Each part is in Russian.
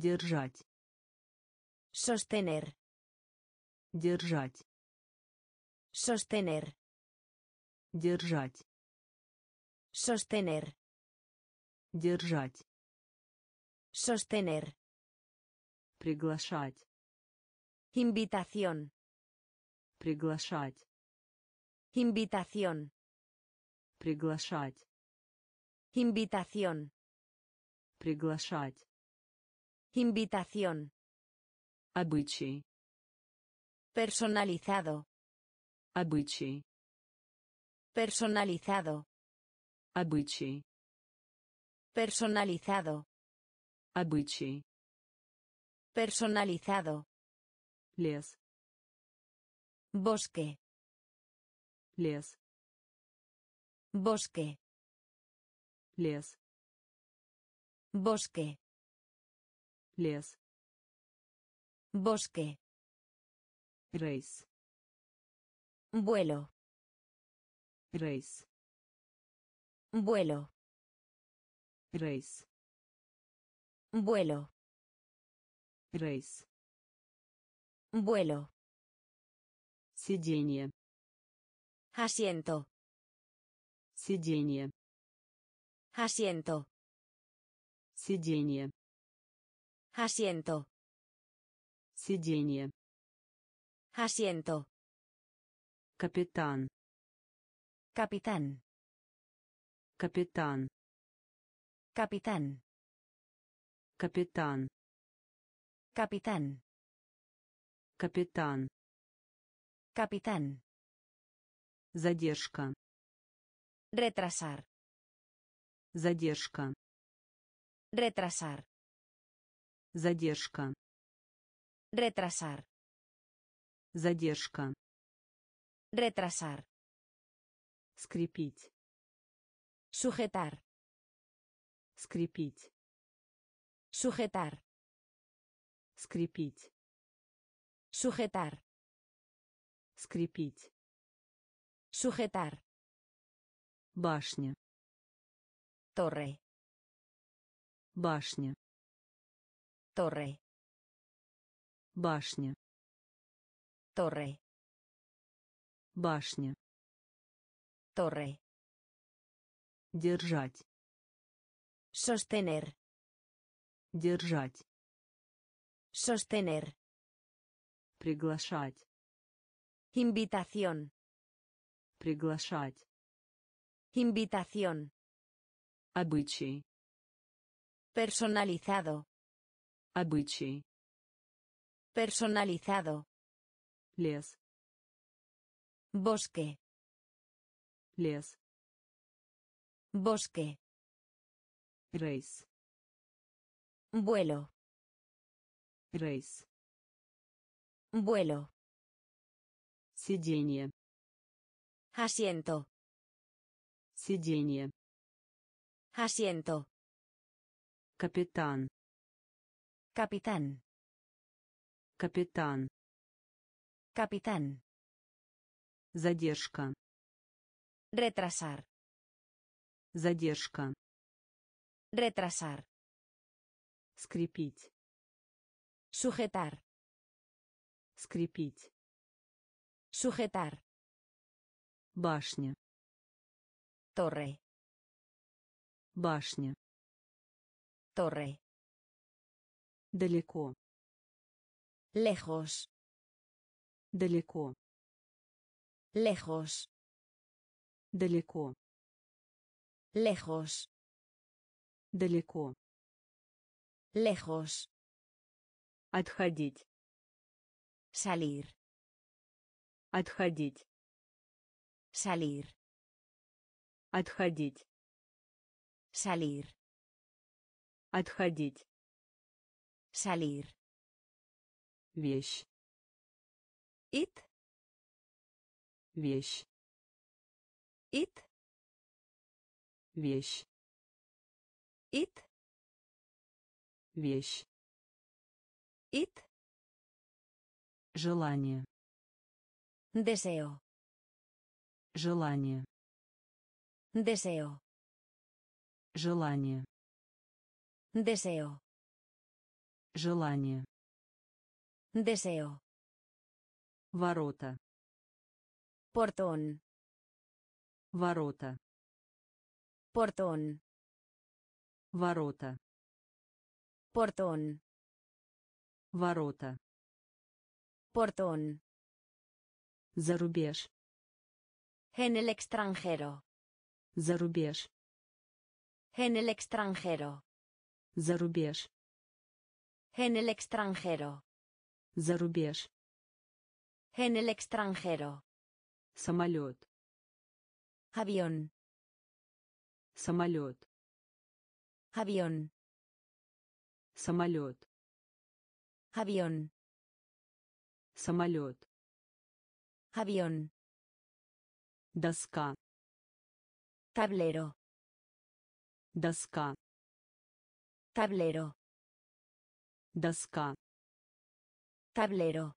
Держать. Sostener. Держать. Sostener. Держать. Sostener. Держать. Sostener. Приглашать. Invitación. Приглашать. Invitación. Приглашать. Invitación. Приглашать. Invitación. Обычай. Personalizado. Обычай. Personalizado. Обычай. Personalizado. Обычай. Personalizado. Лес. Bosque. Лес. Bosque. Лес. Bosque. Лес. Bosque. Рейс. Vuelo. Рейс. Vuelo. Рейс. Vuelo. Рейс. Vuelo. Сиденье. Asiento. Сиденье. Asiento. Сиденье. Asiento. Сиденье. Asiento. Капитан. Capitán. Капитан. Capitán. Капитан. Capitán. Капитан. Capitán. Задержка. Retrasar. Задержка. Retrasar. Задержка. Retrasar. Задержка. Retrasar. Скрепить. Sujetar. Скрепить. Sujetar. Скрепить. Sujetar. Скрепить. Sujetar. Башня. Torre. Башня. Torre. Башня. Torre. Башня. Torre. Держать. Sostener. Держать. Sostener. Приглашать. Invitación. Приглашать. Invitación. Обычай. Personalizado. Обычай. Personalizado. Лес. Bosque. Лес. Bosque. Рейс. Vuelo. Рейс. Vuelo. Сиденье. Asiento. Сиденье. Asiento. Капитан. Capitán. Капитан. Capitán. Задержка. Retrasar. Задержка. Retrasar. Скрепить. Sujetar. Скрепить. Sujetar. Башня. Torre. Башня. Torre. Далеко. Lejos. Далеко. Lejos. Далеко. Lejos. Далеко. Lejos. Отходить. Salir. Отходить. Salir. Отходить. Salir. Отходить. Salir. Вещь. It. Вещь. It. Вещь. It. Вещь. It. Желание. Deseo. Желание. Deseo. Желание. Deseo. Желание. Deseo. Ворота. Portón. Ворота. Portón. Ворота. Portón. Ворота. Portón. Зарубеж. En el extranjero. Зарубеж. En el extranjero. Зарубеж. En el extranjero. Зарубеж. En el extranjero. Самолет. Avión. Самолет. Avión. Самолет. Avión. Самолет. Avión. Доска. Tablero. Доска. Tablero. Доска. Tablero.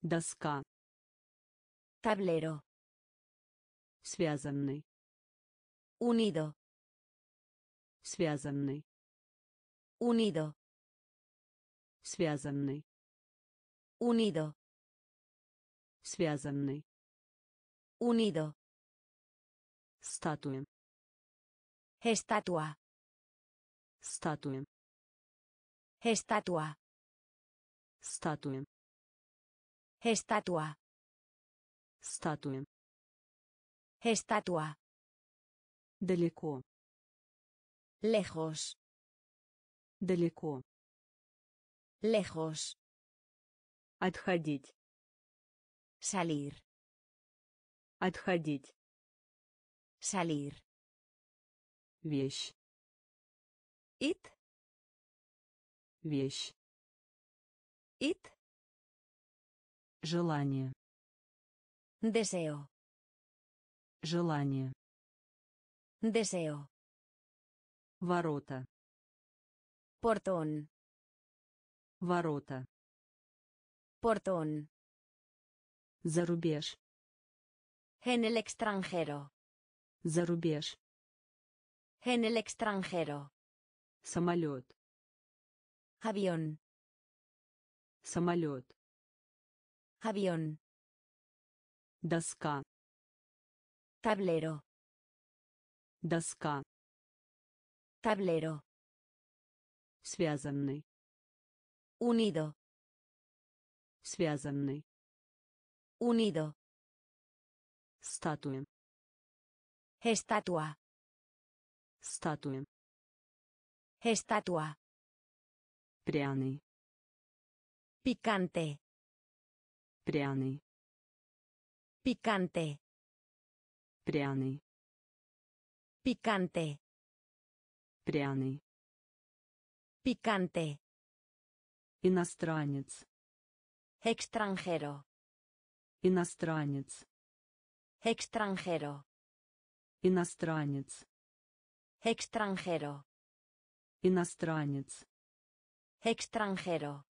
Доска. Tablero. Связанный. Unido. Связанный. Unido. Связанный. Unido. Связанный. Unido. Статуя. Estatua. Статуя. Estatua. Статуя. Estatua. Статуя. Estatua. Далеко. Lejos. Далеко. Lejos. Отходить. Salir. Отходить. Salir. Вещь. It. Вещь. It. Желание. Deseo. Желание. Deseo. Ворота. Portón. Ворота. Portón. Зарубеж. En el extranjero. Зарубеж. En el extranjero. Самолет. Avión. Самолет. Avión. Доска. Tablero. Доска. Tablero. Связанный. Unido. Связанный. Unido. Статуя. Estatua. Статуя. Estatua. Пряный. Picante. Пряный. Picante. Пряный. Picante. Пряный. Picante. Иностранец. Extranjero. Иностранец. Extranjero. Иностранец. Extranjero. Иностранец. Extranjero.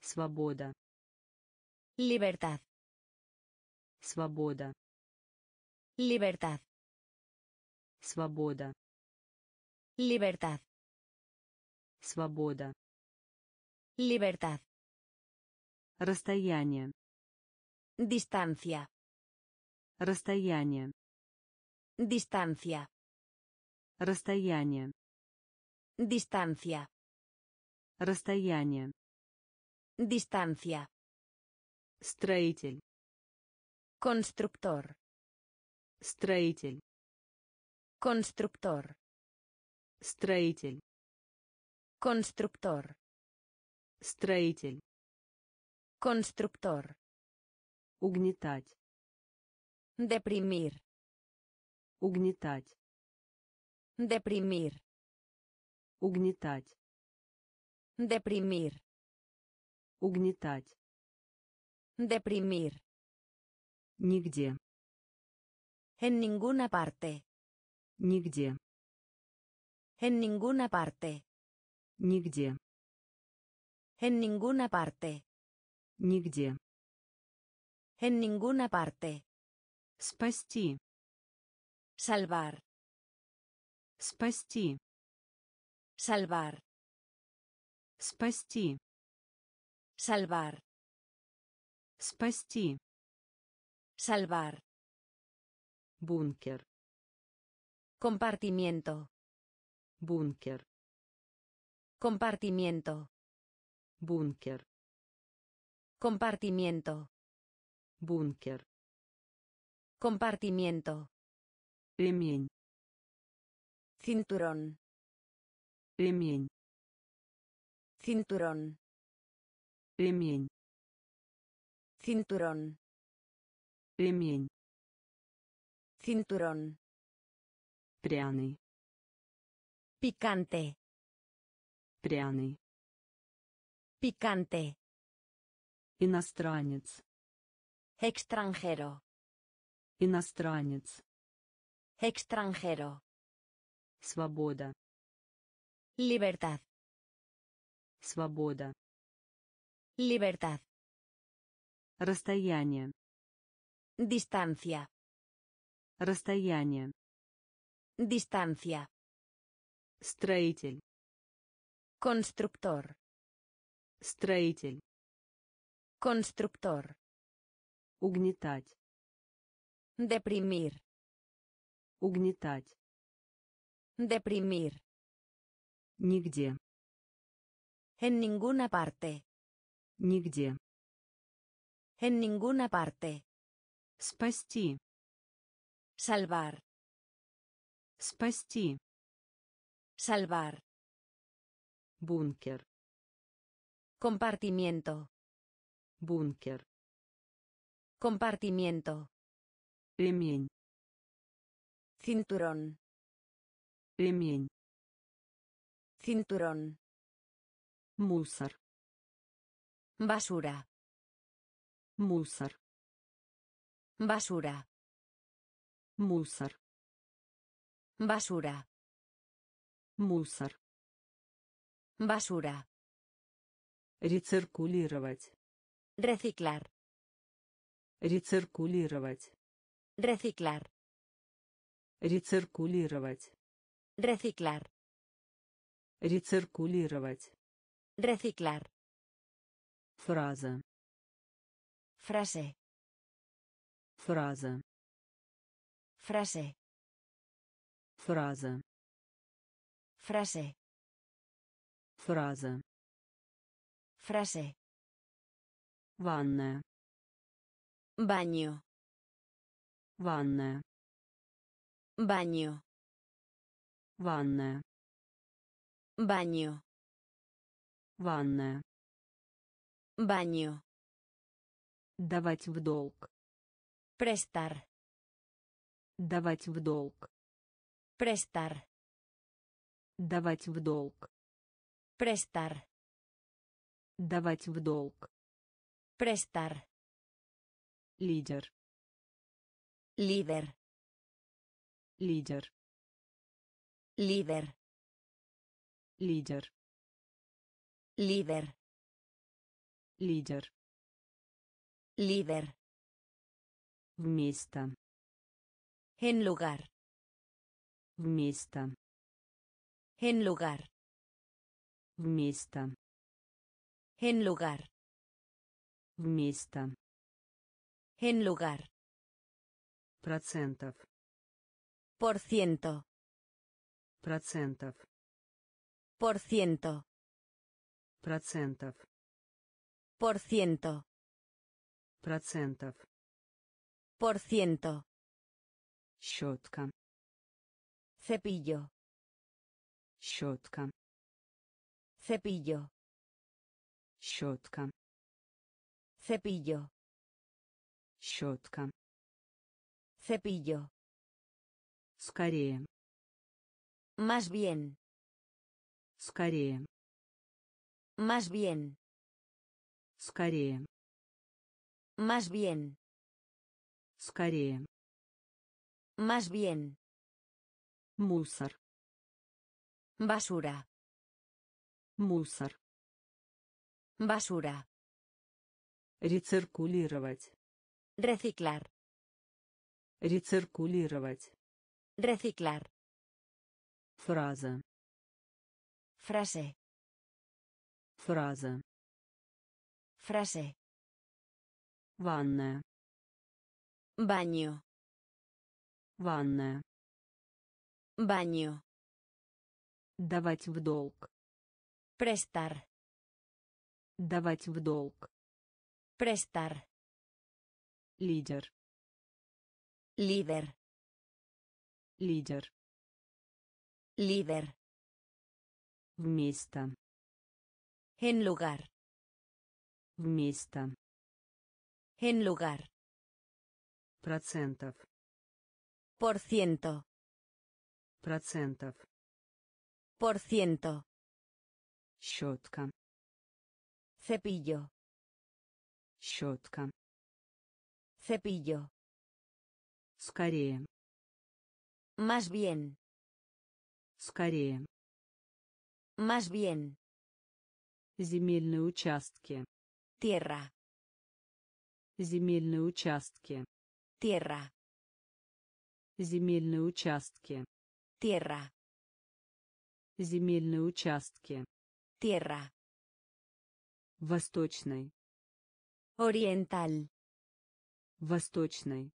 Свобода. Libertad. Свобода. Libertad. Свобода. Libertad. Свобода. Libertad. Расстояние. Distancia. Расстояние. Distancia. Расстояние. Distancia. Расстояние. Distancia. Строитель. Constructor. Строитель. Constructor. Строитель. Constructor. Строитель. Constructor. Угнетать. Deprimir. Угнетать. Deprimir. Угнетать. Deprimir. Угнетать. Deprimir. Нигде. En ninguna parte. Нигде. En ninguna parte. Нигде. En ninguna parte. Нигде. En ninguna parte. Спасти. Salvar. Спасти. Salvar. Спасти. Salvar. Спасти. Salvar. Бункер. Compartimiento. Бункер. Compartimiento. Бункер. Compartimiento. Бункер. Compartimiento. Ремень. Cinturón. Ремень. Cinturón. Ремень. Cinturón. Ремень. Cinturón. Пряный. Picante. Пряный. Picante. Иностранец. Extranjero. Иностранец. Extranjero. Свобода. Libertad. Свобода. Libertad. Расстояние. Distancia. Расстояние. Distancia. Строитель. Constructor. Строитель. Constructor. Угнетать. Deprimir. Угнетать. Deprimir. Нигде. En ninguna parte. Нигде. En ninguna parte. Спасти. Salvar. Спасти. Salvar. Бункер. Compartimiento. Бункер. Compartimiento. Ремень. Cinturón. Ремень. Cinturón. Мусор. Basura. Мусор. Basura. Мусор. Basura. Мусор. Basura. Рециркулировать. Reciclar. Рециркулировать. Reciclar. Рециркулировать. Reciclar. Рециркулировать. Reciclar. Фраза. Frase. Фраза. Frase. Фраза. Frase. Фраза. Frase. Ванная. Baño. Ванная. Baño. Ванная. Baño. Ванная. Baño. Давать в долг. Prestar. Давать в долг. Prestar. Давать в долг. Prestar. Давать в долг. Prestar. Лидер. Líder. Лидер. Líder. Лидер. Líder. Лидер. Líder. Вместо. En lugar. Вместо. En lugar. Вместо. En lugar. Вместо. En lugar. Процентов. Por ciento. Процентов. Por ciento. Процентов. Por ciento. Процентов. Por ciento. Щетка. Cepillo. Щетка. Cepillo. Щетка. Cepillo. Щетка. Cepillo. Скорее. Más bien. Скорее. Más bien. Скорее. Más bien. Скорее. Más bien. Мусор. Basura. Мусор. Basura. Рециркулировать. Reciclar. Рециркулировать. Фраза. Frase. Ванная. Baño. Ванная. Baño. Давать в долг. Prestar. Давать в долг. Prestar. Лидер. Líder. Лидер. Líder. Вместо. En lugar. Вместо. En lugar. Процентов. Por ciento. Процентов. Por ciento. Щетка. Cepillo. Щетка. Cepillo. Скорее. Más bien. Скорее. Más bien. Земельные участки. Tierra. Земельные участки. Tierra. Земельные участки. Tierra. Земельные участки. Tierra. Восточный. Oriental. Восточный.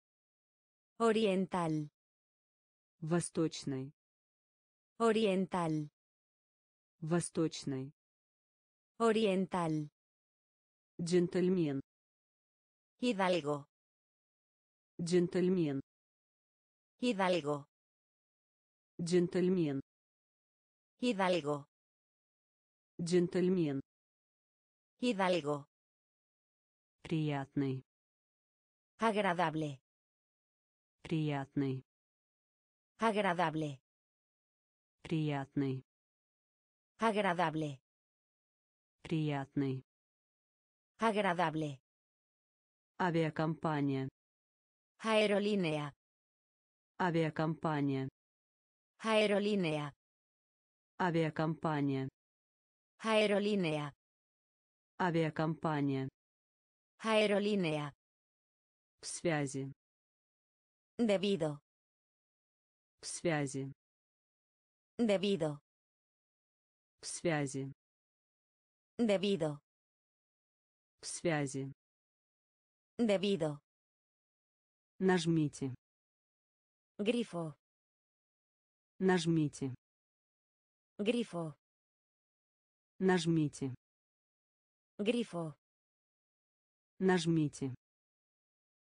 Oriental. Восточный. Oriental. Восточный. Oriental. Джентльмен. Hidalgo. Джентльмен. Hidalgo. Джентльмен. Hidalgo. Джентльмен. Hidalgo. Приятный. Agradable. Приятный. Agradable. Приятный. Agradable. Приятный. Agradable. Авиакомпания. Aerolínea. Авиакомпания. Aerolínea. Авиакомпания. Aerolínea. Авиакомпания. Aerolínea. В связи. Debido. В связи. Debido. В связи. Debido. В связи. Debido. Нажмите. Grifo. Нажмите. Grifo. Нажмите. Grifo. Нажмите.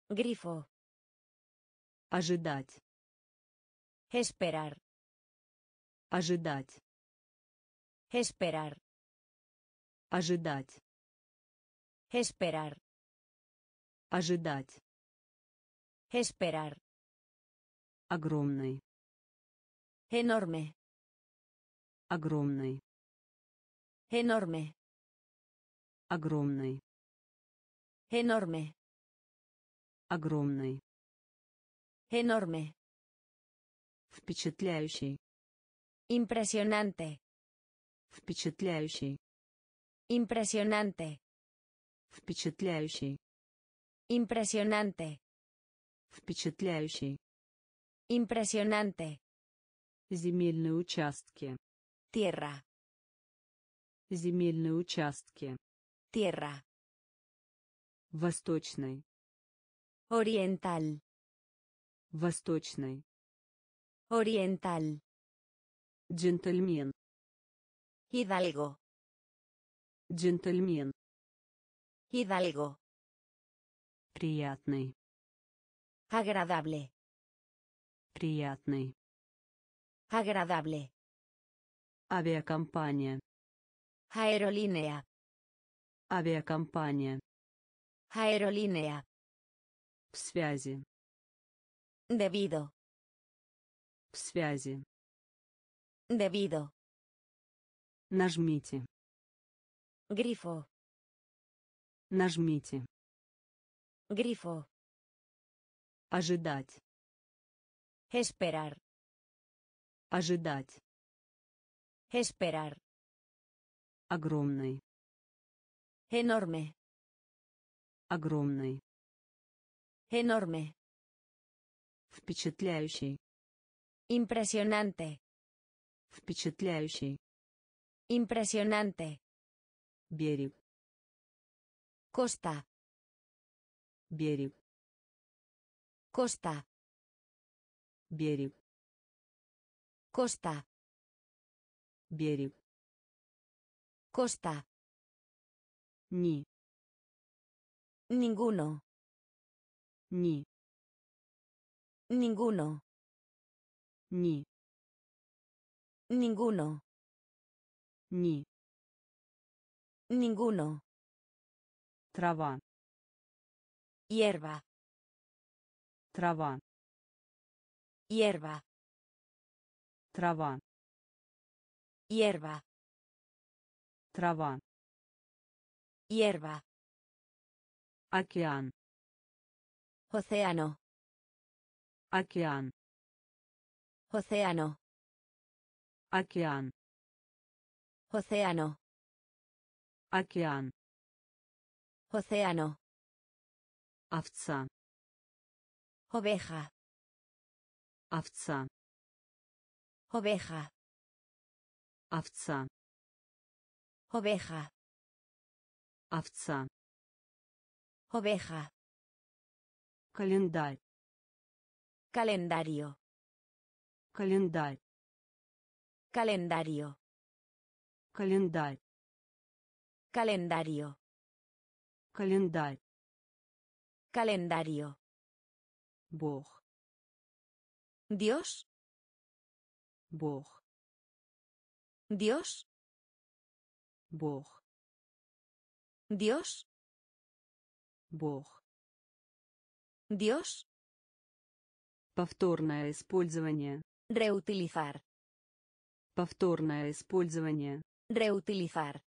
Grifo. Ожидать. Esperar. Ожидать. Esperar. Ожидать. Esperar. Ожидать. Esperar. Огромный. Enorme. Огромный. Enorme. Огромный. Enorme. Огромный. Enorme. Впечатляющий. Impresionante. Впечатляющий. Impresionante. Впечатляющий. Impresionante. Впечатляющий. Impresionante. Земельные участки. Tierra. Земельные участки. Tierra. Восточный. Oriental. Восточный. Oriental. Джентльмен. Hidalgo. Джентльмен. Hidalgo. Приятный. Agradable. Приятный. Agradable. Авиакомпания. Aerolínea. Авиакомпания. Aerolínea. В связи. Debido. В связи. Debido. Нажмите. Grifo. Нажмите. Grifo. Ожидать. Esperar. Ожидать. Esperar. Огромный. Enorme. Огромный. Enorme. Впечатляющий. Impresionante. Впечатляющий. Impresionante. Берег Costa. берег Costa. берег Costa. берег Costa. ни Ninguno. ни Ninguno. ни Ninguno. ни Ninguno. трава Hierba. трава Hierba. трава Hierba. трава Hierba. океан Océano. океан Océano. океан Océano. океан Océano. овца Oveja. овца Oveja. овца Oveja. овца Oveja. календарь Calendario. календарь Calendario. календарь Calendario. календарь Calendario. бог Dios. бог Dios. бог Dios. бог Dios. повторное использование Reutilizar. повторное использование Reutilizar.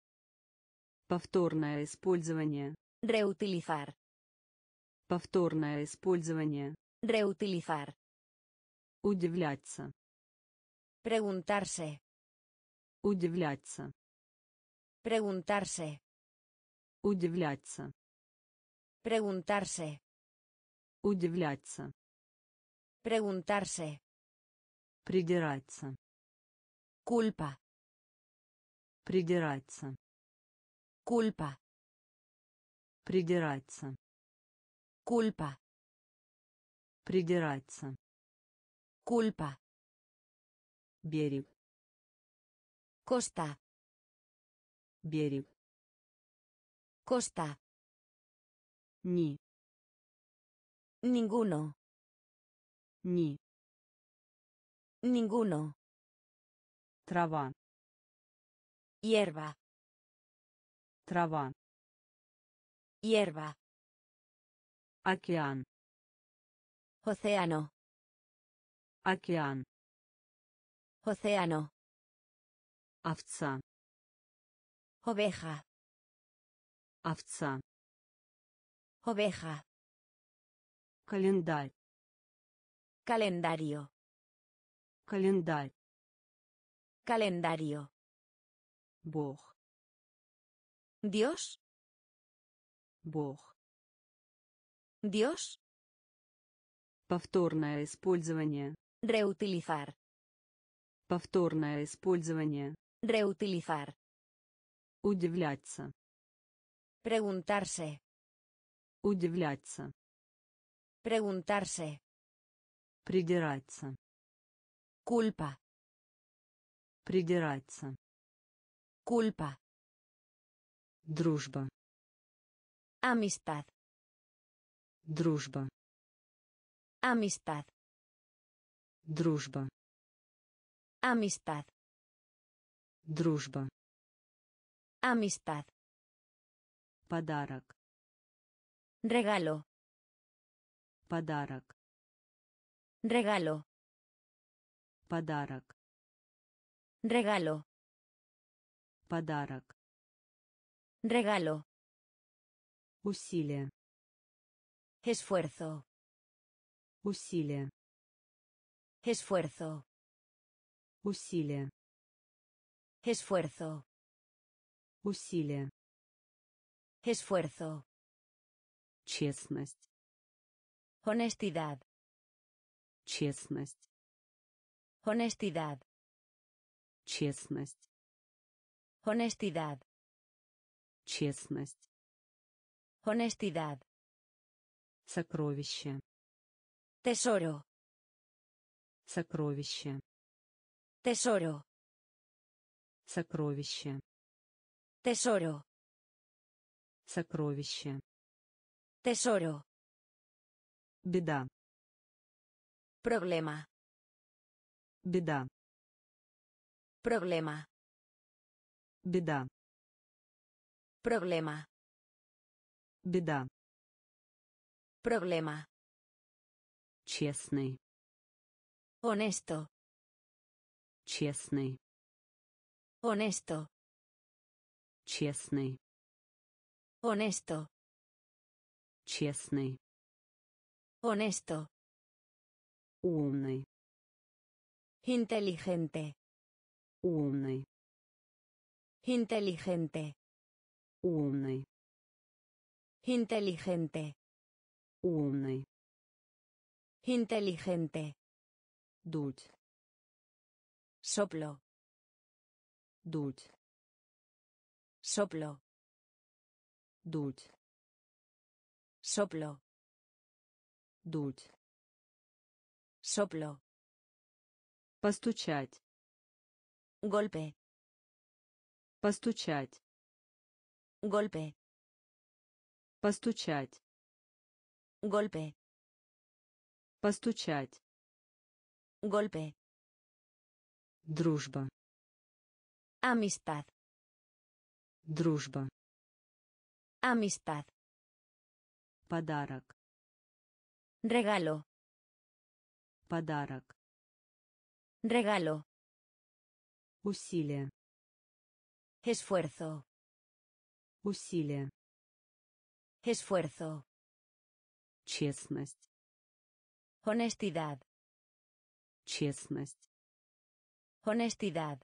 Повторное использование Reutilizar. повторное использование Reutilizar. удивляться Preguntarse. удивляться Preguntarse. удивляться Preguntarse. удивляться Preguntarse. придираться Culpa. придираться Culpa. придираться Culpa. придираться Culpa. берег Costa. берег Costa. ни Ninguno. ни Ninguno. трава Hierba. трава Hierba. океан Océano. океан Océano. овца Oveja. овца Oveja. календарь Calendario. календарь Calendario. бог Dios. бог Dios. повторное использование Reutilizar. повторное использование Reutilizar. удивляться Preguntarse. удивляться Preguntarse. придираться Culpa. придираться Culpa. Дружба Amistad. дружба Amistad. дружба Amistad. дружба Amistad. подарок Regalo. подарок Regalo. подарок Regalo. подарок Regalo. усилие Esfuerzo. усилие Esfuerzo. усилие Esfuerzo. усилие Esfuerzo. честность Honestidad. честность Honestidad. честность Honestidad. Честность, Honestidad. сокровище, Tesoro. сокровище, Tesoro. сокровище, Tesoro. сокровище, Tesoro. беда, Problema. беда, Problema. беда, Problema. беда, Problema. честный, Honesto. честный, Honesto. честный, Honesto. честный, Honesto. умный, Inteligente. умный, Inteligente. Умный, Inteligente. умный, Inteligente. дуть, Soplo. дуть, Soplo. дуть, Soplo. дуть, Soplo. постучать, Golpe. постучать, Golpe. постучать, Golpe. постучать, Golpe. дружба, Amistad. дружба, Amistad. подарок, Regalo. подарок, Regalo. усилие, Esfuerzo. Усилие, Esfuerzo. честность, Honestidad. честность, Honestidad.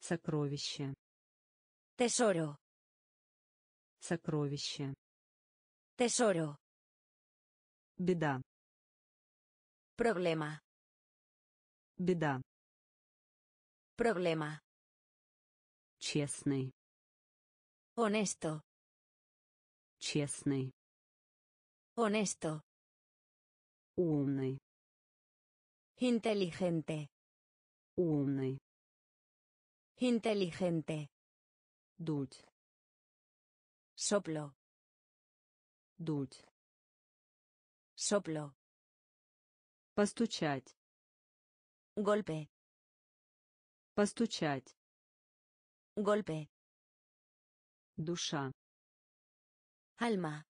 сокровище, Tesoro. сокровище, Tesoro. беда, Problema. беда, Problema. честный, Honesto. честный, Honesto. умный, Inteligente. умный, Inteligente. дуть, Soplo. дуть, Soplo. постучать, Golpe. постучать, Golpe. Душа, Alma.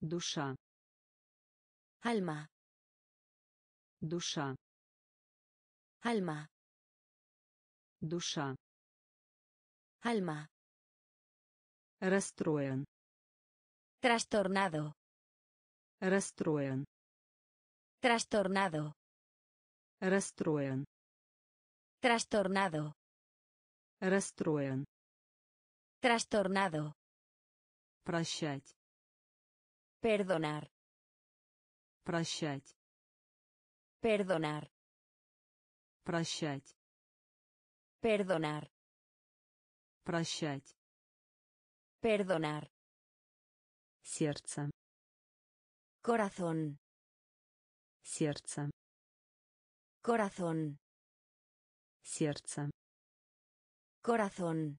душа, Alma. душа, Alma. душа, Alma. расстроен, Trastornado. расстроен, Trastornado. расстроен, Trastornado. расстроен, Trastornado. прощать, Perdonar. прощать, Perdonar. прощать, Perdonar. прощать, Perdonar. сердце, Corazón. сердце, Corazón. сердце, Corazón.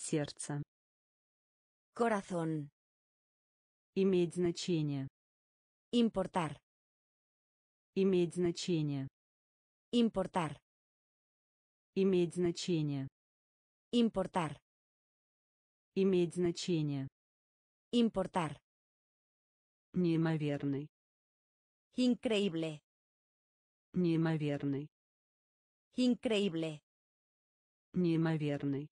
Сердце, Corazón. иметь значение, Importar. иметь значение, Importar. иметь значение, Importar. иметь значение, Importar. неимоверный, Increíble. неимоверный, Increíble. неимоверный,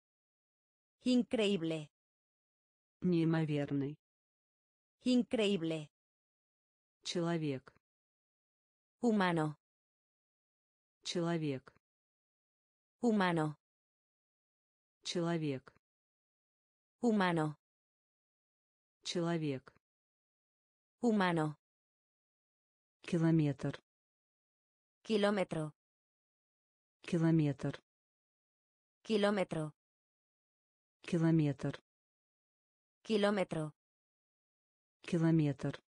Increíble. неимоверный, Increíble. человек, Humano. человек, Humano. человек, Humano. человек, Humano. километр, Kilómetro. километр, Kilómetro. Километр. Kilómetro. Километр.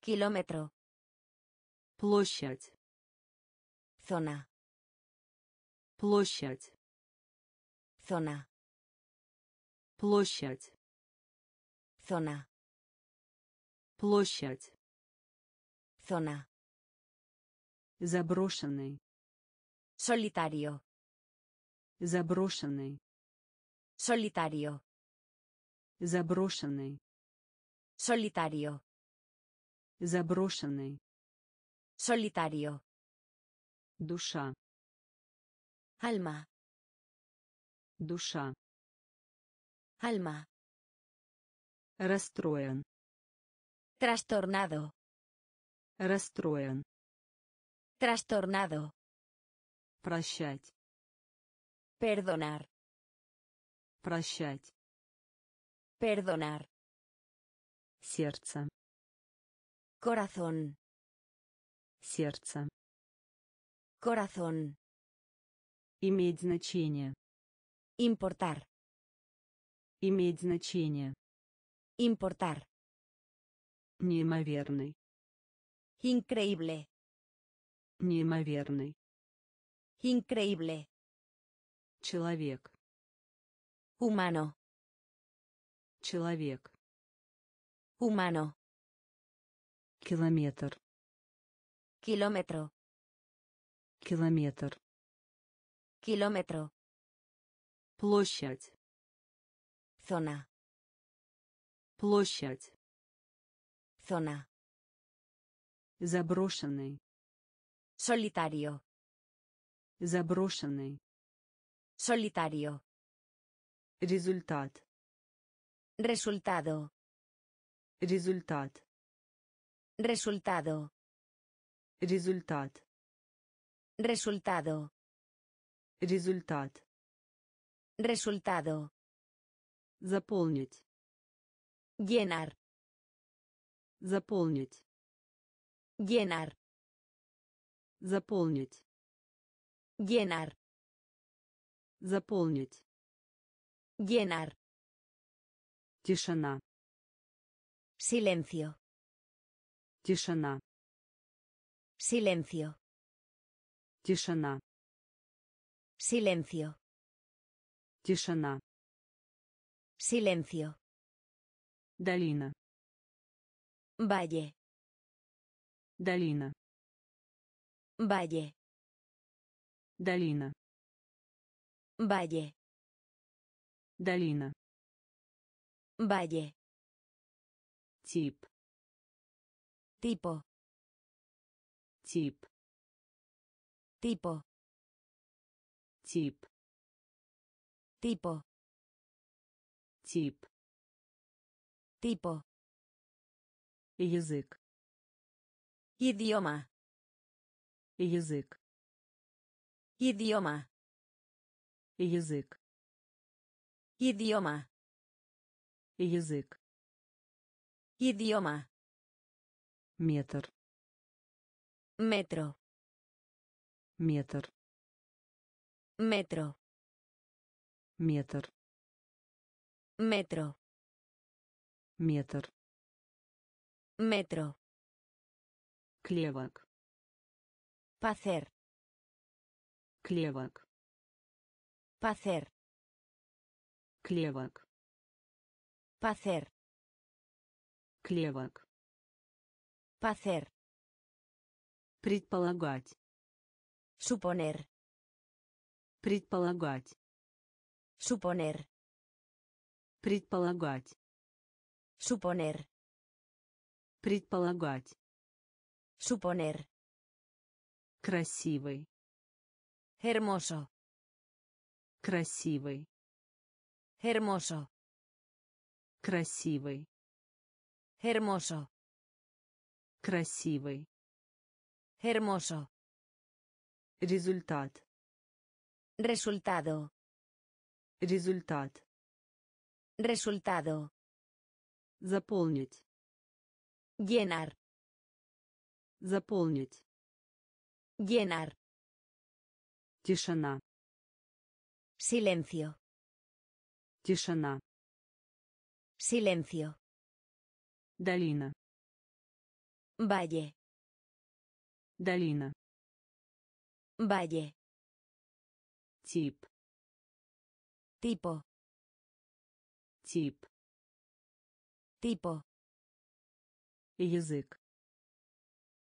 Kilómetro. Площадь. Zona. Площадь. Zona. Площадь. Zona. Площадь. Zona. Заброшенный. Solitario. Заброшенный. Solitario. Заброшенный. Solitario. Заброшенный. Solitario. Душа. Alma. Душа. Alma. Расстроен. Trastornado. Расстроен. Trastornado. Прощать. Perdonar. Прощать. Perdonar. Сердце. Corazón. Сердце. Corazón. Иметь значение. Importar. Иметь значение. Importar. Неимоверный. Increíble. Неимоверный. Increíble. Человек. Humano. Человек. Humano. Километр. Kilómetro. Километр. Kilómetro. Площадь. Zona. Площадь. Zona. Заброшенный. Solitario. Заброшенный. Solitario. Результат. Resultado. Результат. Resultado. Результат. Resultado. Результат. Resultado. Заполнить. Llenar. Заполнить. Llenar. Заполнить. Llenar. Заполнить. Llenar. Тишина. Silencio. Тишина. Silencio. Тишина. Silencio. Тишина. Silencio. Долина. Valle. Долина. Valle. Долина. Valle. Долина. Valle. Тип. Tipo. Тип. Tipo. Тип. Tipo. Тип. Tipo. Язык. Idioma. Язык. Idioma. Язык. Idioma. Язык. Idioma. Метр. Metro. Метр. Metro. Метр. Metro. Метр. Metro. Клевок. Pacer. Клевок. Pacer. Клевок. Pacer. Клевок. Pacer. Предполагать. Suponer. Предполагать. Suponer. Предполагать. Suponer. Предполагать. Suponer. Красивый. Hermoso. Красивый. Hermoso. Красивый. Hermoso. Красивый. Hermoso. Результат. Resultado. Результат. Resultado. Заполнить. Llenar. Заполнить. Llenar. Тишина. Silencio. Тишина. Silencio. Долина. Valle. Долина. Valle. Тип. Tipo. Тип. Tipo. Язык.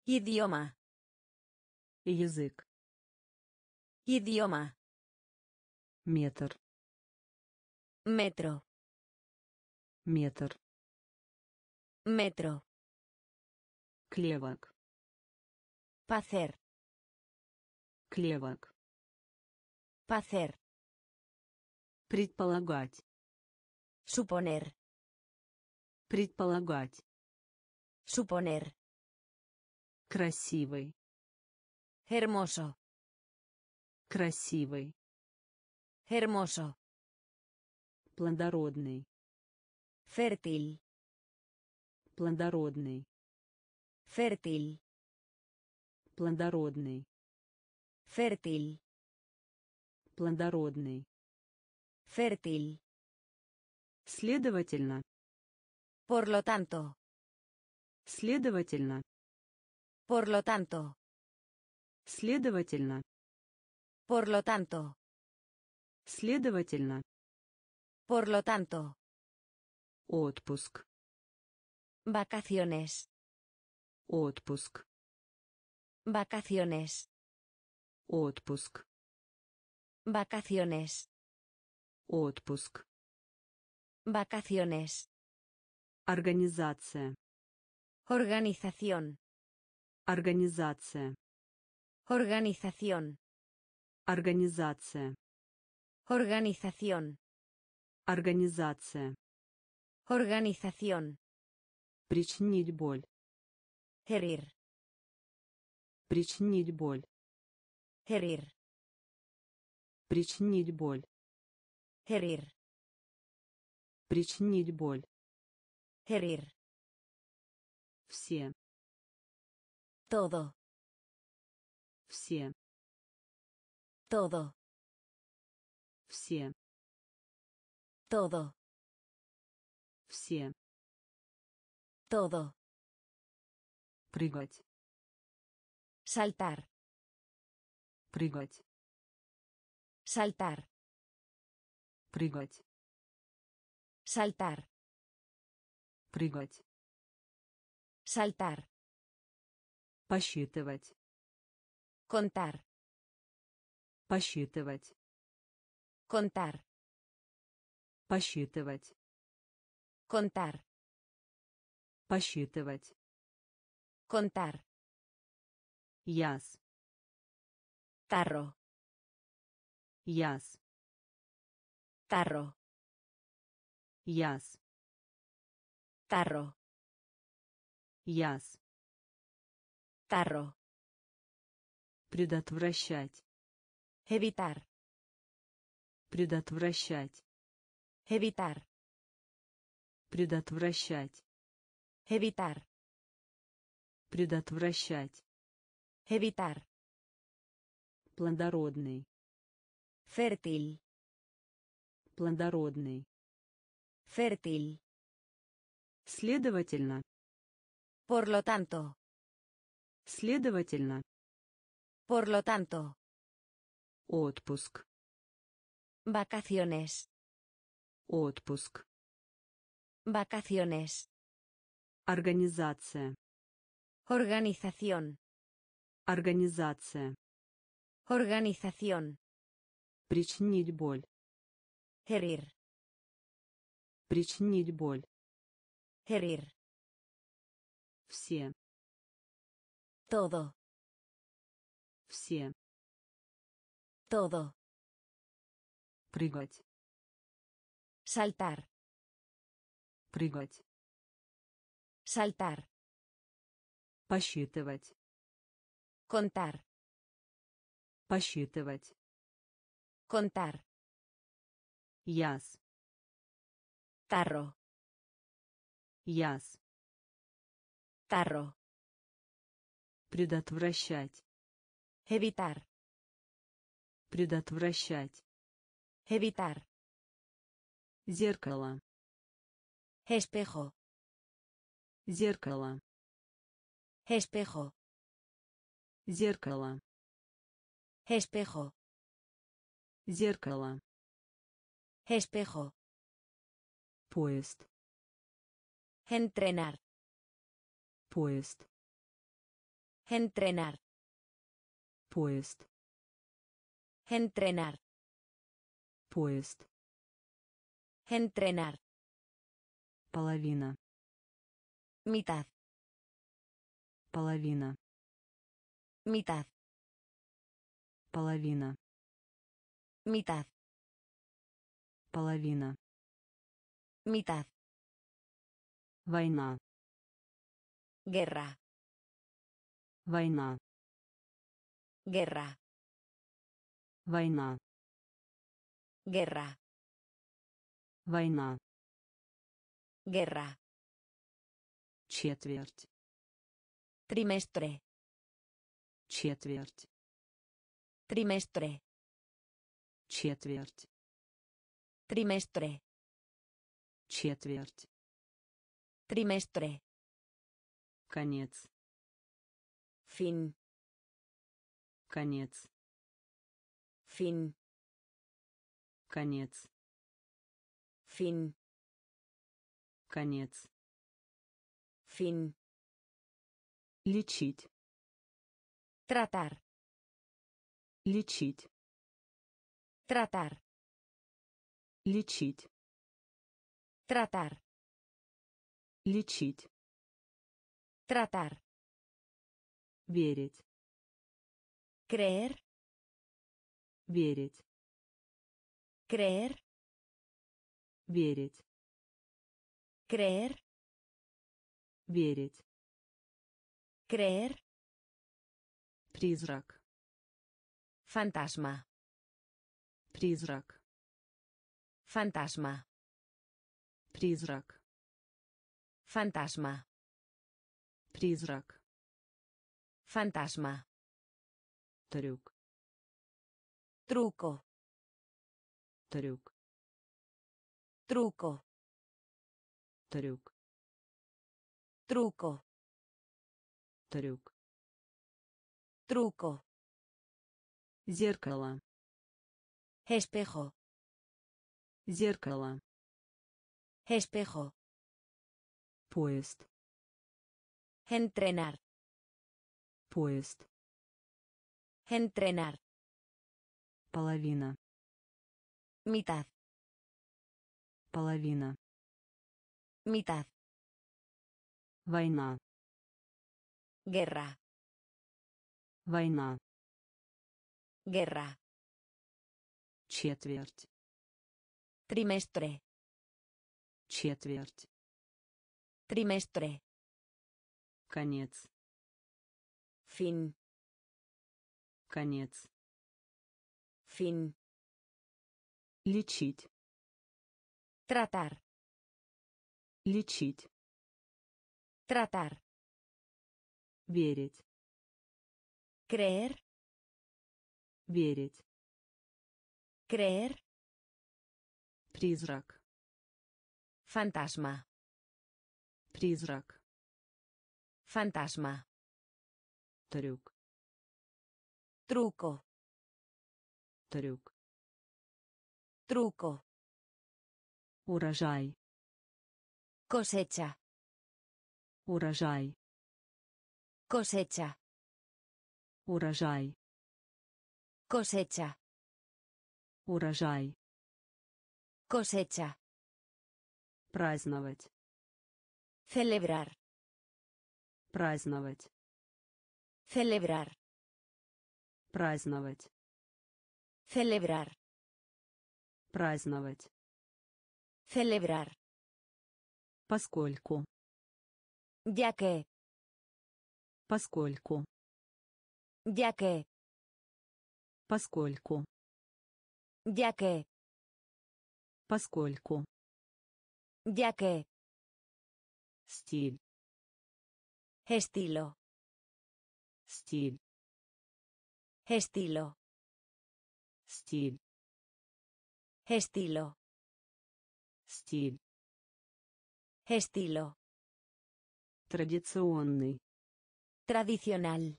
Idioma. Язык. Idioma. Метр. Metro. Метр. Metro. Клевок. Pacer. Клевок. Pacer. Предполагать. Suponer. Предполагать. Suponer. Красивый. Hermoso. Красивый. Hermoso. Плодородный. Fértil. Плодородный. Fértil. Плодородный. Fértil. Плодородный. Fértil. Следовательно. Por lo tanto. Следовательно. Por lo tanto. Следовательно. Por lo tanto. Следовательно. Por lo tanto. Отпуск. Vacaciones. Отпуск. Vacaciones. Отпуск. Vacaciones. Отпуск. Vacaciones. Организация. Organización. Организация. Organización. Организация. Organización. Организация. Organización. Причинить боль. Herir. Причинить боль. Herir. Причинить боль. Herir. Причинить боль. Herir. Все. Todo. Все. Todo. Все. Todo. Все. Todo. Прыгать. Saltar. Прыгать. Saltar. Прыгать. Saltar. Прыгать. Saltar. Посчитывать. Contar. Посчитывать. Contar. Посчитывать. Contar. Посчитывать. Contar. Яс. Tarro. Яс. Tarro. Яс. Tarro. Яс. Tarro. Предотвращать. Evitar. Предотвращать. Evitar. Предотвращать. Evitar. Предотвращать. Evitar. Плодородный. Fértil. Плодородный. Fértil. Следовательно. Por lo tanto. Следовательно. Por lo tanto. Отпуск. Vacaciones. Отпуск. Vacaciones. Организация. Organización. Организация. Organización. Причинить боль. Herir. Причинить боль. Herir. Все. Todo. Все. Todo. Прыгать. Saltar. Прыгать. Saltar. Посчитывать. Contar. Посчитывать. Contar. Яс. Tarro. Яс. Tarro. Предотвращать. Evitar. Предотвращать. Evitar. Зеркало. Espejo. Зеркало. Espejo. Зеркало. Espejo. Зеркало. Espejo. Поезд. Entrenar. Поезд. Entrenar. Поезд. Entrenar. Поезд. Entrenar. Половина. Mitad. Половина. Mitad. Половина. Mitad. Половина. Mitad. Война. Guerra. Война. Guerra. Война. Guerra. Война. Guerra. Четверть. Trimestre. Четверть. Trimestre. Четверть. Trimestre. Четверть. Trimestre. Конец. Fin. Конец. Fin. Конец. Fin. Конец. Fin. Лечить. Tratar. Лечить. Tratar. Лечить. Tratar. Лечить. Tratar. Верить. Creer. Верить. Creer. Верить. Creer. Верить. Creer. Призрак. Fantasma. Призрак. Fantasma. Призрак. Fantasma. Призрак. Fantasma. Трюк. Truco. Трюк. Truco. Трюк. Truco. Трюк. Truco. Зеркало. Espejo. Зеркало. Espejo. Поезд. Entrenar. Поезд. Entrenar. Половина. Mitad. Половина. Mitad. Война. Guerra. Война. Guerra. Четверть. Trimestre. Четверть. Trimestre. Конец. Fin. Конец. Fin. Лечить. Tratar. Лечить. Tratar. Верить. Creer. Верить. Creer. Призрак. Fantasma. Призрак. Fantasma. Трюк. Truco. Трюк. Truco. Урожай. Cosecha. Урожай. Cosecha. Урожай. Cosecha. Урожай. Cosecha. Праздновать. Celebrar. Праздновать. Celebrar. Праздновать. Celebrar. Праздновать. Celebrar. Поскольку. Ya que. Поскольку. Ya que. Поскольку. Ya que. Поскольку. Ya que. Стиль. Estilo. Стиль. Estilo. Стиль. Estilo. Стиль Estilo. традиционный Tradicional.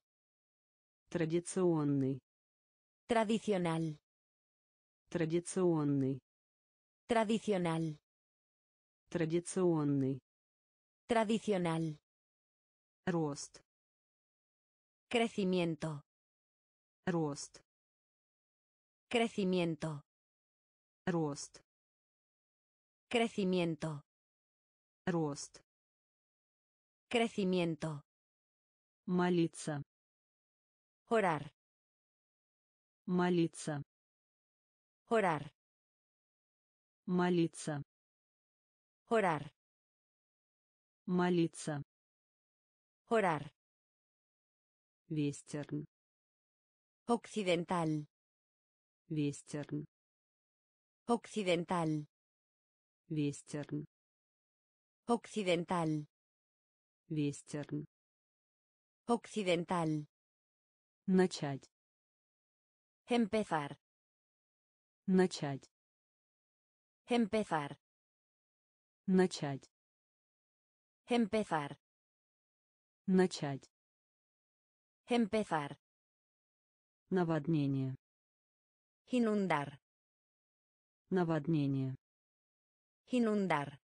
традиционный Tradicional. традиционный Tradicional. традиционный Tradicional. рост Crecimiento. рост Crecimiento. рост Crecimiento. рост Crecimiento. молиться Orar. молиться Orar. молиться Orar. молиться Orar. вестерн Occidental. вестерн Occidental. Вестерн Occidental. вестерн Occidental. начать Empezar. начать Empezar. начать Empezar. начать Empezar. наводнение Inundar. наводнение Inundar.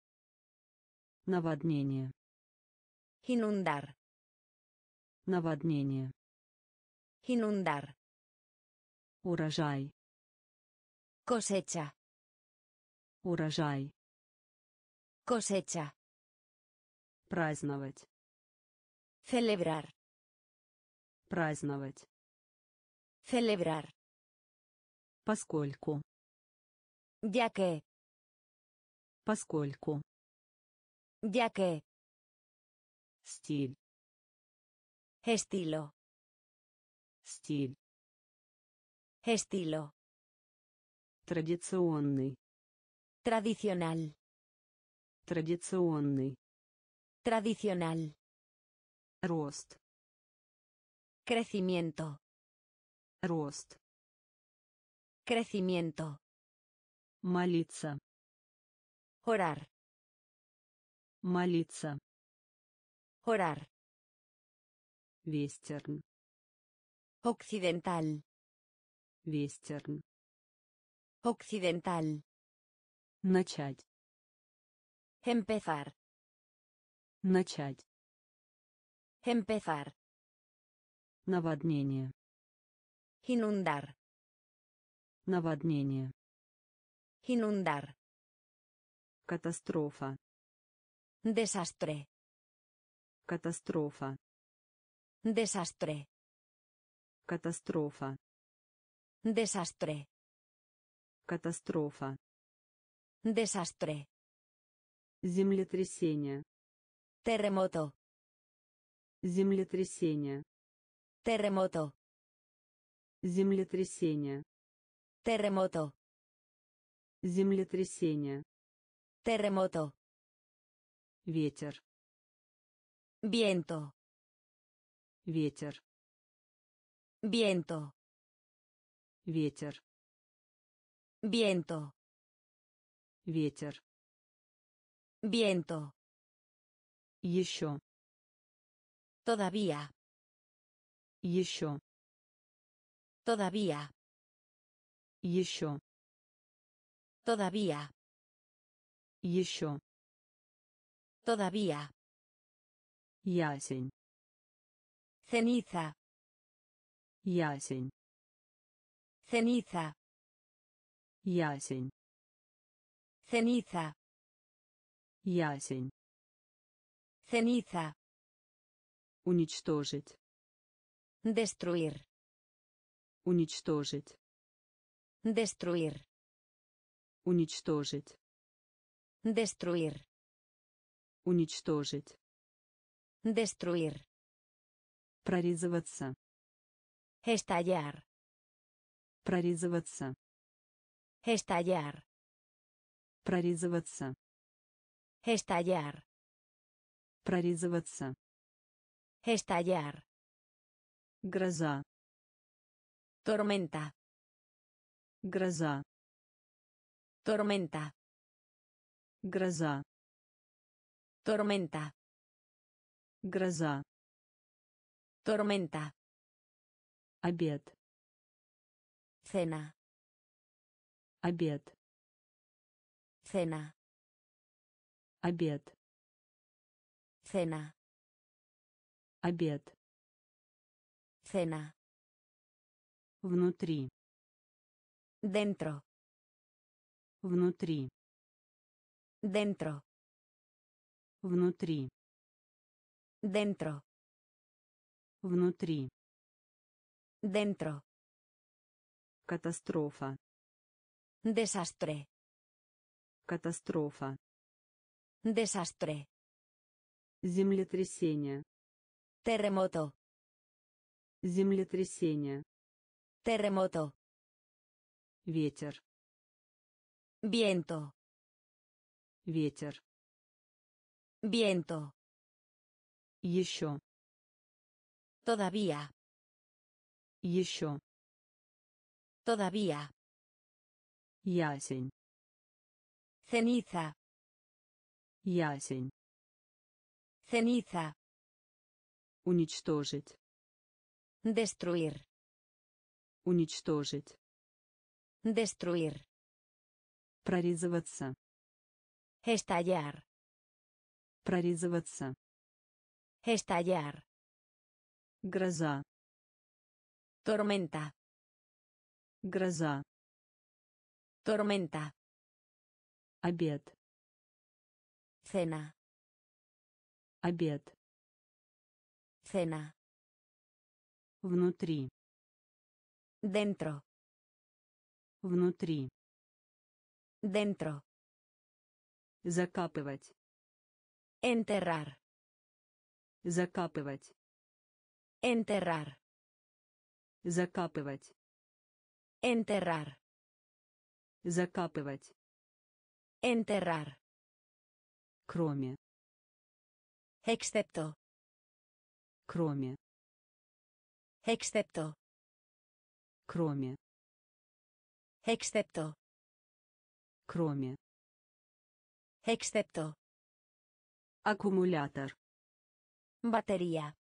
наводнение Inundar. наводнение Inundar. урожай Cosecha. урожай Cosecha. праздновать Celebrar. праздновать Celebrar. поскольку Ya que. Поскольку que. стиль Estilo. стиль Estilo. традиционный Tradicional. традиционный Tradicional. рост Crecimiento. рост Crecimiento. молиться Orar. молиться Orar. вестерн Occidental. вестерн Occidental. начать Empezar. начать Empezar. наводнение Inundar. наводнение Inundar. Катастрофа Desastre. катастрофа Desastre. катастрофа Desastre. катастрофа Desastre. землетрясение Terremoto. землетрясение Terremoto. землетрясение Terremoto. землетрясение Terremoto. ветер Viento. ветер Viento. ветер Viento. ветер Viento. еще Todavía. еще Todavía. еще Todavía. Еще Todavía. ясень Ceniza. ясень Ceniza. ясень Ceniza. ясень Ceniza. уничтожить Destruir. уничтожить Destruir. уничтожить Destruir. уничтожить Destruir. прорезываться Estallar. прорезываться Estallar. прорезываться Estallar. прорезываться Estallar. гроза Tormenta. гроза Tormenta. Гроза. Tormenta. Гроза. Tormenta. Обед. Cena. Обед. Cena. Обед. Cena. Обед. Cena. Внутри. Dentro. Внутри. Dentro. Внутри. Dentro. Внутри. Dentro. Катастрофа. Desastre. Катастрофа. Desastre. Землетрясение. Terremoto. Землетрясение. Terremoto. Ветер. Viento. Ветер. Viento. Еще. Todavía. Еще. Todavía. Ясень. Ceniza. Ясень. Ceniza. Уничтожить. Destruir. Уничтожить. Destruir. Прорезываться. Estallar. Прорезываться. Estallar. Гроза. Tormenta. Гроза. Tormenta. Обед. Cena. Обед. Cena. Внутри. Dentro. Внутри. Dentro. Закапывать. Enterrar. Закапывать. Enterrar. Закапывать. Enterrar. Закапывать. Enterrar. Кроме. Excepto. Кроме. Excepto. Кроме. Excepto. Кроме. Excepto. Аккумулятор. Batería.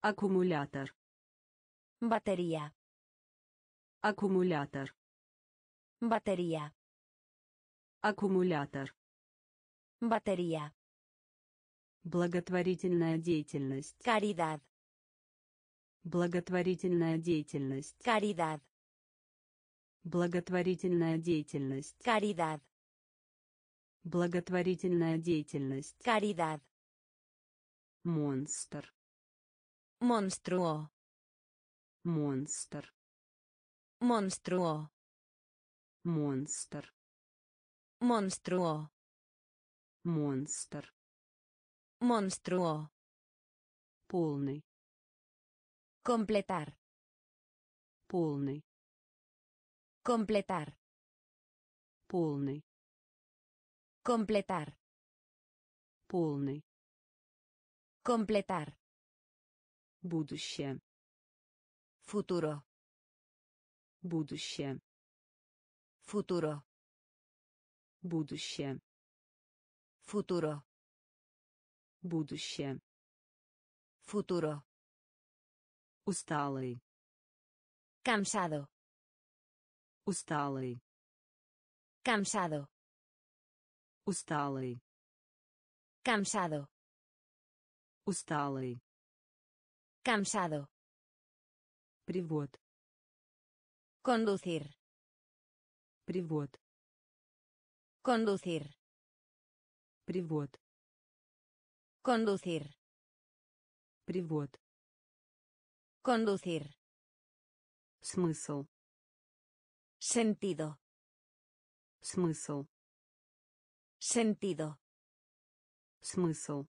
Аккумулятор. Batería. Аккумулятор. Batería. Аккумулятор. Batería. Благотворительная деятельность. Caridad. Благотворительная деятельность. Caridad. Благотворительная деятельность. Caridad. Благотворительная деятельность. Caridad. Монстр. Monstruo. Монстр. Monstruo. Монстр. Monstruo. Монстр. Monstruo. Полный. Completar. Полный. Completar. Полный. Completar. Полный. Completar. Будущее. Futuro. Будущее. Futuro. Будущее. Futuro. Будущее. Futuro. Усталый. Cansado. Усталый. Cansado. Усталый. Cansado. Усталый. Cansado. Привод. Conducir. Привод. Conducir. Привод. Conducir. Привод. Conducir. Смысл. Sentido. Смысл. Sentido. Смысл.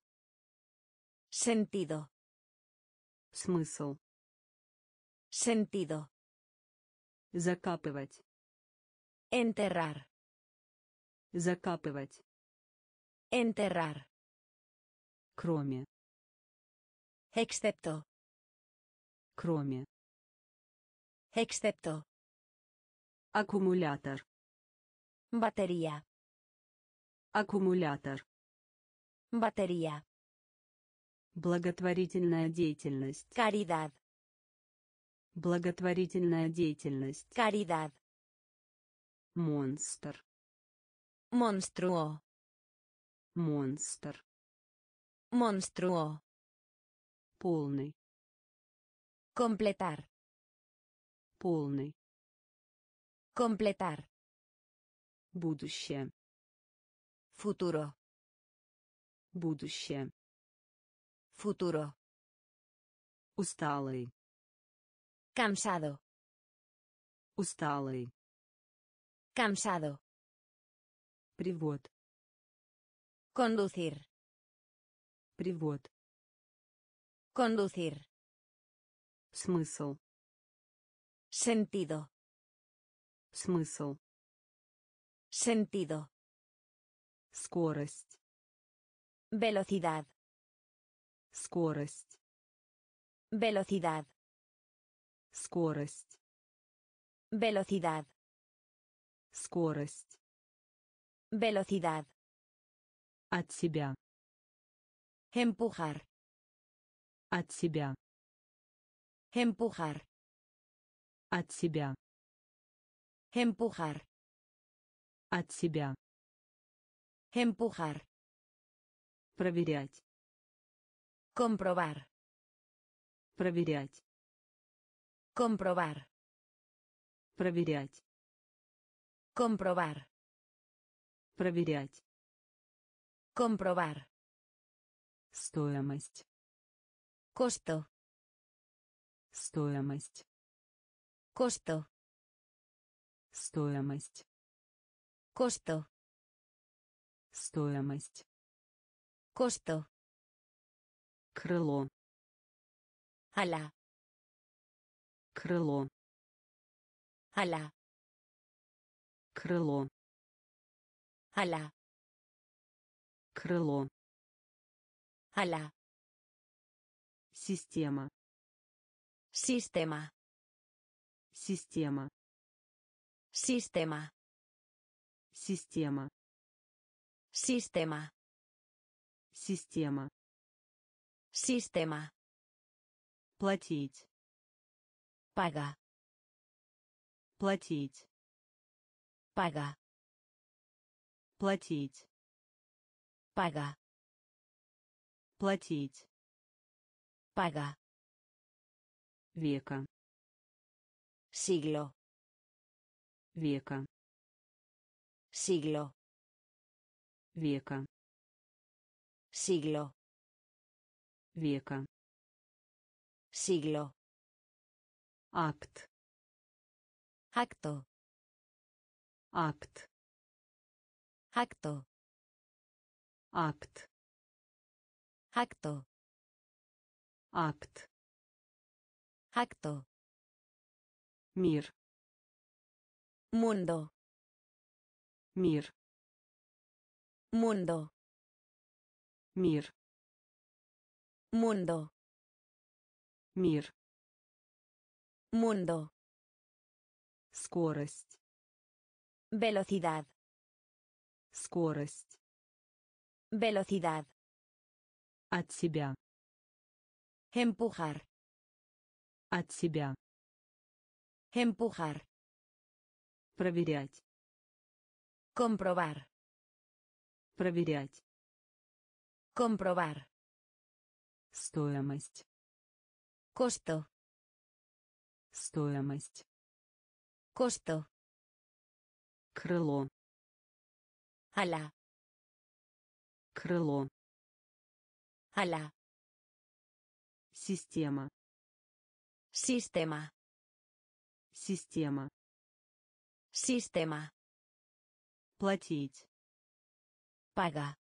Sentido. Смысл. Sentido. Закапывать. Enterrar. Закапывать. Enterrar. Кроме. Excepto. Кроме. Excepto. Аккумулятор. Batería. Аккумулятор. Batería. Благотворительная деятельность. Caridad. Благотворительная деятельность. Caridad. Монстр. Monstruo. Монстр. Monstruo. Полный. Completar. Полный. Completar. Будущее. Futuro. Будущее. Futuro. Усталый. Cansado. Усталый. Cansado. Привод. Conducir. Привод. Conducir. Смысл. Sentido. Смысл. Sentido. Скорость. Velocidad. Скорость. Velocidad. Скорость. Velocidad. Скорость. Velocidad. От себя. Empujar. От себя. Empujar. От себя. Empujar. От себя. Empujar. Проверять. Comprobar. Проверять. Comprobar. Проверять. Comprobar. Проверять. Comprobar. Стоимость. Costo. Стоимость. Costo. Стоимость. Costo. Стоимость. Costo. Крыло. Ala. Крыло. Ala. Крыло. Ala. Крыло. Ala. Система. Sistema. Система. Sistema. Система. Sistema. Система. Sistema. Платить. Paga. Платить. Paga. Платить. Paga. Платить. Paga. Века. Siglo. Века. Siglo. Века. Siglo. Века. Siglo. Акт. Acto. Акт. Acto. Акт. Acto. Акт. Acto. Мир. Mundo. Мир. Mundo. Мир. Mundo. Мир. Mundo. Скорость. Velocidad. Скорость. Velocidad. От себя. Empujar. От себя. Empujar. Проверять. Comprobar. Проверять. Comprobar. Стоимость. Costo. Стоимость. Costo. Крыло. Ala. Крыло. Ala. Система. Sistema. Система. Sistema. Платить. Paga.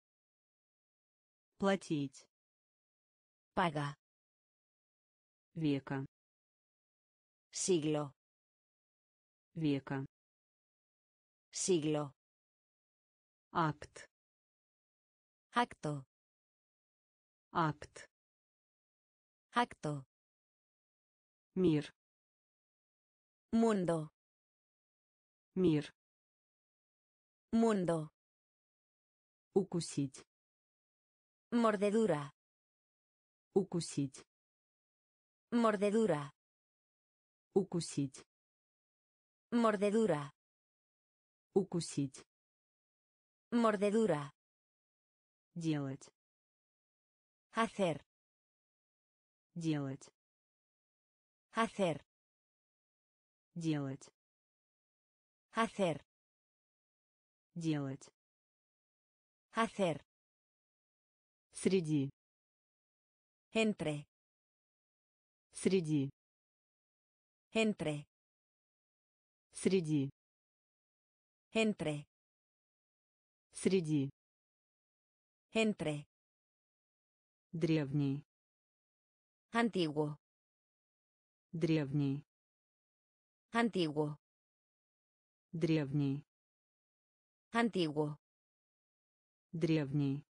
Платить. Paga. Века. Siglo. Века. Siglo. Акт. Acto. Акт. Acto. Мир. Mundo. Мир. Mundo. Укусить. Mordedura. Укусить. Mordedura. Укусить. Mordedura. Укусить. Mordedura. Делать. Hacer. Делать. Hacer. Делать. Hacer. Делать. Hacer. Среди. Entre. Среди. Entre. Среди. Entre. Среди. Entre. Древний. Antiguo. Древний. Antiguo. Древний. Antiguo. Древний.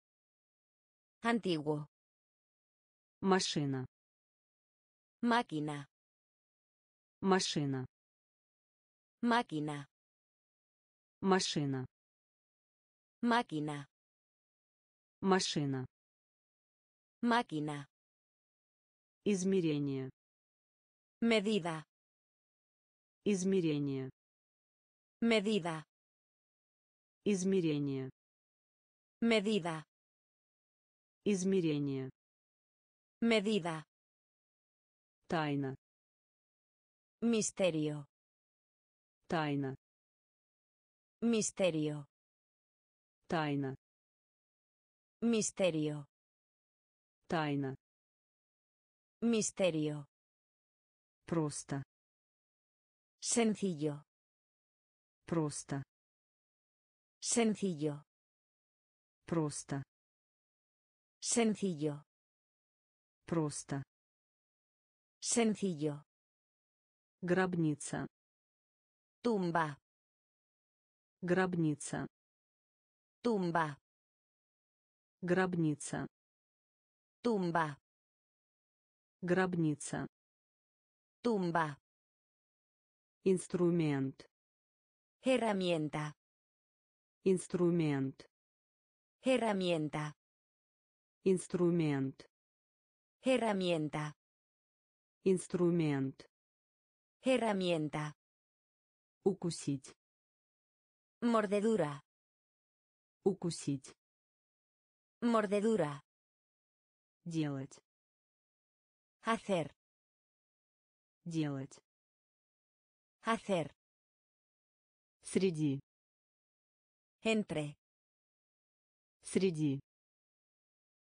Antiguo. Машина. Máquina. Машина. Máquina. Машина. Máquina. Машина. Máquina. Измерение. Medida. Измерение. Medida. Измерение. Medida. Измерение. Medida. Тайна. Misterio. Тайна. Misterio. Тайна. Misterio. Тайна. Misterio. Просто. Sencillo. Просто. Sencillo. Просто. Sencillo. Просто. Sencillo. Гробница. Tumba. Гробница. Tumba. Гробница. Tumba. Гробница. Tumba. Инструмент. Herramienta. Инструмент. Herramienta. Инструмент. Herramienta. Инструмент. Herramienta. Укусить. Mordedura. Укусить. Mordedura. Делать. Hacer. Делать. Hacer. Среди. Entre. Среди.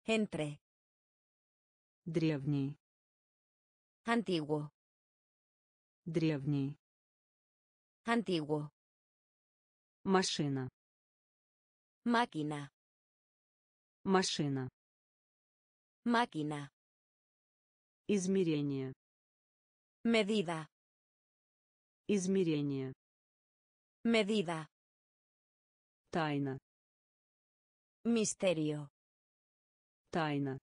Entre. Древний. Antiguo. Древний. Antiguo. Машина. Máquina. Машина. Máquina. Измерение. Medida. Измерение. Medida. Тайна. Misterio. Тайна.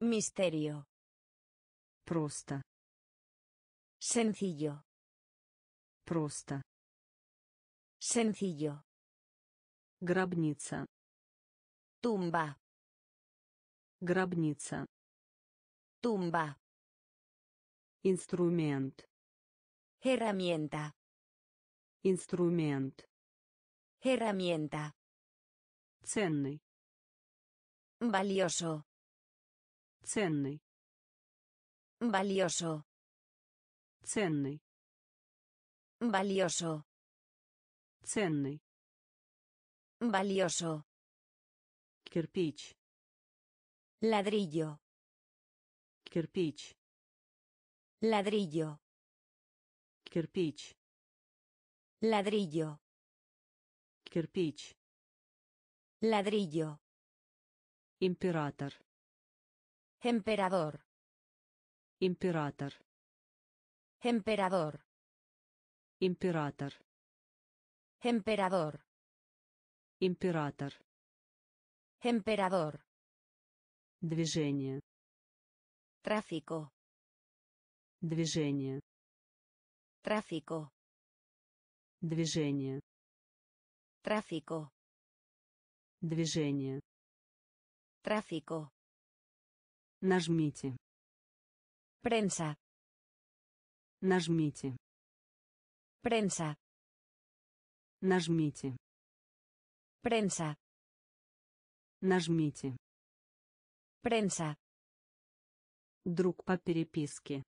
Misterio. Просто. Sencillo. Просто. Sencillo. Гробница. Tumba. Гробница. Tumba. Инструмент. Herramienta. Инструмент. Herramienta. Ценный. Valioso. Ценный. Valioso. Ценный. Valioso. Ценный. Valioso. Кирпич. Ladrillo. Кирпич. Ladrillo. Кирпич. Ladrillo. Кирпич. Ladrillo. Император. Emperador. Император. Emperador. Император. Emperador. Император. Emperador. Движение. Tráfico. Движение. Tráfico. Движение. Tráfico. Движение. Tráfico. Нажмите. Prensa. Нажмите. Prensa. Нажмите. Prensa. Нажмите. Prensa. Друг по переписке.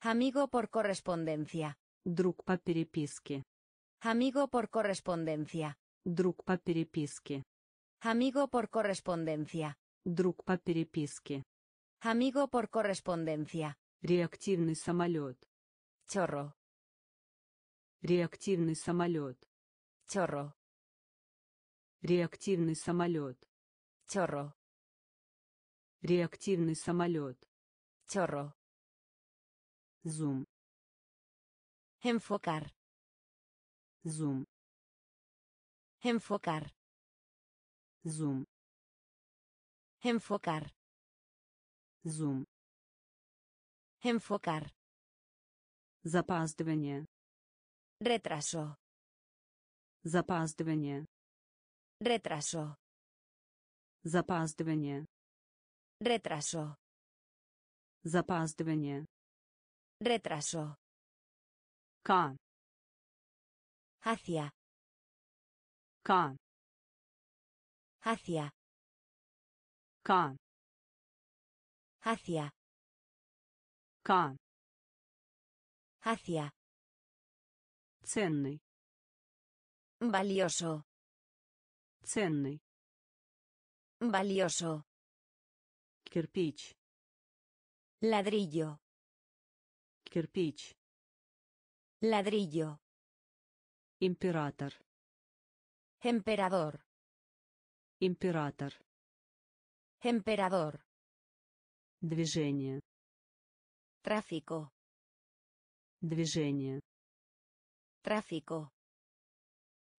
Amigo por correspondencia. Друг по переписке. Amigo por correspondencia. Друг по переписке. Amigo por correspondencia. Друг по переписке. Amigo por correspondencia. Реактивный самолет. Chorro. Реактивный самолет. Chorro. Реактивный самолет. Chorro. Реактивный самолет. Chorro. Зум. Enfocar. Зум. Enfocar. Зум. Enfocar. Зум. Enfocar. Запаздывание. Retraso. Запаздывание. Retraso. Запаздывание. Retraso. Запаздывание. Retraso. К. Hacia. К. Hacia. К. Hacia. К. Hacia. Ценный. Valioso. Ценный. Valioso. Кирпич. Ladrillo. Кирпич. Ladrillo. Император. Emperador. Император. Emperador. Движение. Tráfico. Движение. Tráfico.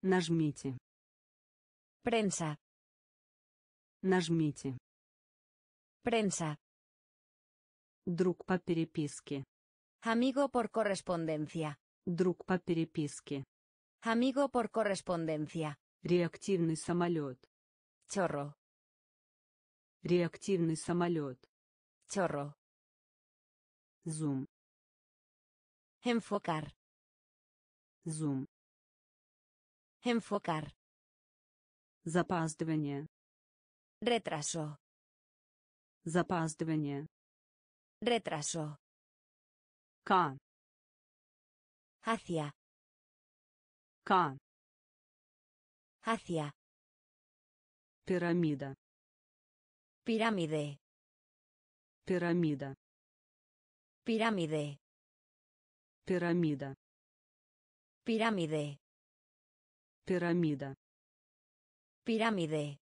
Нажмите. Prensa. Нажмите. Prensa. Друг по переписке. Amigo por correspondencia. Друг по переписке. Amigo por correspondencia. Реактивный самолет. Chorro. Реактивный самолет. Chorro. Зум. Enfocar. Зум. Enfocar. Запаздывание. Retraso. Запаздывание. Retraso. К. Hacia. К. Hacia. Пирамида. Pirámide. Пирамида. Pirámide. Пирамида. Pirámide. Пирамида. Pirámide.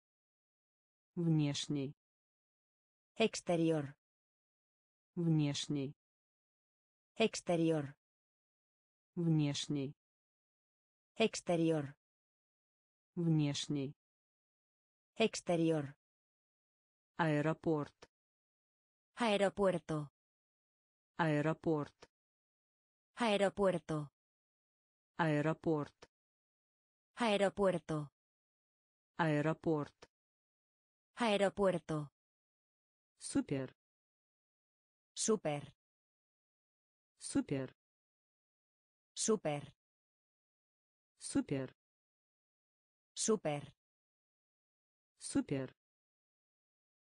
Внешний. Exterior. Внешний. Exterior. Внешний. Exterior. Внешний. Exterior. Аэропорт. Aeropuerto. Аэропорт. Aeropuerto. Аэропорт. Aeropuerto. Аэропорт. Aeropuerto. Супер. Super. Супер. Super. Супер. Super. Супер.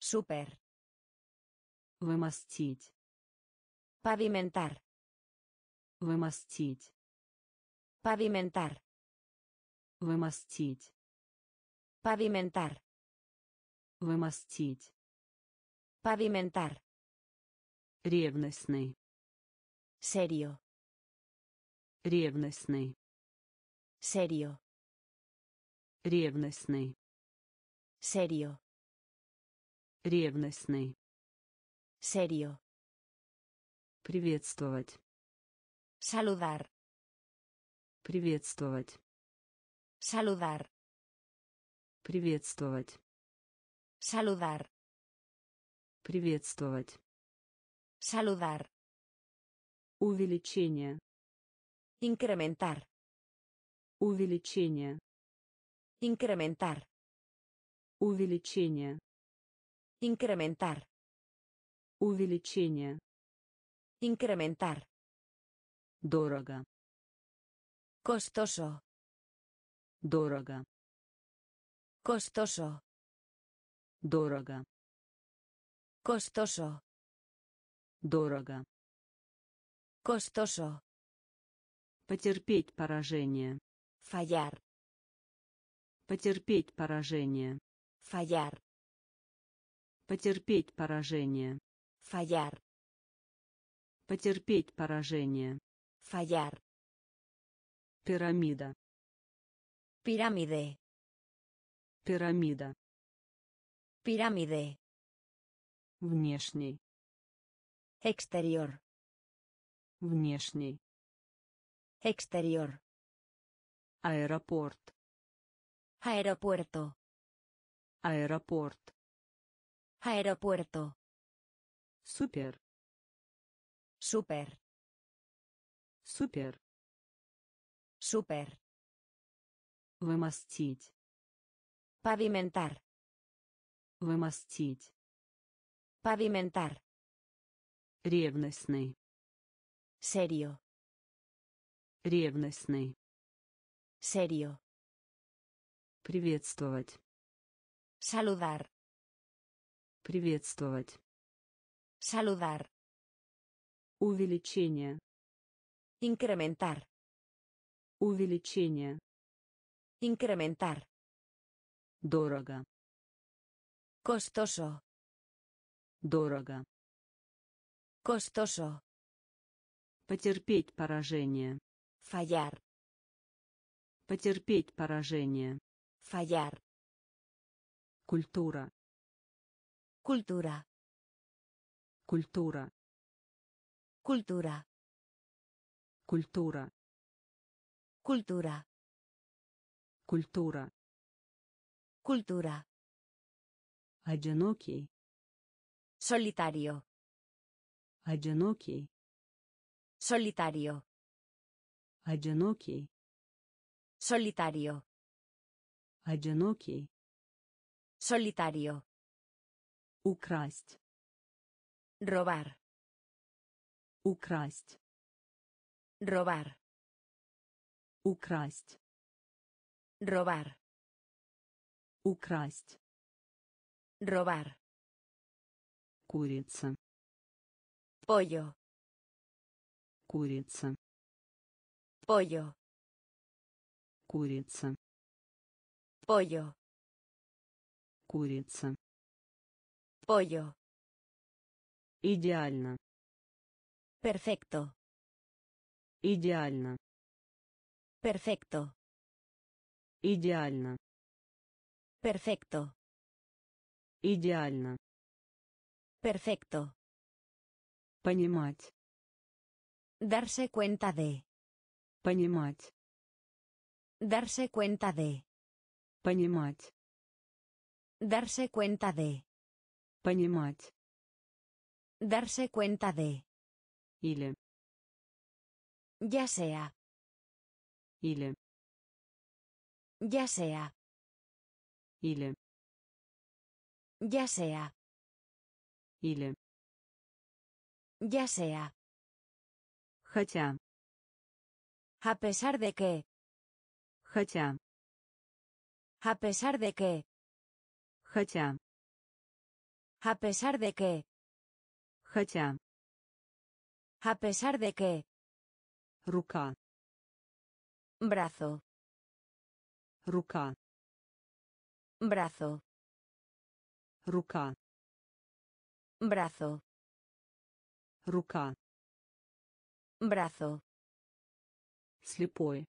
Super. Вымостить. Pavimentar. Вымостить. Pavimentar. Вымостить. Pavimentar. Вымостить. Pavimentar. Ревностный. Serio. Ревностный. Serio. Ревностный. Serio. Ревностный. Serio. Приветствовать. Saludar. Приветствовать. Saludar. Приветствовать. Saludar. Приветствовать. Saludar. Увеличение. Incrementar. Увеличение. Incrementar. Увеличение. Incrementar. Увеличение. Incrementar. Дорого. Costoso. Дорого. Costoso. Дорого. Costoso. Дорого. Costoso. Потерпеть поражение. Fallar. Потерпеть поражение. Fallar. Потерпеть поражение. Fallar. Потерпеть поражение. Fallar. Пирамида. Pirámide. Пирамида. Pirámide. Внешний. Exterior. Внешний. Exterior. Аэропорт. Aeropuerto. Аэропорт. Aeropuerto. Супер. Super. Супер. Super. Вымостить. Pavimentar. Вымостить. Pavimentar. Ревностный. Serio. Ревностный. Serio. Приветствовать. Saludar. Приветствовать. Saludar. Увеличение. Incrementar. Увеличение. Incrementar. Дорого. Costoso. Дорого. Costoso. Потерпеть поражение. Fallar. Потерпеть поражение. Fallar. Культура. Cultura. Культура. Cultura. Культура. Cultura. Культура. Cultura. Одинокий. Solitario. Одинокий. Solitario. Одинокий. Solitario. Одинокий. Solitario. Украсть. Robar. Украсть. Robar. Украсть. Robar. Украсть. Robar. Курица. Pollo. Курица. Pollo. Курица. Pollo. Курица. Pollo. Идеально. Perfecto. Идеально. Perfecto. Идеально. Perfecto. Идеально. Perfecto. Понимать. Darse cuenta de. Понимать. Darse cuenta de. Понимать. Darse cuenta de. Понимать. Darse cuenta de. Или. Ya sea. Или. Ya sea. Или. Ya sea. Или. Ya sea. Хотя. A pesar de que. Хотя. A pesar de que. Хотя. A pesar de que. Хотя. A pesar de que. Рука. Brazo. Рука. Brazo. Рука. Brazo. Рука. Brazo. Слепой.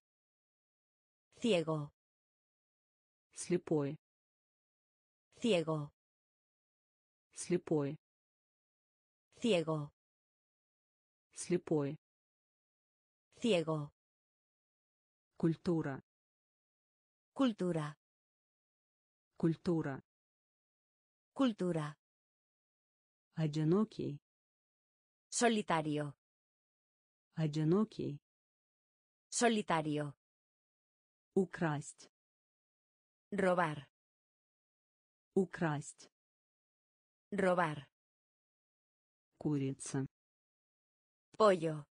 Ciego. Слепой. Ciego. Слепой. Ciego. Слепой. Ciego. Культура. Cultura. Культура. Cultura. Одинокий. Solitario. Одинокий. Solitario. Украсть. Robar. Украсть. Robar. Курица. Pollo.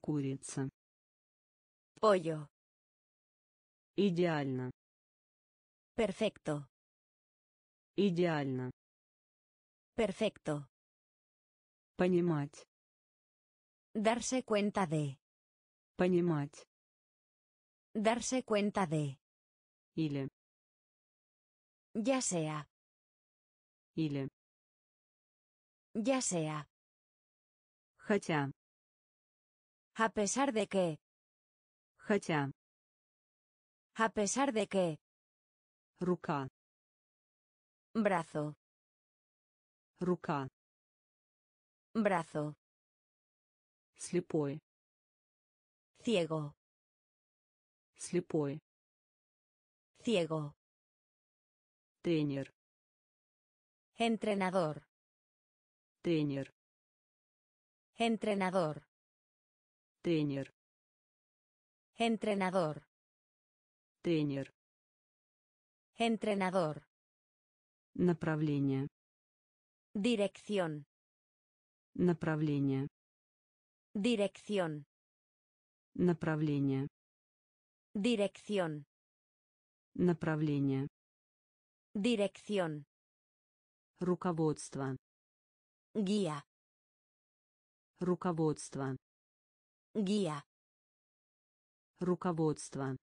Курица. Pollo. Идеально. Perfecto. Идеально. Perfecto. Понимать. Darse cuenta de. Понимать. Darse cuenta de. Или. Ya sea. Или. Ya sea. Хотя. A pesar de que. Хотя. A pesar de que. Рука. Brazo. Рука. Brazo. Слепой. Ciego. Слепой. Ciego. Тренер. Entrenador. Тренер. Entrenador. Тренер. Entrenador. Тренер. Entrenador. Направление. Dirección. Направление. Dirección. Направление. Dirección. Направление. Dirección. Руководство. Guía. Руководство. Guía. Руководство.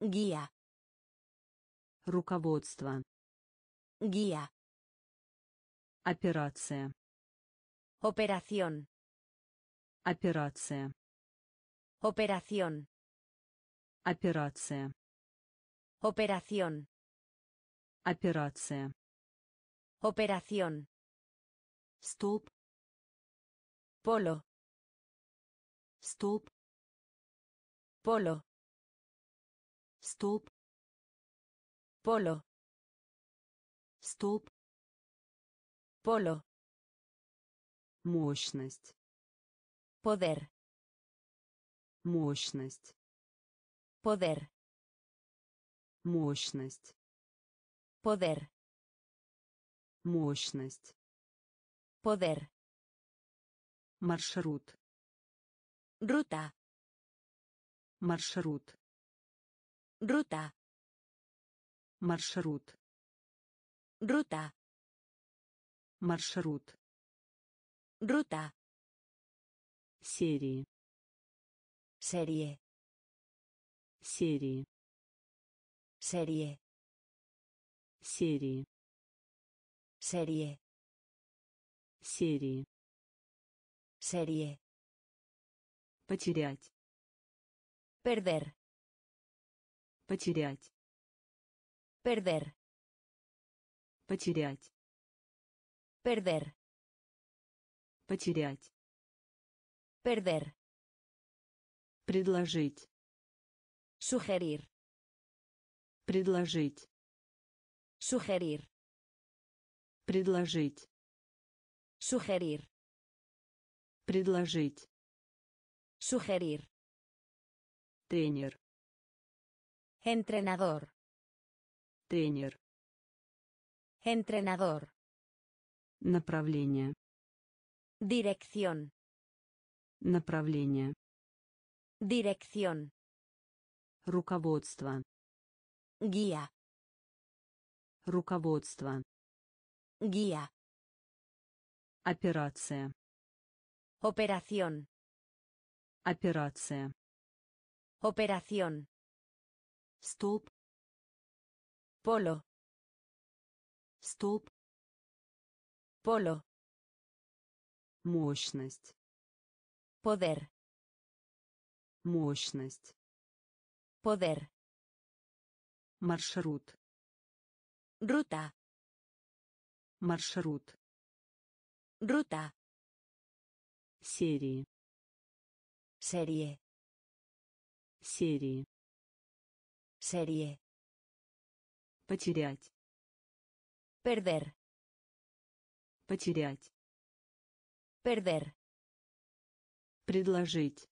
Guía. Руководство. Guía. Операция. Operación. Операция. Operación. Операция. Operación. Операция. Operación. Столб. Polo. Столб. Polo. Столб. Polo. Столб. Polo. Мощность. Poder. Мощность. Poder. Мощность. Poder. Мощность. Poder. Маршрут. Ruta. Маршрут. Ruta. Маршрут. Ruta. Маршрут. Ruta. Серии. Serie. Серии. Serie. Серии. Serie. Серии. Serie. Потерять. Perder. Потерять. Perder. Потерять. Perder. Потерять. Perder. Предложить. Sugerir. Предложить. Sugerir. Предложить. Sugerir. Предложить. Sugerir. Тренер. Entrenador. Тренер. Entrenador. Направление. Dirección. Направление. Dirección. Руководство. Guía. Руководство. Guía. Операция. Operación. Операция. Operación. Столб. Polo. Столб. Polo. Мощность. Poder. Мощность. Poder. Маршрут. Ruta. Маршрут. Ruta. Серии. Serie. Серии. Serie. Потерять. Perder. Потерять. Perder. Предложить.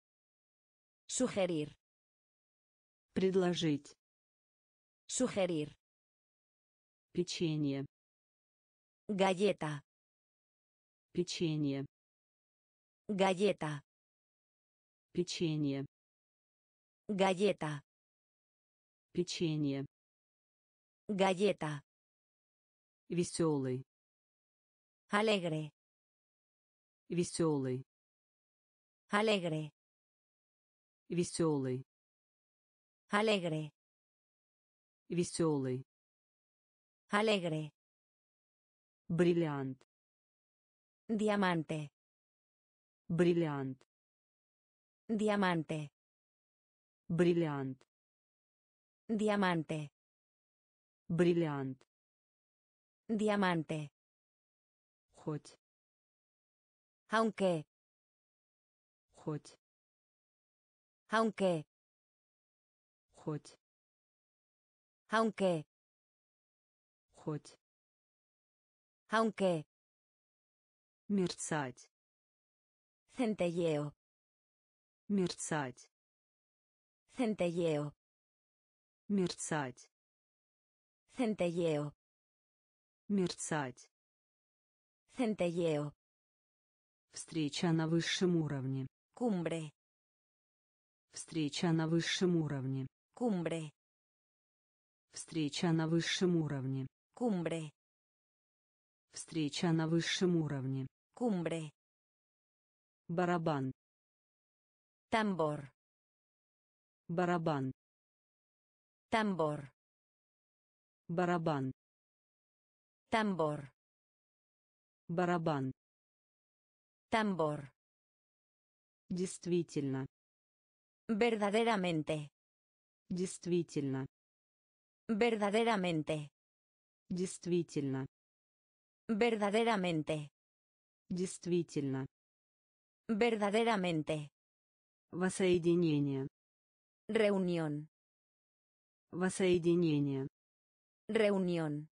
Sugerir. Предложить. Sugerir. Печенье. Galleta. Печенье. Galleta. Печенье. Galleta. Печенье. Galleta. Веселый. Alegre. Веселый. Alegre. Веселый. Alegre. Веселый. Alegre. Бриллиант. Diamante. Бриллиант. Diamante. Бриллиант. Diamante. Бриллиант. Diamante. Хоть. Aunque. Хоть. Aunque. Хоть. Aunque. Хоть. Aunque. Мерцать. Centelleo. Мерцать. Centelleo. Мерцать. Centelleo. Мерцать. Centelleo. Встреча на высшем уровне. Cumbre. Встреча на высшем уровне. Cumbre. Встреча на высшем уровне. Cumbre. Встреча на высшем уровне. Cumbre. Барабан. Tambor. Барабан. Tambor. Барабан. Tambor. Барабан. Tambor. Действительно. Verdaderamente. Действительно. Verdaderamente. Действительно. Verdaderamente. Действительно. Verdaderamente. Воссоединение. Reunión. Воссоединение. Reunión.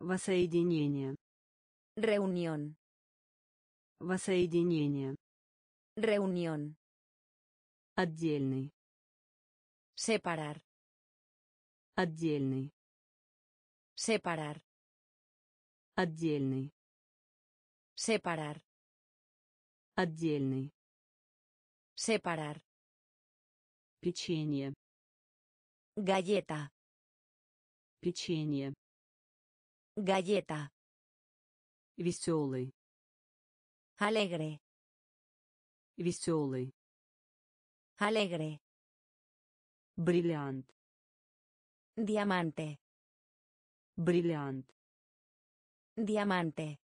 Воссоединение. Reunión. Воссоединение. Reunión. Отдельный. Separar. Отдельный. Separar. Отдельный. Separar. Отдельный. Separar. Печенье. Galleta. Печенье. Galleta. Веселый. Alegre. Веселый. Alegre. Бриллиант. Diamante. Бриллиант. Diamante.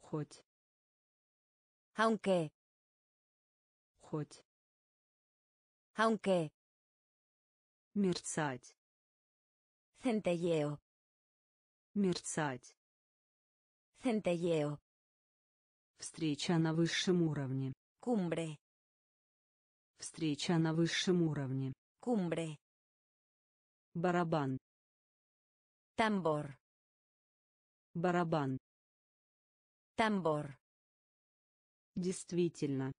Хоть. Aunque. Хоть. Aunque. Мерцать. Centelleo. Мерцать. Centelleo. Встреча на высшем уровне. Cumbre. Встреча на высшем уровне. Cumbre. Барабан. Tambor. Барабан. Tambor. Действительно.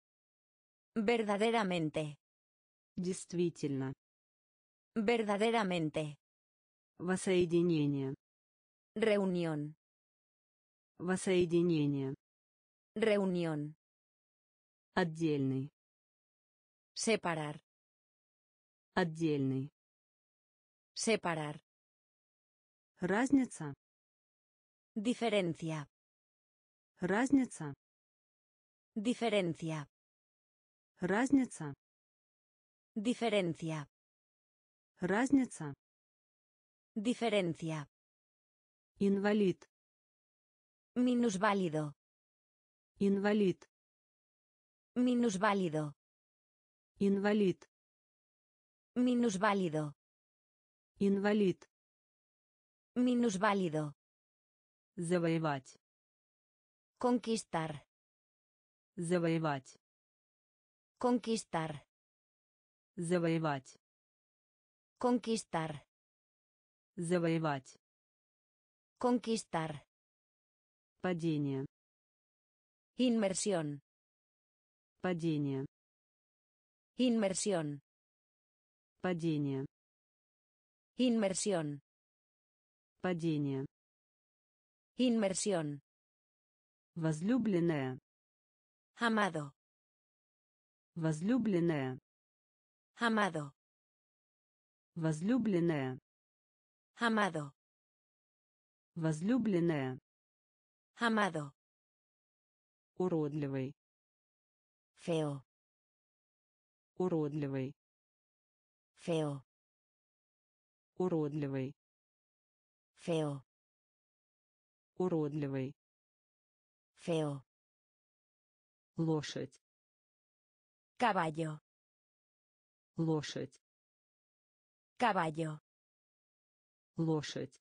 Verdaderamente. Действительно. Verdaderamente. Воссоединение. Reunión. Воссоединение. Reunión. Отдельный. Separar. Отдельный. Separar. Разница. Diferencia. Разница. Diferencia. Разница. Diferencia. Разница. Diferencia. Инвалид. Minusválido. Инвалид. Minusválido. Инвалид. Minusválido. Инвалид. Minusválido. Завоевать. Conquistar. Завоевать. Conquistar. Inmersión. Падение. Inmersión. Падение. Inmersión. Возлюбленная. Amado. Возлюбленная. Amado. Возлюбленная. Amado. Возлюбленная. Amado. Уродливый. Feo. Уродливый. Feo. Уродливый. Feo. Уродливый. Feo. Лошадь. Caballo. Лошадь. Caballo. Лошадь.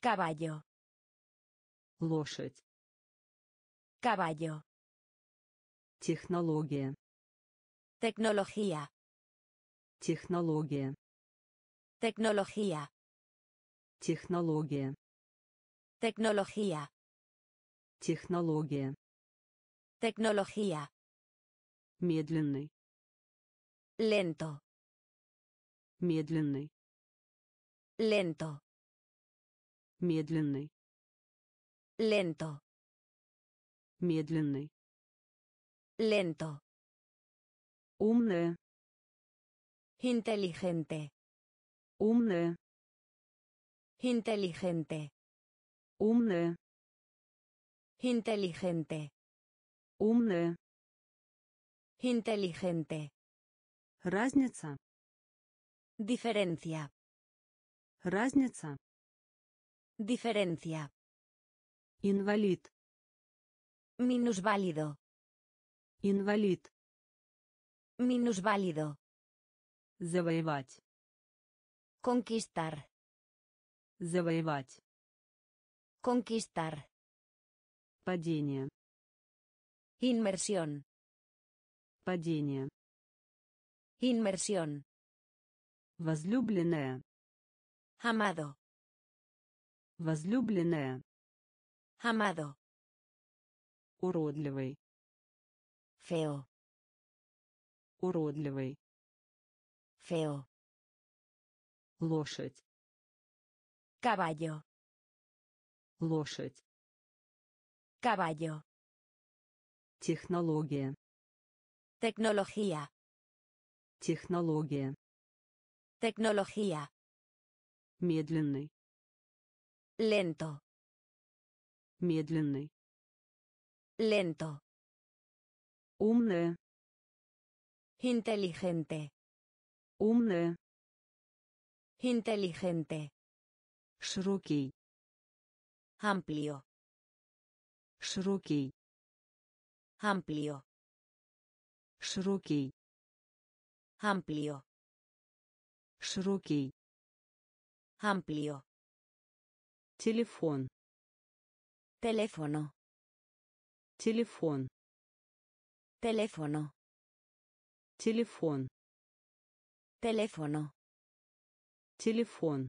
Caballo. Лошадь. Caballo. Технология. Tecnología. Технология. Tecnología. Технология. Tecnología. Технология. Tecnología. Медленный. Lento. Медленный. Lento. Медленный. Lento. Медленный. Lento. Умная. Inteligente. Умная. Inteligente. Умная. Inteligente. Умная. Inteligente. Разница. Diferencia. Разница. Diferencia. Инвалид. Minusválido. Инвалид. Minusválido. Завоевать. Conquistar. Завоевать. Conquistar. Падение. Inmersión. Падение. Inmersión. Возлюбленная. Amado. Возлюбленная. Amado. Уродливый. Feo. Уродливый. Feo. Лошадь. Caballo. Лошадь. Caballo. Технология. Tecnología. Технология. Tecnología. Медленный. Lento. Медленный. Lento. Умная. Inteligente. Умная. Inteligente. Широкий. Amplio. Широкий. Amplio. Широкий. Amplio. Широкий. Amplio. Телефон. Teléfono. Телефон. Teléfono. Телефон. Teléfono. Телефон.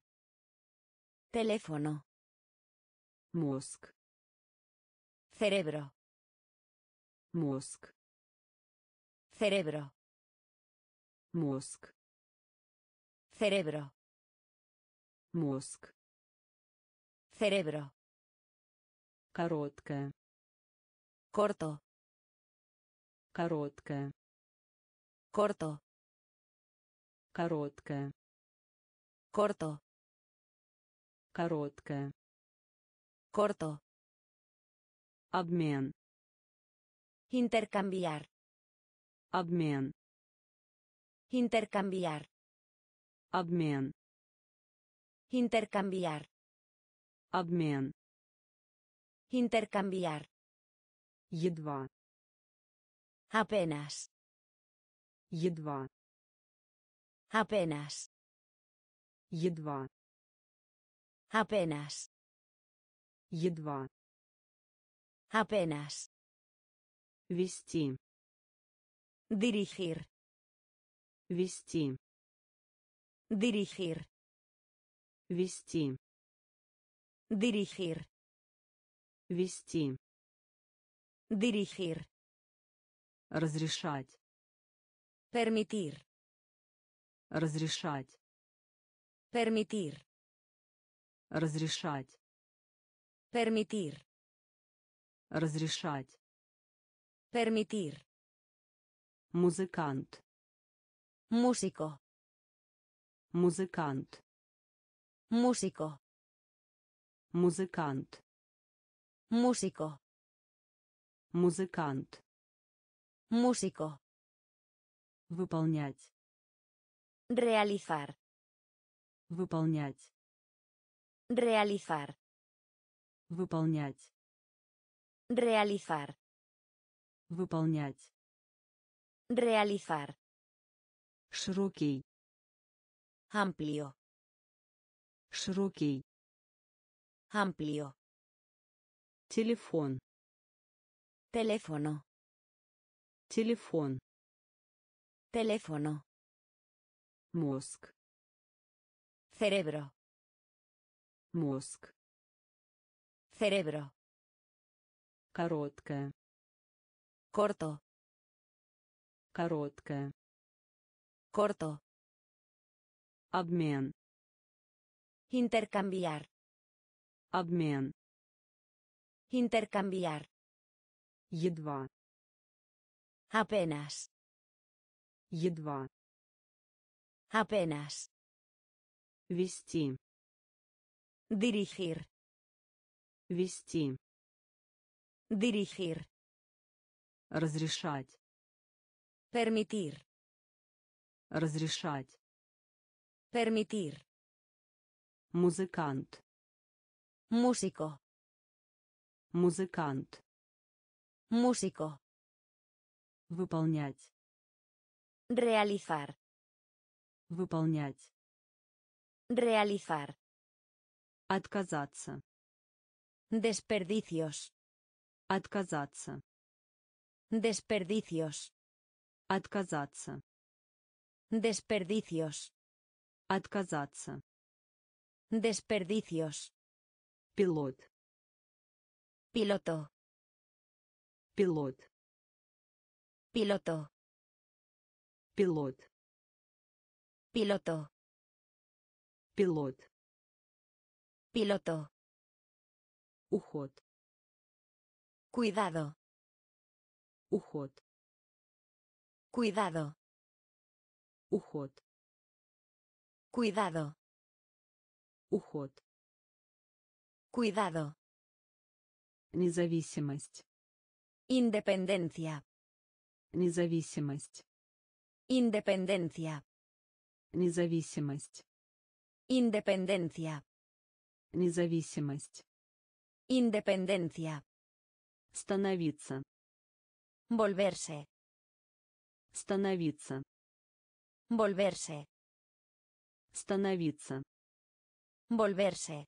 Teléfono. Мозг. Cerebro. Мозг. Cerebro. Мозг. Cerebro. Мозг. Cerebro. Короткая. Corto. Короткая. Corto. Короткая. Corto. Короткая. Corto. Обмен. Intercambiar. Обмен. Intercambiar. Обмен. Intercambiar. Обмен. Intercambiar. Едва. Apenas. Едва. Apenas. Едва. Apenas. Едва. Apenas. Вести. Dirigir. Вести. Dirigir. Вести. Dirigir. Вести. Dirigir. Разрешать. Permitir. Разрешать. Permitir. Разрешать. Permitir. Разрешать. Permitir. Музыкант. Músico. Музыкант. Músico. Музыкант. Músico. Музыкант. Músico. Выполнять. Realizar. Выполнять. Realizar. Выполнять. Realizar. Выполнять. Realizar. Широкий. Amplio. Широкий. Amplio. Телефон. Teléfono. Телефон. Teléfono. Мозг. Cerebro. Мозг. Cerebro. Короткая. Corto. Короткая. Corto. Обмен. Intercambiar. Обмен. Intercambiar. Едва. Apenas. Едва. Apenas. Вести. Dirigir. Вести. Dirigir. Разрешать. Permitir. Разрешать. Permitir. Музыкант. Músico. Музыкант. Músico. Выполнять. Realizar. Выполнять. Realizar. Отказаться. Desperdicios. Отказаться. Desperdicios. Отказаться. Desperdicios. Отказаться. Desperdicios. Пилот. Piloto. Пилот. Piloto. Пилот. Piloto. Пилот. Piloto. Уход. Cuidado. Уход. Cuidado. Уход. Cuidado. Уход. Cuidado. Независимость. Independencia. Независимость. Independencia. Независимость. Independencia. Независимость. Independencia. Становиться. Volverse. Становиться. Volverse. Становиться. Volverse.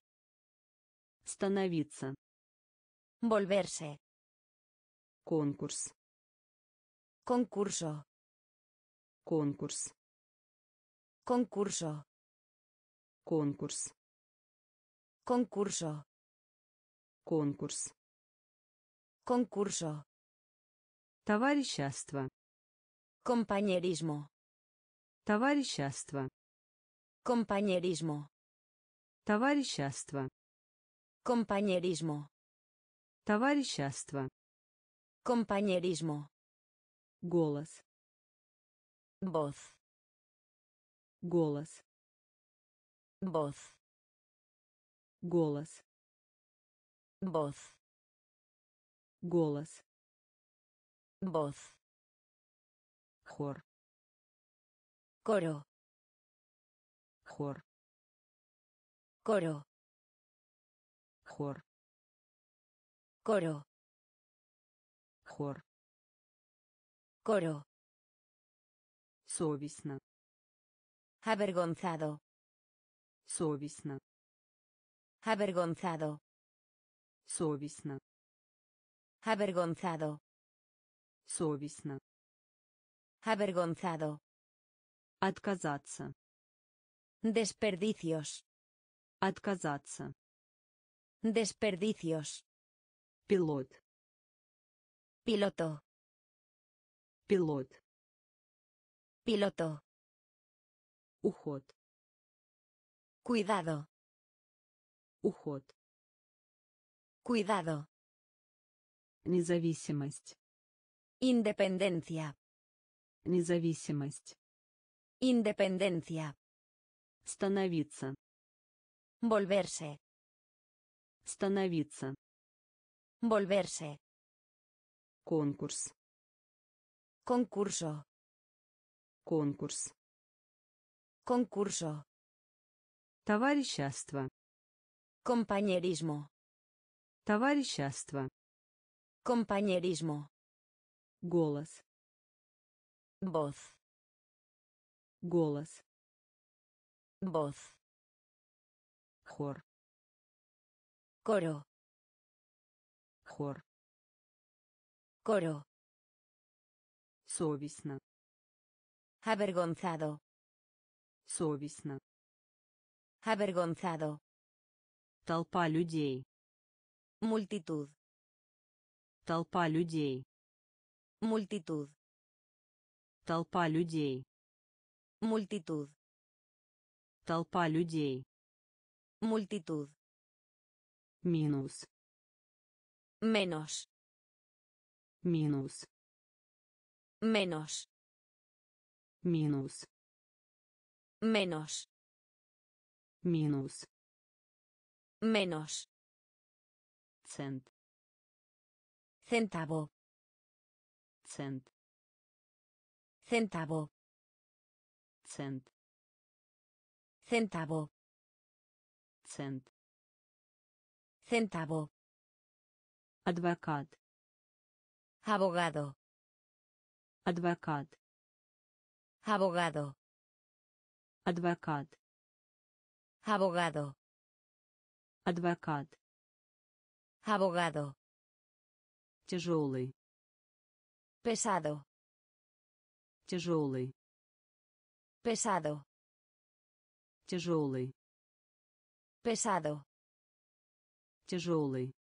Становиться. Volverse. Конкурс. Concurso. Конкурс. Concurso. Конкурс. Concurso. Конкурс. Concurso. Товарищество. Compañerismo. Товарищество. Compañerismo. Товарищество. Compañerismo. Товарищество. Compañerismo. Голос. Voz. Голос. Voz. Голос. Voz. Голос. Voz. Хор. Coro. Хор. Coro. Хор. Coro. Хор. Coro. Совестно. Avergonzado. Совестно. Avergonzado. Совестно. Avergonzado. Совестно. Avergonzado. Отказаться. Desperdicios. Отказаться. Desperdicios. Пилот. Piloto. Пилот. Piloto. Уход. Cuidado. Уход. Cuidado. Независимость. Independencia. Независимость. Independencia. Становиться. Volverse. Становиться. Volverse. Конкурс. Concurso. Конкурс. Concurso. Товарищество. Compañerismo. Товарищество. Compañerismo. Голос. Voz. Голос. Voz. Хор. Coro. Хор. Coro. Совестно. Avergonzado. Совестно. Avergonzado. Толпа людей. Multitud. Толпа людей. Multitud. Толпа людей. Multitud. Толпа людей. Multitud. Минус. Menos. Минус. Menos. Минус. Menos. Минус. Menos. Цент. Centavo. Цент. Centavo. Цент. Centavo. Цент. Centavo. Адвокат. Abogado. Адвокат. Abogado. Адвокат. Abogado. Адвокат. Abogado. Тяжелый. Pesado. Тяжелый. Pesado. Тяжелый. Pesado. Тяжелый.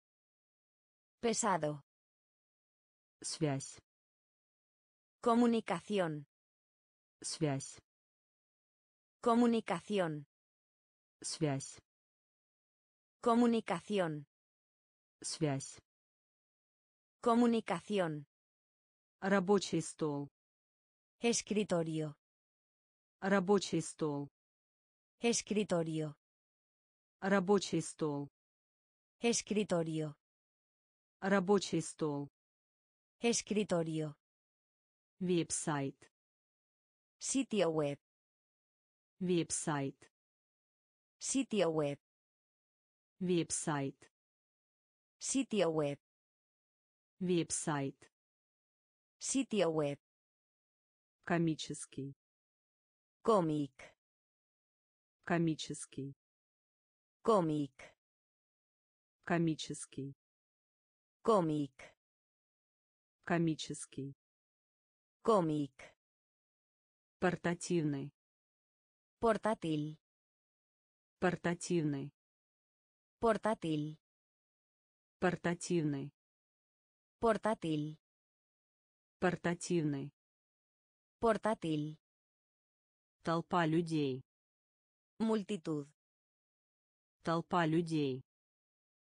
Pesado. Связь. Comunicación. Связь. Comunicación. Связь. Comunicación. Связь. Comunicación. Рабочий стол. Escritorio. Рабочий стол. Escritorio. Рабочий стол. Escritorio. Рабочий стол. Escritorio. Веб-сайт. Sitio web. Веб-сайт. Sitio web. Веб-сайт. Sitio web. Веб-сайт. Sitio web. Комический. Cómic. Комический. Cómic. Комический. Cómic. Комический. Cómic. Портативный. Portátil. Портативный. Portátil. Портативный. Portátil. Портативный. Portátil. Толпа людей. Multitud. Толпа людей.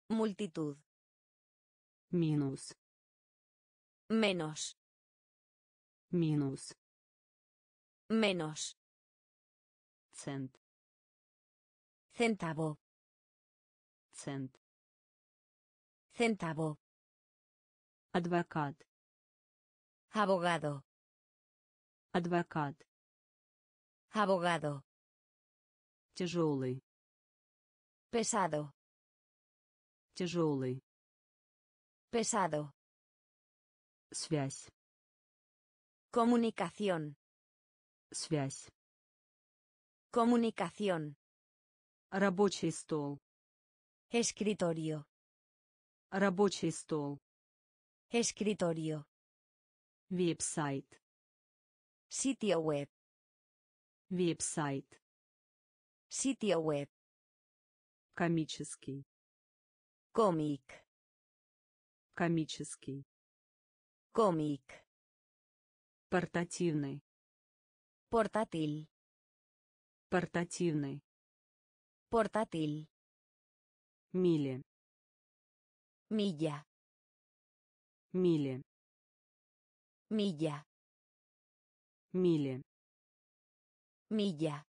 Multitud. Минус. Menos. Минус. Menos. Цент. Centavo. Цент. Centavo. Адвокат. Abogado. Адвокат. Abogado. Тяжелый. Pesado. Тяжелый. Pesado. Связь. Comunicación. Связь. Comunicación. Рабочий стол. Escritorio. Рабочий стол. Escritorio. Веб-сайт. Sitio web. Веб-сайт. Sitio web. Комический. Cómic. Комический. Cómic. Портативный. Portátil. Портативный. Portátil. Мили. Milla. Мили. Milla. Мили. Milla.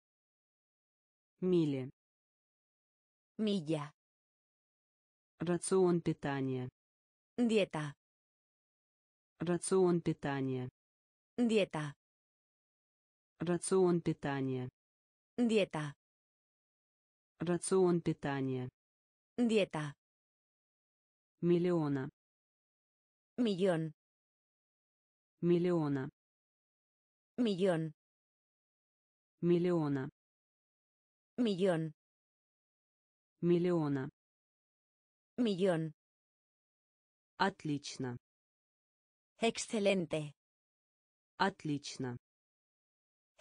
Мили. Milla. Рацион питания. Dieta. Рацион питания. Dieta. Рацион питания. Dieta. Рацион питания. Dieta. Миллиона. Millón. Миллиона. Millón. Миллиона. Millón. Миллиона. Millón. Отлично. Excelente. Отлично.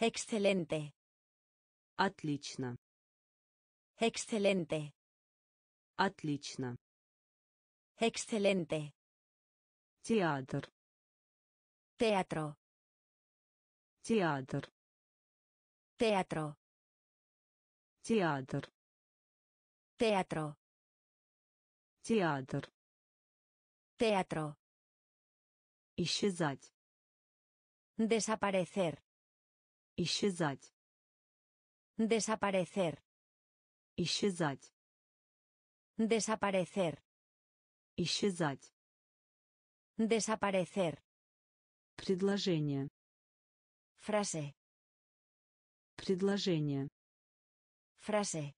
Excelente. Отлично. Excelente. Отлично. Excelente. Театр. Teatro. Театр. Teatro. Театр. Teatro. Театр. Teatro. Исчезать. Desaparecer. Исчезать. Desaparecer. Исчезать. Desaparecer. Исчезать. Desaparecer. Предложение. Frase. Предложение. Frase.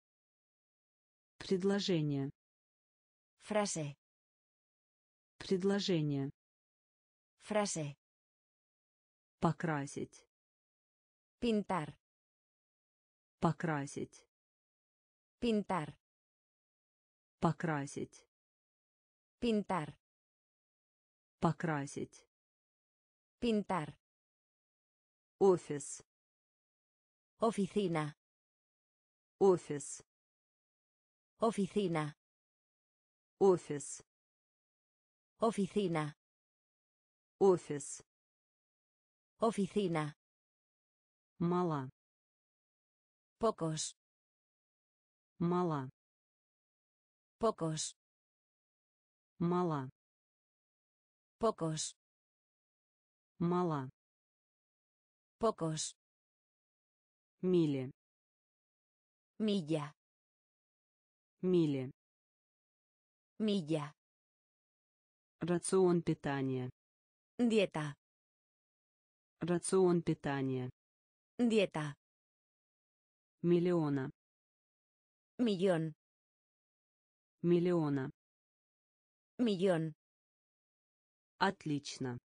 Предложение. Frase. Предложение. Frase. Покрасить. Pintar. Покрасить. Pintar. Покрасить. Pintar. Покрасить. Pintar. Офис. Oficina. Офис. Oficina. Офис. Oficina. Офис. Oficina. Мала. Pocos. Мала. Pocos. Мала. Pocos. Мала. Pocos. Мили. Milla. Мили. Milla. Рацион питания. Dieta. Рацион питания. Dieta. Миллиона. Millón. Миллиона. Millón. Отлично.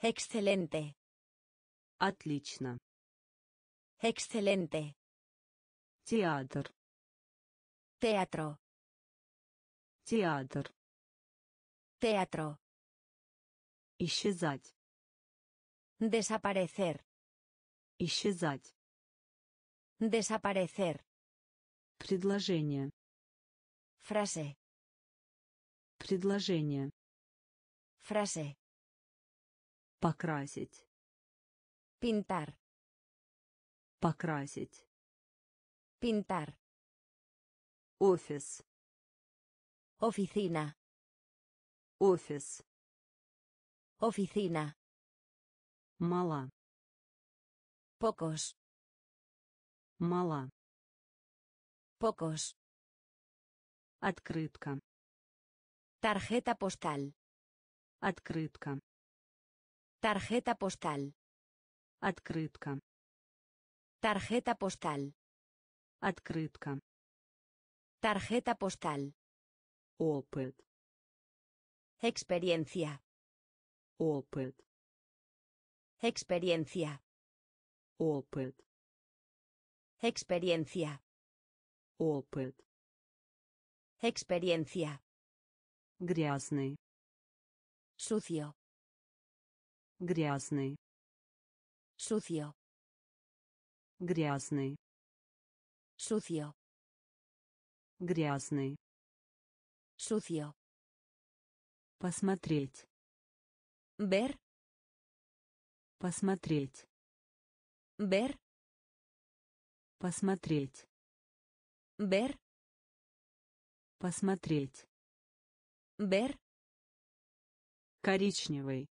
Excelente. Отлично. Excelente. Театр. Teatro. Театр. Teatro. Исчезать. Desaparecer. Исчезать. Desaparecer. Предложение. Frase. Предложение. Frase. Покрасить. Pintar. Покрасить. Pintar. Офис. Oficina. Офис. Oficina. Мала. Pocos. Мала. Pocos. Открытка. Tarjeta postal. Открытка. Tarjeta postal. Открытка. Tarjeta postal. Открытка. Tarjeta postal. Опыт. Experiencia. Опыт. Experiencia. Опыт. Experiencia. Опыт. Experiencia. Грязный. Sucio. Грязный. Sucio. Грязный. Sucio. Грязный. Sucio. Посмотреть. Ver. Посмотреть. Ver. Посмотреть. Ver. Посмотреть. Ver. Коричневый.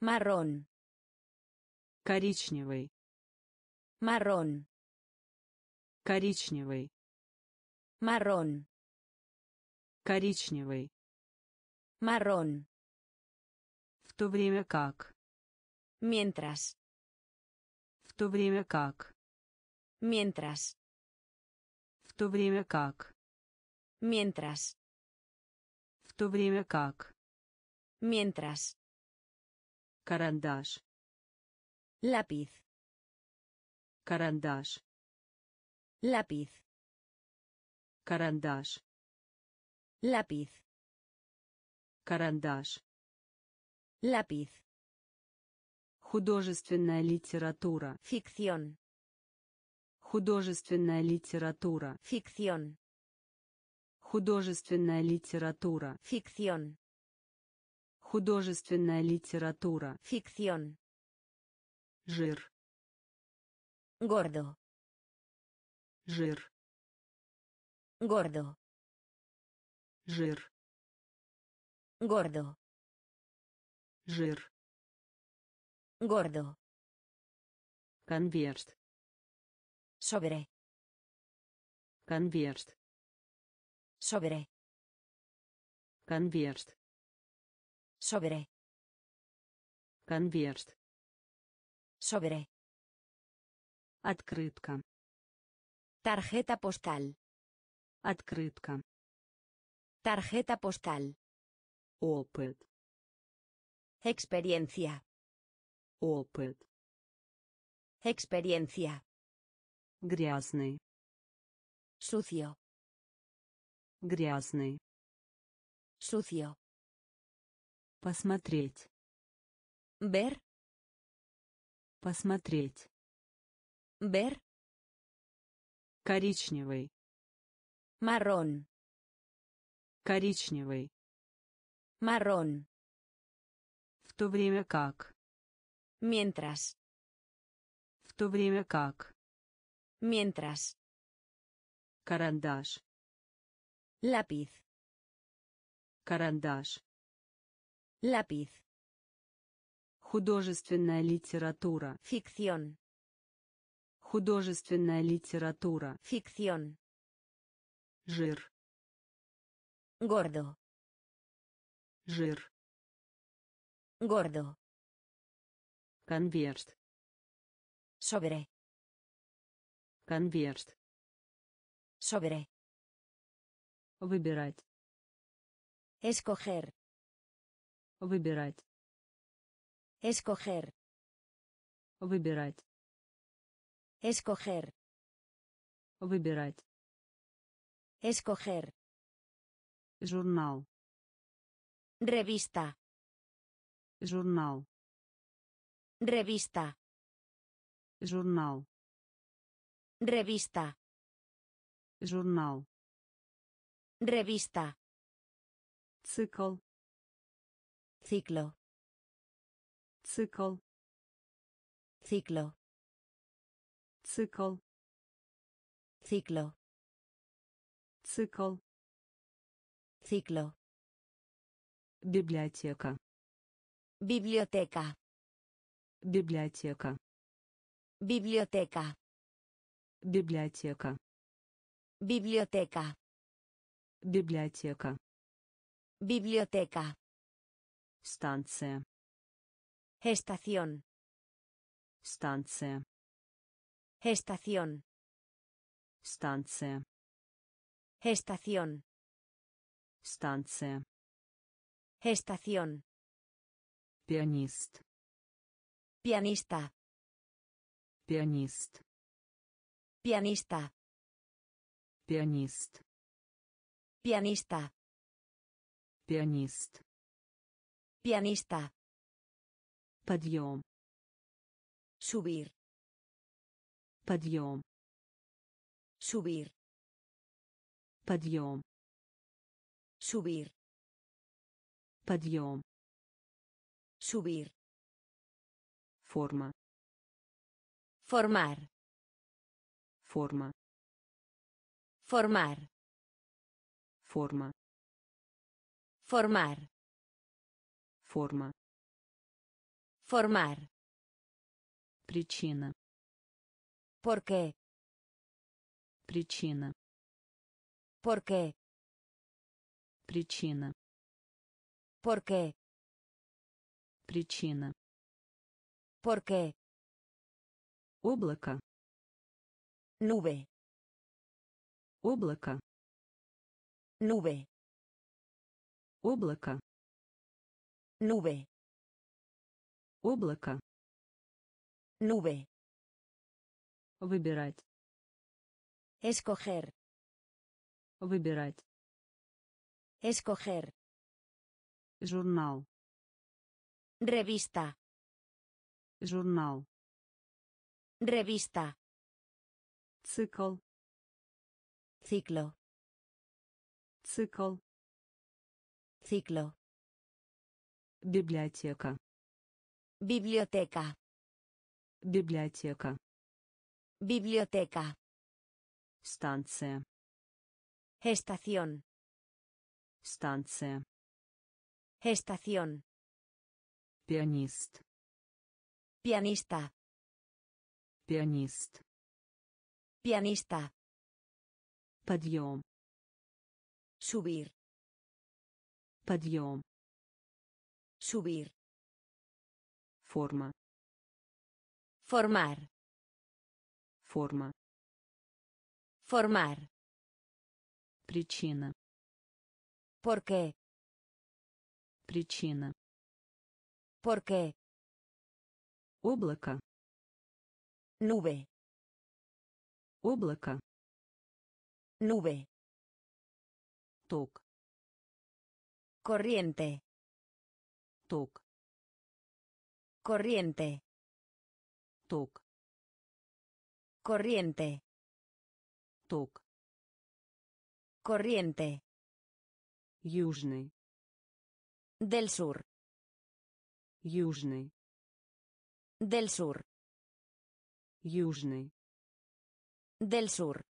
Marrón. Коричневый. Marrón. Коричневый. Marrón. Коричневый. Marrón. В то время как. Mientras. В то время как. Mientras. В то время как. Mientras. В то время как. Mientras. Карандаш. Lápiz. Карандаш. Lápiz. Карандаш. Lápiz. Карандаш. Lápiz. Художественная литература. Ficción. Художественная литература. Ficción. Художественная литература. Ficción. Художественная литература. Ficción. Жир. Gordo. Жир. Gordo. Жир. Gordo. Жир. Gordo. Конверт. Sobre. Конверт. Sobre. Конверт. Sobre. Конверт. Sobre. Открытка. Tarjeta postal. Открытка. Tarjeta postal. Опыт. Experiencia. Опыт. Experiencia. Грязный. Sucio. Грязный. Sucio. Посмотреть. Ver. Посмотреть. Ver. Коричневый. Marrón. Коричневый. Marrón. В то время как. Mientras. В то время как. Mientras. Карандаш. Lápiz. Карандаш. Lápiz. Художественная литература. Ficción. Художественная литература. Ficción. Жир. Gordo. Жир. Gordo. Конверт. Sobre. Конверт. Sobre. Выбирать. Escoger. Выбирать. Escoger. Выбирать. Escoger. Выбирать. Escoger. Журнал. Revista. Журнал. Revista. Журнал. Revista. Журнал. Revista. Цикл. Ciclo. Цикл. Ciclo. Цикл. Ciclo. Цикл. Ciclo. Библиотека. Biblioteca. Библиотека. Biblioteca. Библиотека. Biblioteca. Библиотека. Biblioteca. Станция. Estación. Станция. Estación. Станция. Estación. Станция. Estación. Пианист. Pianista. Пианист. Pianista. Пианист. Pianista. Пианист. Pianista. Подъем. Subir. Подъем. Subir. Подъем. Subir. Подъем. Subir. Форма. Formar. Форма. Formar. Форма. Formar. Форма. Formar. Причина. ¿Por qué? Причина. ¿Por qué? Причина. ¿Por qué? Причина. ¿Por qué? Облако. Nube. Облако. Nube. Облако. Nube. Облако. Nube. Выбирать. Escoger. Выбирать. Escoger. Журнал. Revista. Журнал. Revista. Цикл. Ciclo. Цикл. Ciclo. Библиотека. Biblioteca. Библиотека. Biblioteca. Станция. Estación. Станция. Estación. Пианист. Pianista. Пианист. Pianista. Подъем. Subir. Подъем. Subir. Форма. Formar. Форма. Formar. Причина. ¿Por qué? Причина. ¿Por qué? Облако. Nube. Облако. Nube. Ток. Corriente. Ток. Corriente. Ток. Corriente. Ток. Corriente. Южный. Del sur. Южный. Del sur. Южный. Del sur.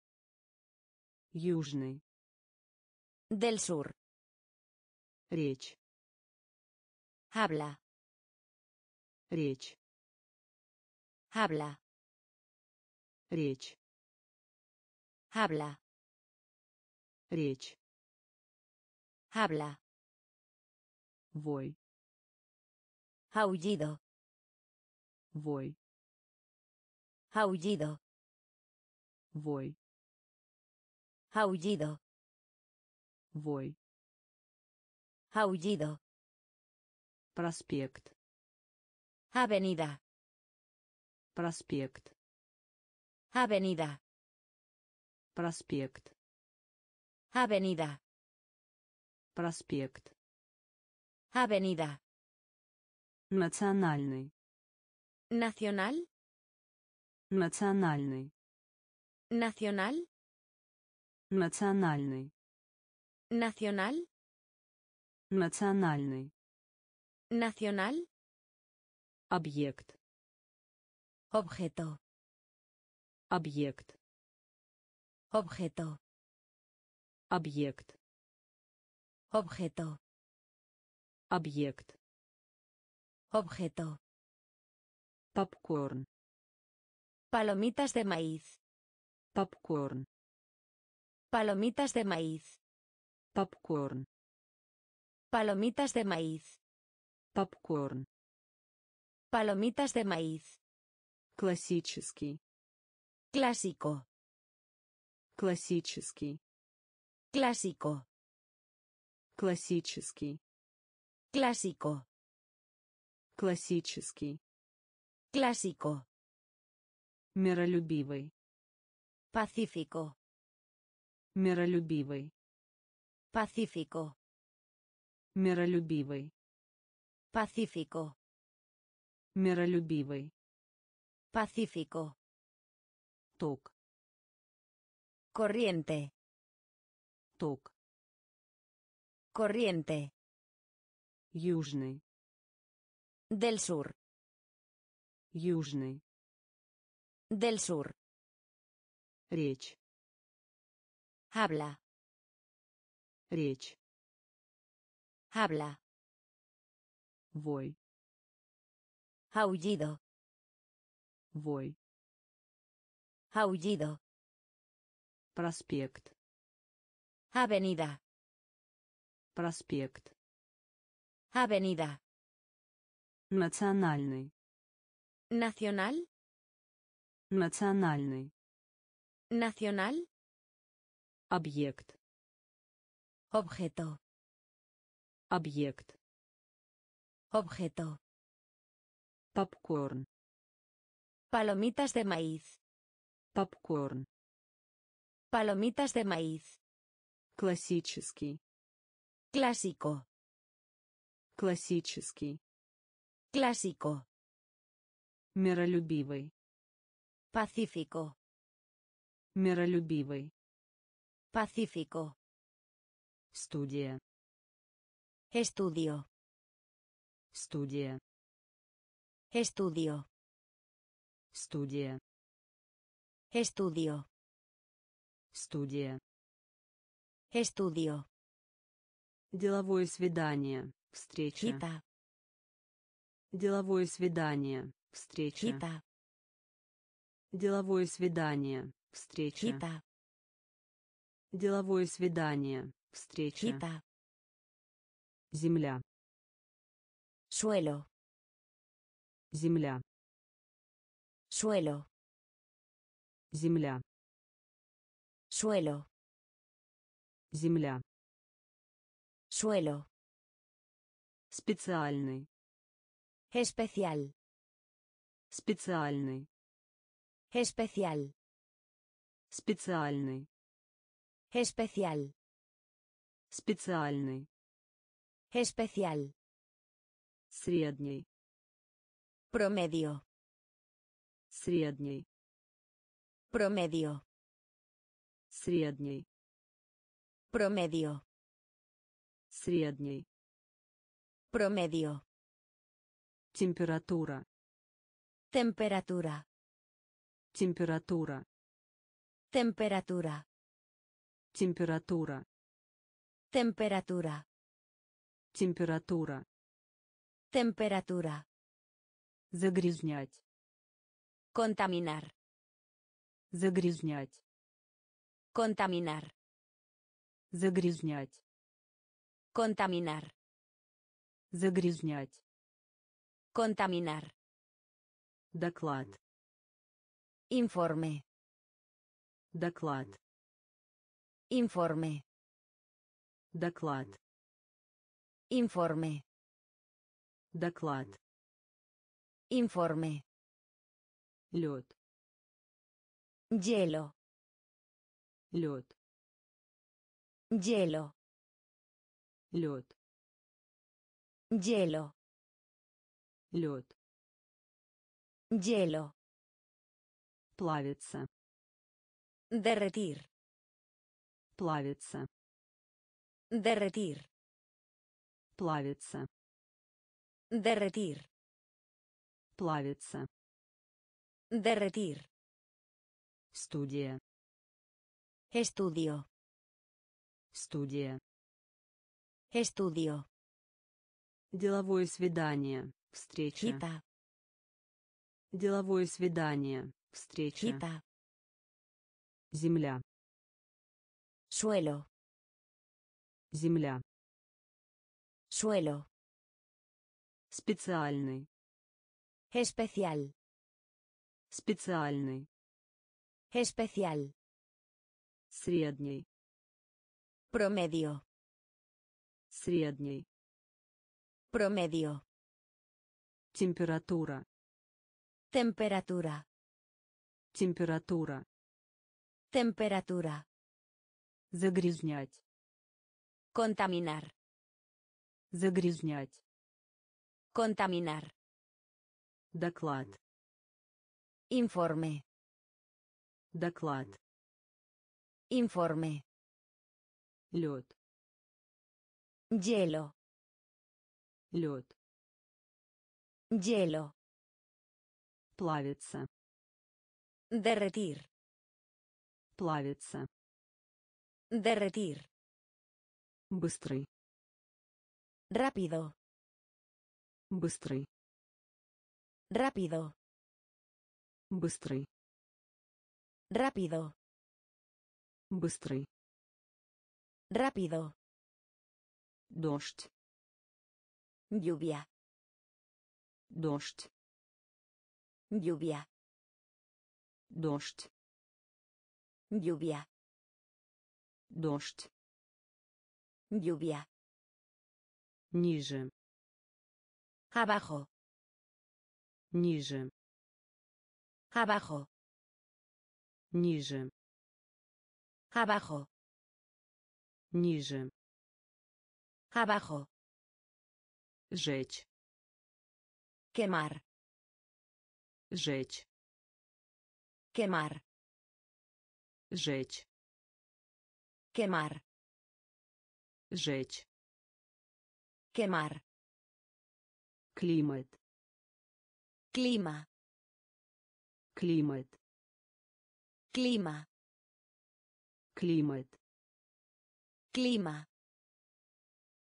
Южный. Del sur. Речь. Habla. Речь. Habla. Речь. Habla. Речь. Habla. Вой. Aullido. Вой. Aullido. Вой. Aullido. Вой. Aullido. Проспект. Avenida. Проспект. Avenida. Проспект. Avenida. Проспект. Avenida. Национальный. Nacional. Национальный. Nacional. Национальный. Nacional. Национальный. Nacional. Объект. Objeto. Объект. Objeto. Объект. Objeto. Объект. Objeto. Попкорн. Palomitas de maíz. Попкорн. Palomitas de maíz. Попкорн. Palomitas de maíz. Попкорн. Palomitas de maíz. Классический. Clásico. Классический. Clásico. Классический. Clásico. Классический. Clásico. Миролюбивый. Pacífico. Миролюбивый. Pacífico. Миролюбивый. Pacífico. Миролюбивый. Pacífico. Ток. Corriente. Ток. Corriente. Южный. Del sur. Южный. Del sur. Речь. Habla. Речь. Habla. Вой. Aullido. Вой. Aullido. Проспект. Avenida. Проспект. Avenida. Национальный. Nacional. Национальный. Nacional. Объект. Objeto. Объект. Objeto. Попкорн. Palomitas de maíz. Попкорн. Palomitas de maíz. Классический. Clásico. Классический. Clásico. Миролюбивый. Pacífico. Миролюбивый. Pacífico. Студия. Estudio. Студия. Estudio. Студия. Estudio. Студия. Estudio. Деловое свидание. Встреча. Cita. Деловое свидание. Встреча. Cita. Деловое свидание. Встреча. Cita. Деловое свидание. Встреча. Cita. Земля. Suelo. Земля. Suelo. Земля. Suelo. Земля. Suelo. Специальный. Especial. Специальный. Especial. Специальный. Especial. Специальный. Especial. Средний. Promedio. Средний. Promedio. Средний. Promedio. Средний. Promedio. Температура. Temperatura. Температура. Temperatura. Температура. Temperatura. Температура. Temperatura. Загрязнять. Contaminar. Загрязнять. Contaminar. Загрязнять. Contaminar. Загрязнять. Contaminar. Доклад. Informe. Доклад. Informe. Доклад. Informe. Доклад. Informe. Лед. Hielo. Лед. Hielo. Лед. Hielo. Лед. Hielo. Плавится. Derretir. Плавится. Derretir. Плавится. Derretir. Плавится. Derretir. Студия. Estudio. Студия. Estudio. Деловое свидание. Встреча. Cita. Деловое свидание. Встреча. Cita. Земля. Suelo. Земля. Suelo. Специальный. Especial. Специальный. Especial. Средний. Promedio. Средний. Promedio. Температура. Temperatura. Температура. Temperatura. Загрязнять. Contaminar. Загрязнять. Contaminar. Доклад. Informe. Доклад. Informe. Лед. Hielo. Лед. Hielo. Плавится. Derretir. Плавится. Derretir. Быстрый. Rápido. Быстрый. Rápido. Быстрый. Rápido. Быстрый. Rápido. Дождь. Lluvia. Дождь. Lluvia. Дождь. Lluvia. Дождь. Lluvia. Ниже. Abajo. Ниже. Abajo. Ниже. Abajo. Ниже. Abajo. Жечь. Quemar. Жечь. Quemar. Жечь. Quemar. Жечь. Quemar. Климат. Clima. Климат. Clima. Климат. Clima.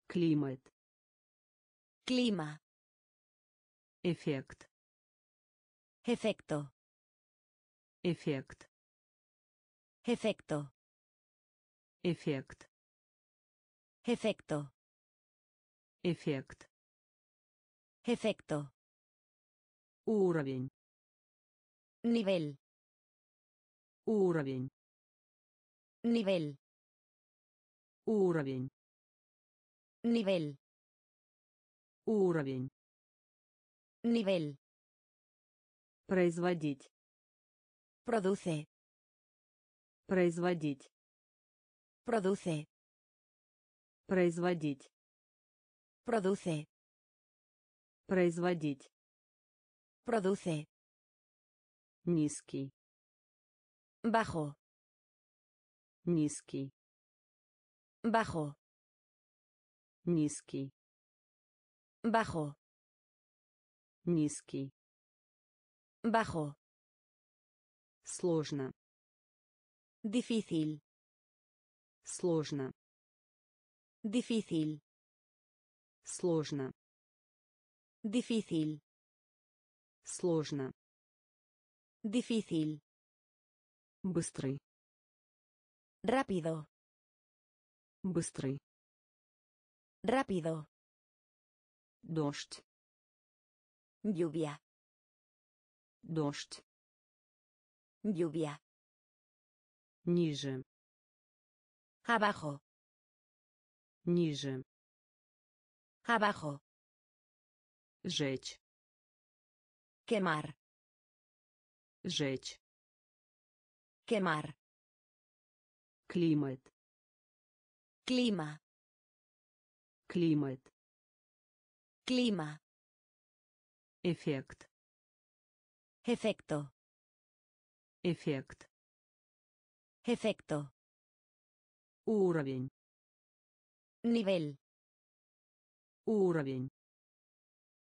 Климат. Clima. Эффект. Efecto. Эффект. Efecto. Эффект. Efecto. Эффект. Efecto. Уровень. Nivel. Уровень. Nivel. Уровень. Nivel. Уровень. Nivel. Производить. Produce. Производить. Produce. Производить. Produce. Производить. Produce. Низкий. Bajo. Низкий. Bajo. Низкий. Bajo. Низкий. Bajo. Сложно. Difícil. Сложно. Difícil. Сложно. Difícil. Сложно. Difícil. Быстрый. Rápido. Быстрый. Rápido. Дождь. Lluvia. Дождь. Lluvia. Ниже. Abajo. Ниже. Abajo. Жечь. Quemar. Жечь. Quemar. Климат. Clima. Климат. Clima. Эффект. Efecto. Эффект. Efecto. Уровень. Nivel. Уровень.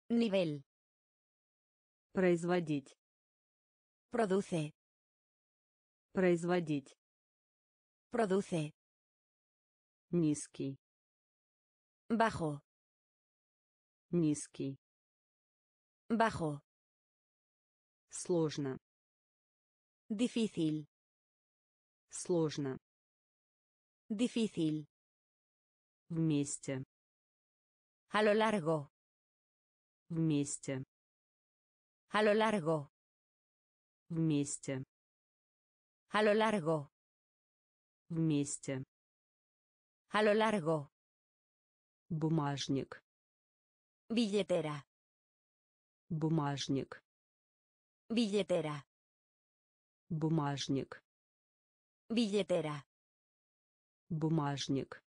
Nivel. Производить. Produce. Производить. Produce. Низкий. Bajo. Низкий. Bajo. Сложно. Difícil. Сложно. Difícil. Вместе. A lo largo. Вместе. A lo largo. Вместе. A lo largo. Вместе. A lo largo. Бумажник. Billetera. Бумажник. Billetera. Бумажник. Billetera. Бумажник.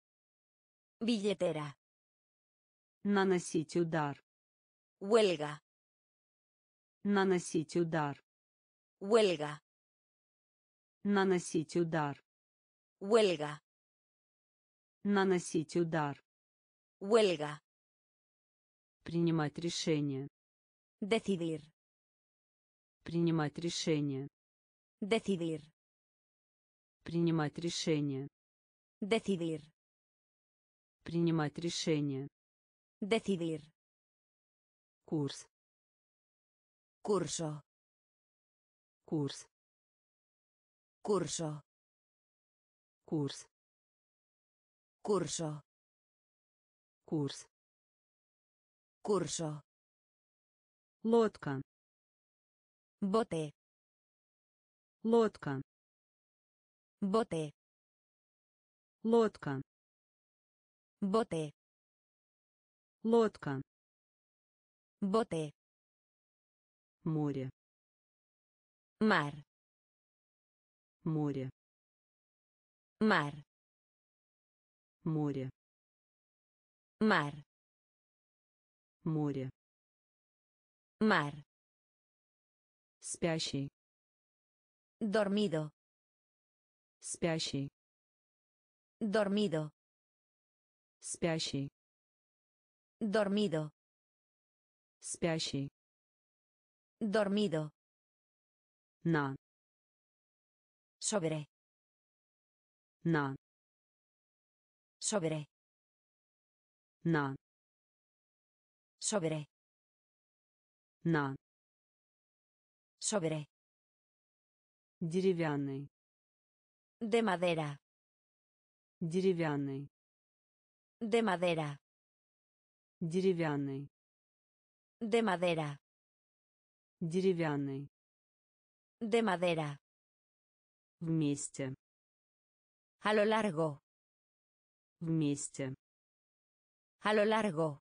Billetera. Наносить удар. Huelga. Наносить удар. Huelga. Наносить удар. Huelga. Наносить удар. Huelga. Принимать решение. Decidir. Принимать решение. Decidir. Принимать решение. Decidir. Принимать решение. Decidir. Курс. Curso. Курс. Curso. Курс. Curso. Курс. Curso. Лодка. Bote. Лодка. Bote. Лодка. Bote. Лодка. Bote. Море. Mar. Море. Mar. Море. Mar. Море. Mar. Спящий. Dormido. Спящий. Dormido. Спящий. Dormido. Спящий. Dormido. На. Sobre. На. Sobre. На. Sobre. На. Sobre. Деревянный. De madera. Деревянный. De madera. Деревянный. De madera. Деревянный. De madera. Вместе. A lo largo. Вместе. A lo largo.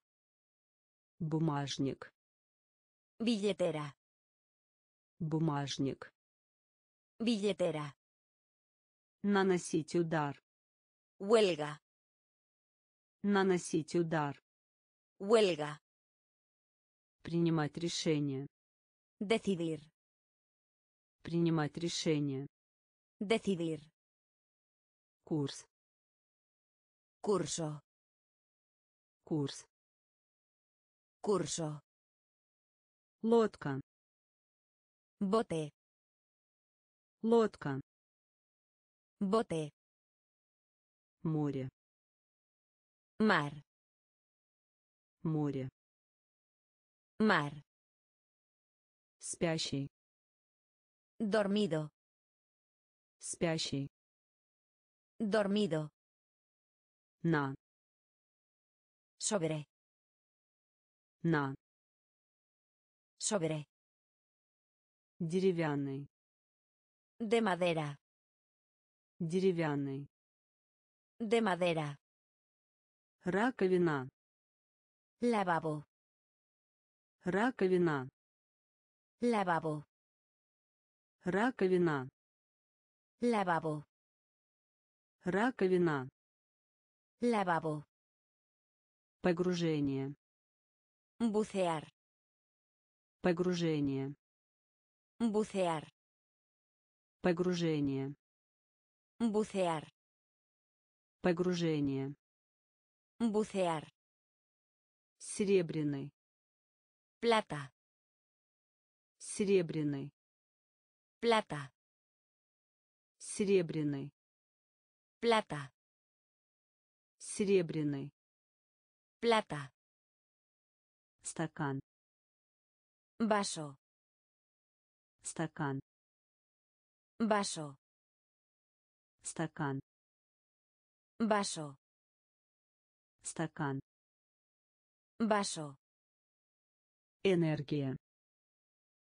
Бумажник. Billetera. Бумажник. Billetera. Наносить удар. Huelga. Наносить удар. Huelga. Принимать решение. Decidir. Принимать решение. Decidir. Курс. Curso. Курс. Curso. Лодка. Bote. Лодка. Bote. Море. Mar. Море. Mar. Спящий. Dormido. Спящий. Dormido. На. Sobre. На. Sobre. Деревянный. De madera. Деревянный. De madera. Раковина. Lavabo. Раковина. Lavabo. Раковина. Lavabo. Раковина. Lavabo. Погружение. Bucear. Погружение. Bucear. Погружение. Bucear. Погружение. Bucear. Серебряный. Plata. Серебряный. Plata. Серебряный. Plata. Серебряный. Plata. Стакан. Vaso. Стакан. Vaso. Стакан. Vaso. Стакан. Vaso. Энергия.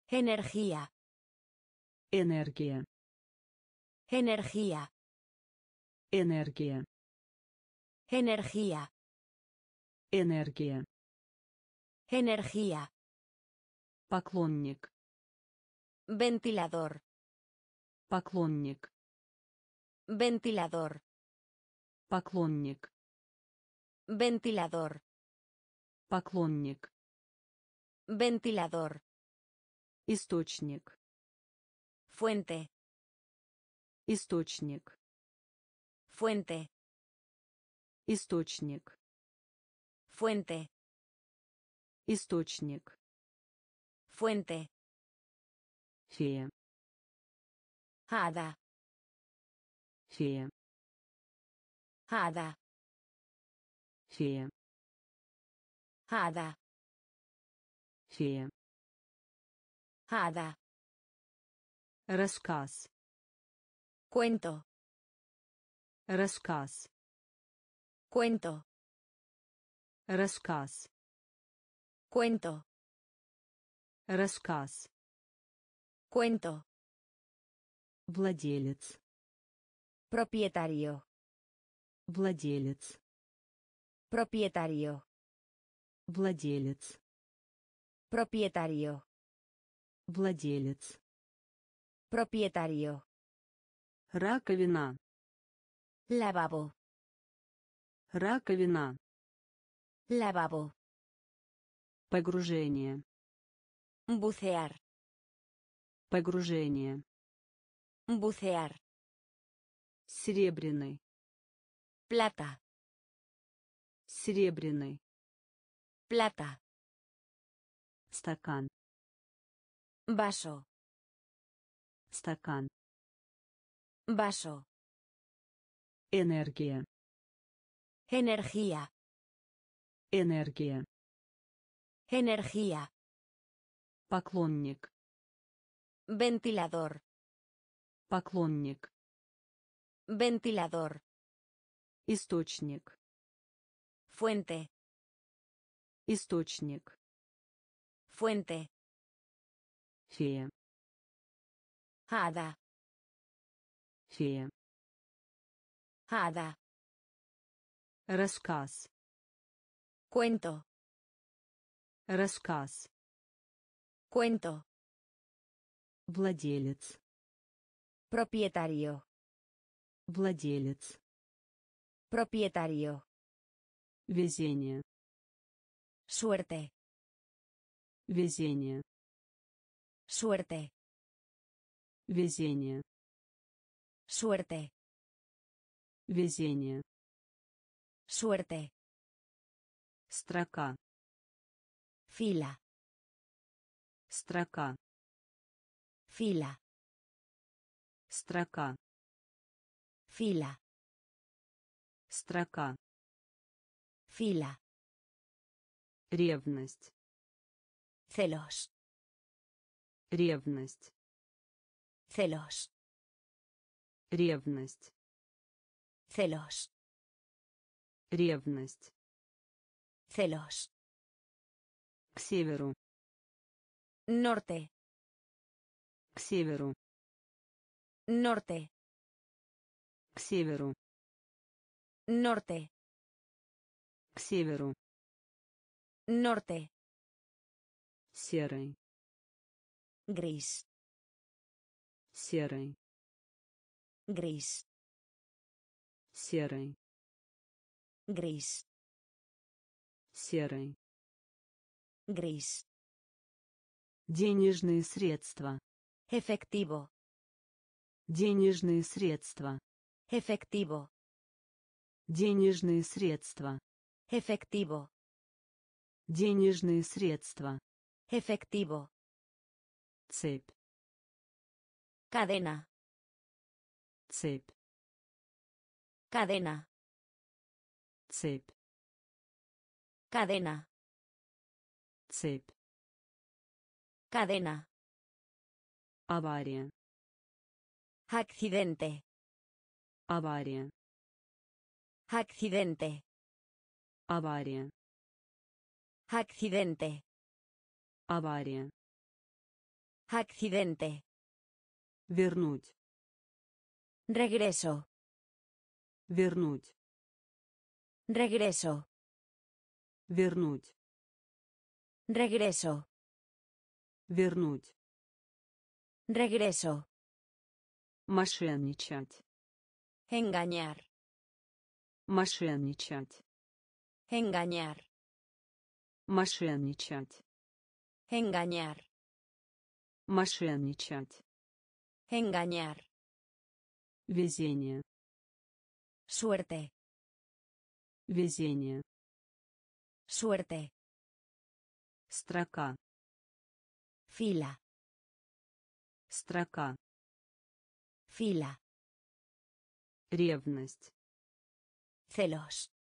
Energía. Энергия. Energía. Энергия. Energía. Энергия. Energía. Поклонник. Ventilador. Поклонник. Ventilador. Поклонник. Ventilador. Поклонник. Ventilador. Источник. Fuente. Источник. Fuente. Источник. Fuente. Источник. Fuente. Фея. Hada. Фея. Hada. Фея. Hada. Фея. Hada. Рассказ. Cuento. Рассказ. Cuento. Рассказ. Cuento. Рассказ. Cuento. Владелец. Propietario. Владелец. Propietario. Владелец. Propietario. Владелец. Propietario. Раковина. Lavabo. Раковина. Lavabo. Погружение. Bucear. Погружение. Bucear. Серебряный. Plata. Серебряный. Plata. Стакан. Vaso. Стакан. Vaso. Энергия. Energía. Энергия. Energía. Поклонник. Ventilador. Поклонник. Ventilador. Источник. Fuente. Источник. Fuente. Фея. Hada. Фея. Hada. Рассказ. Cuento. Рассказ. Cuento. Владелец. Propietario. Владелец. Propietario. Везение. Suerte. Везение. Suerte. Везение. Suerte. Везение. Suerte. Строка. Fila. Строка. Fila. Строка. Fila. Строка. Fila. Ревность. Celos. Ревность. Celos. Ревность. Celos. Ревность. Celos. К северу. Norte. К северу. Norte. К северу. Norte. К северу. Norte. Серый. Gris. Серый. Gris. Серый. Gris. Серый. Gris. Денежные средства. Efectivo. Денежные средства. Efectivo. Денежные средства. Efectivo. Денежные средства. Efectivo. Цепь. Cadena. Цепь. Cadena. Цепь. Cadena. Цепь. Cadena. Авария. Accidente. Авария. Accidente. Авария. Accidente. Авария. Accidente. Вернуть. Regreso. Вернуть. Regreso. Вернуть. Regreso. Вернуть. Regreso. Мошенничать. Engañar. Мошенничать. Engañar. Мошенничать. Engañar. Мошенничать. Engañar. Везение. Suerte. Везение. Suerte. Строка. Fila. Строка. Fila. Ревность. Celos.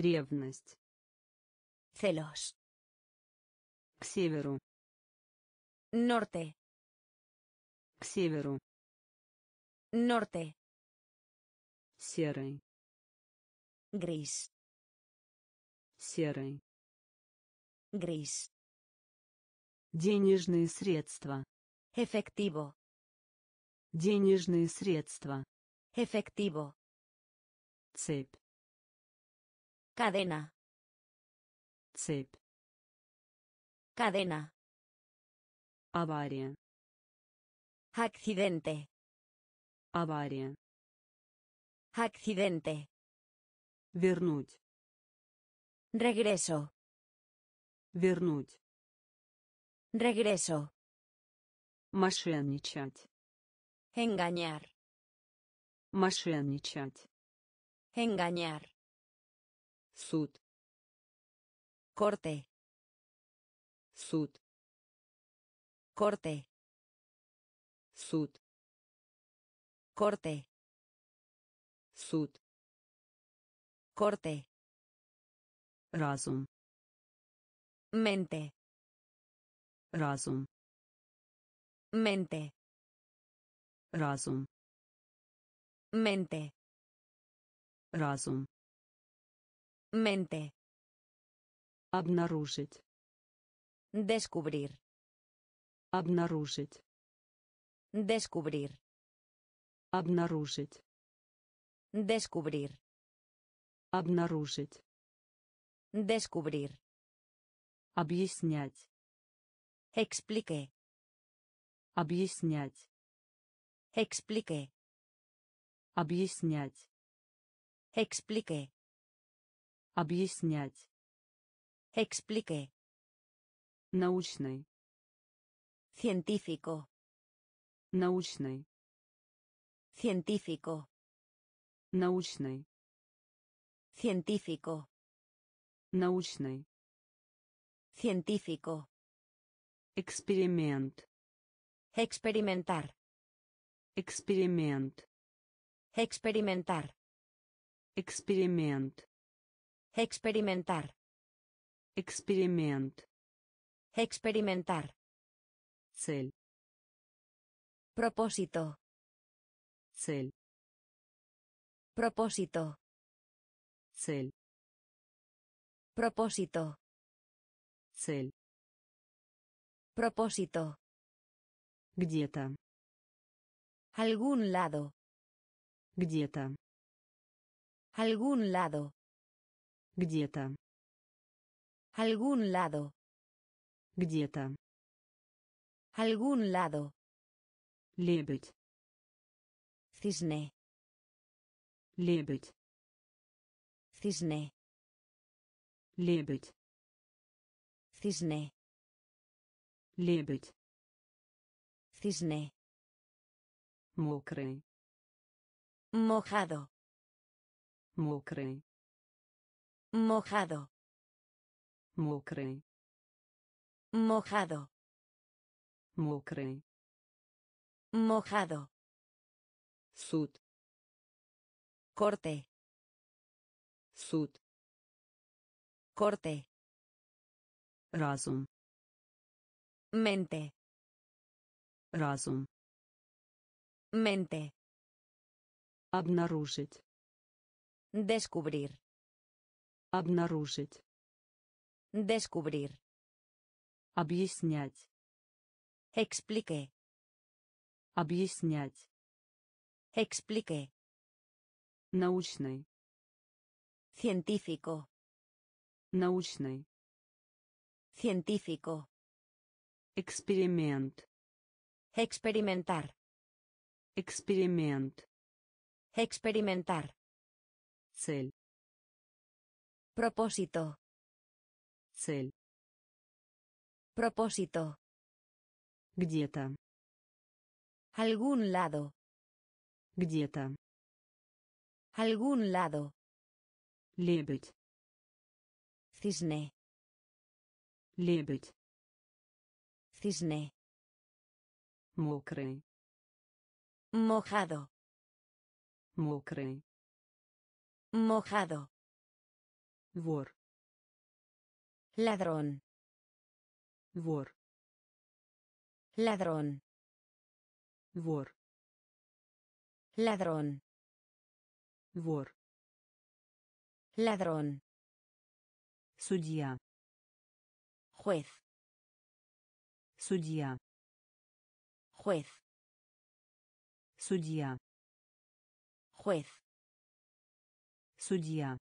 Ревность. Celos. К северу. Norte. К северу. Norte. Серый. Gris. Серый. Gris. Денежные средства. Efectivo. Денежные средства. Efectivo. Цепь. Cadena. Цепь. Cadena. Авария. Accidente. Авария. Accidente. Вернуть. Regreso. Вернуть. Regreso. Мошенничать. Engañar. Мошенничать. Engañar. Суд. Corte. Суд. Corte. Суд. Corte. Суд. Corte. Разум. Mente. Разум. Mente. Разум. Mente. Разум. Mente. Обнаружить. Descubrir. Обнаружить. Descubrir. Обнаружить. Descubrir. Обнаружить. Descubrir. Объяснять. Explique. Объяснять. Explique. Объяснять. Explique. Объяснять. Explique. Научный. Científico. Научный. Científico. Научный. Científico. Научный. Científico. Эксперимент. Experimentar. Эксперимент. Experimentar. Эксперимент. Experimentar. Эксперимент. Experimentar. Цель. Propósito. Цель. Propósito. Цель. Propósito. Цель. Propósito. Где-то. Algún lado. Где-то. Algún lado. Где-то. Algún lado. Где-то. Algún lado. Лебедь. Cisne. Лебедь. Cisne. Лебедь. Cisne. Лебедь. Cisne. Мокрый. Mojado. Мокрый. Mojado. Мокрый. Mojado. Мокрый. Mojado. Суд. Corte. Суд. Corte. Разум. Mente. Разум. Mente. Обнаружить. Descubrir. Обнаружить. Descubrir. Объяснять. Explique. Объяснять. Explique. Научный. Científico. Научный. Científico. Эксперимент. Experimentar. Эксперимент. Experimentar. Цель. Propósito. Цель. Propósito. Где-то. Algún lado. Где-то. Algún lado. Лебедь. Cisne. Лебедь. Cisne. Мокрый. Mojado. Мокрый. Mojado. вор Ladrón. вор Ladrón. вор Ladrón. вор Ladrón. судья Juez. судья Juez. судья Juez. судья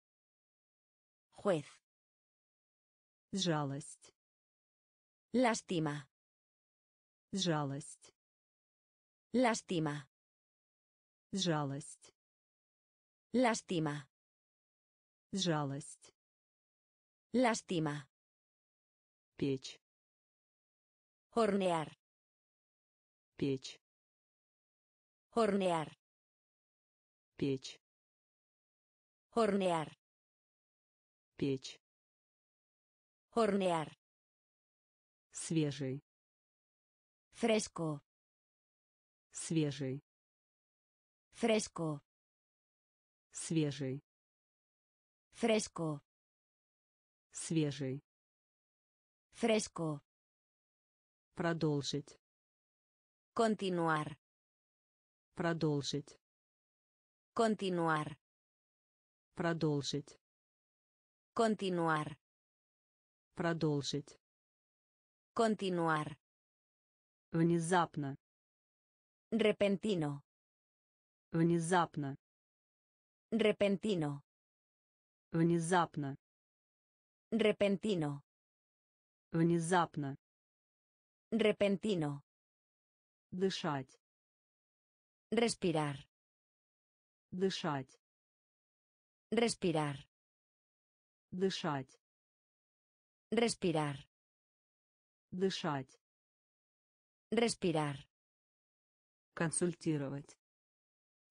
Juez. жалость Lástima. жалость Lástima. жалость Lástima. жалость Lástima. печь Hornear. печь Hornear. печь Hornear. Печь Hornear. свежий Fresco. свежий Fresco. свежий Fresco. свежий Fresco. продолжить Continuar. продолжить Continuar. продолжить Continuar. продолжить Continuar. внезапно Repentino. внезапно Repentino. внезапно Repentino. внезапно Repentino. дышать Respirar. дышать Respirar. Дышать Respirar. дышать Respirar. консультировать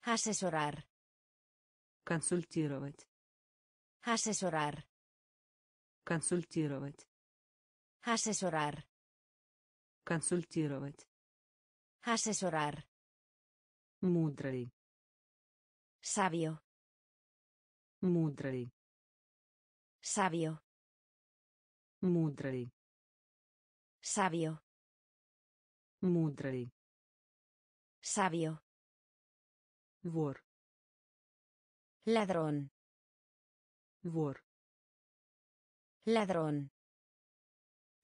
Asesorar. консультировать Asesorar. консультировать Asesorar. консультировать Asesorar. мудрый Sabio. мудрый Sabio. мудрый Sabio. мудрый Sabio. вор Ladrón. вор Ladrón.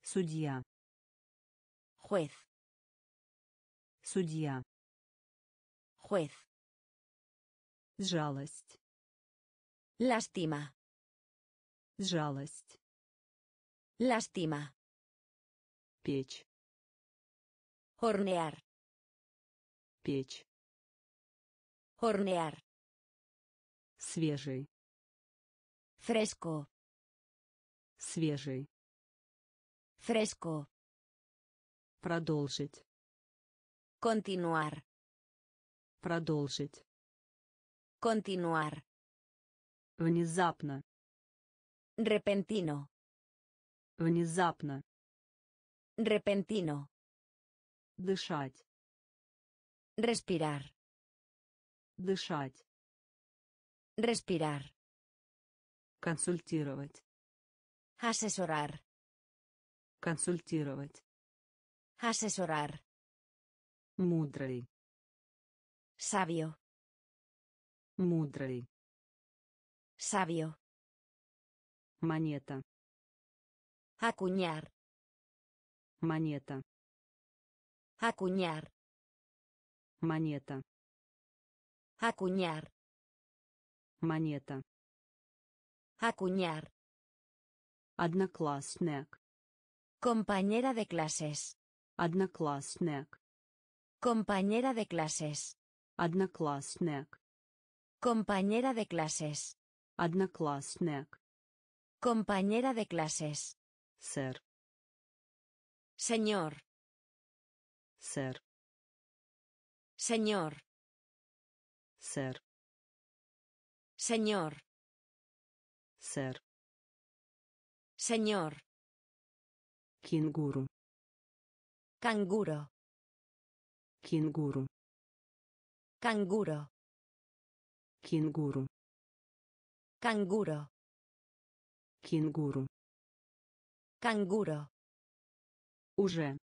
судья Juez. судья Juez. жалость Lástima. Жалость Lástima. печь Hornear. печь Hornear. свежий Fresco. свежий Fresco. продолжить Continuar. продолжить Continuar. внезапно Repentino. внезапно Repentino. дышать Respirar. дышать Respirar. консультировать Asesorar. консультировать Asesorar. мудрый Sabio. мудрый Sabio. Монета Acuñar. монета Acuñar. монета Acuñar. монета Acuñar. одноклассник Compañera de clases. одноклассник Compañera de clases. одноклассник Compañera de clases. одноклассник Compañera de clases. сэр Señor. сэр Señor. сэр Señor. сэр Señor. кенгуру Canguro. кенгуру Canguro. кенгуру Canguro. Кенгуру. Canguro. Уже.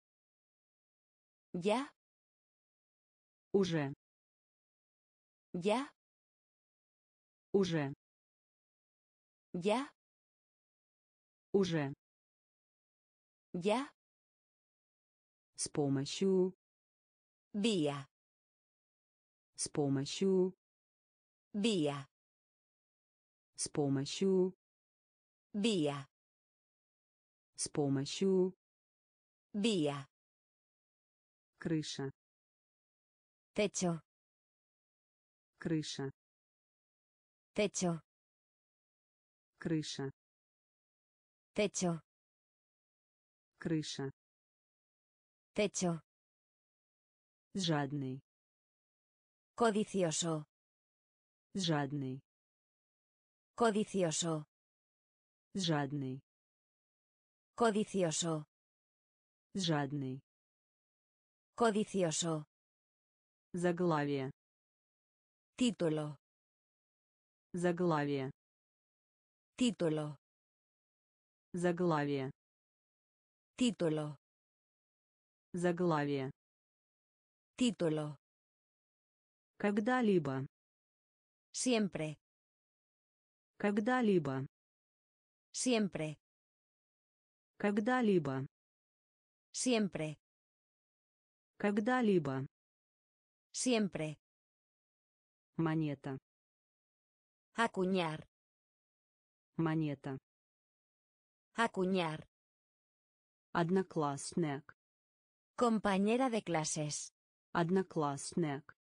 Ya. Уже. Ya. Уже. Ya. Уже. Ya. С помощью. Vía. С помощью. Vía. С помощью. Vía. С помощью. Vía. Крыша. Techo. Крыша. Techo. Крыша. Techo. Крыша. Techo. Жадный. Codicioso. Жадный. Codicioso. Жадный. Codicioso. Жадный. Codicioso. Заглавие. Título. Заглавие. Título. Заглавие. Título. Заглавие. Título. Когда-либо. Siempre. Когда-либо. Siempre. Когда-либо. Siempre. Когда-либо. Siempre. Монета. Acuñar. Монета. Acuñar. Одноклассник. Compañera de clases. Одноклассник.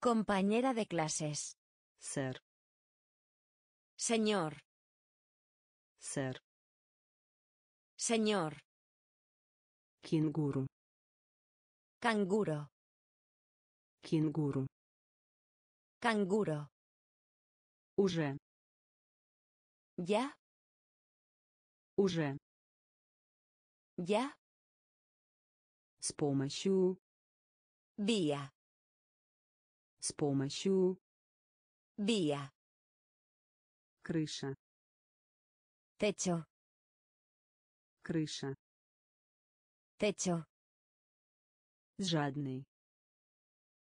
Compañera de clases. Сэр. Señor. Сэр. Señor. Кенгуру. Canguro. Кенгуру. Canguro. Уже. Ya. Уже. Ya. С помощью. Vía. С помощью. Vía. Крыша. Techo. Крыша. Techo. Жадный.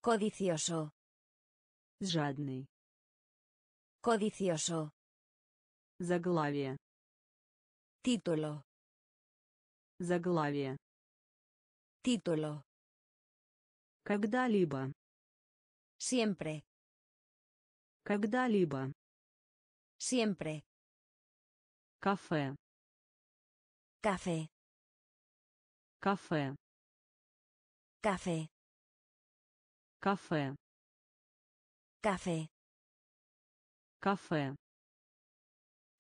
Codicioso. Жадный. Codicioso. Заглавие. Título. Заглавие. Título. Когда-либо. Siempre. Когда-либо. Siempre. Кафе. Café. Кафе. Café. Кафе. Café. Кафе.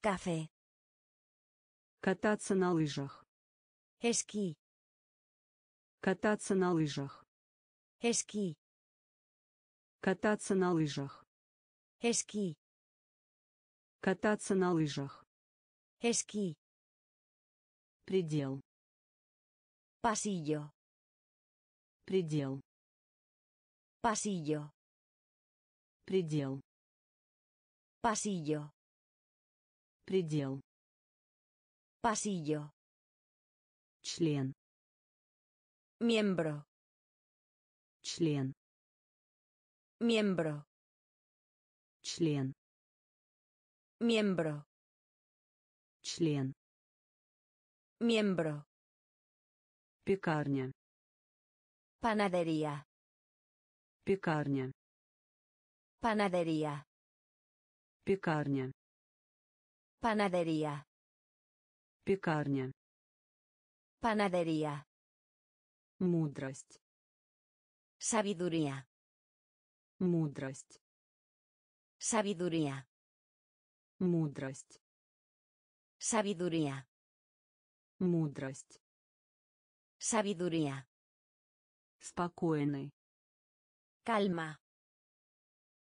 Café. Кататься на лыжах. Esquí. Кататься на лыжах. Esquí. Кататься на лыжах. Esquí. Кататься на лыжах. Esquí. Предел. Pasillo. Предел. Pasillo. Предел. Pasillo. Предел. Pasillo. Член. Miembro. Член. Miembro. Член. Miembro. Член. Miembro. Пекарня. Panadería. Пекарня. Panadería. Пекарня. Panadería. Пекарня. Panadería. Мудрость. Sabiduría. Мудрость. Sabiduría. Мудрость. Sabiduría. Мудрость. Sabiduría. Спокойный. Calma.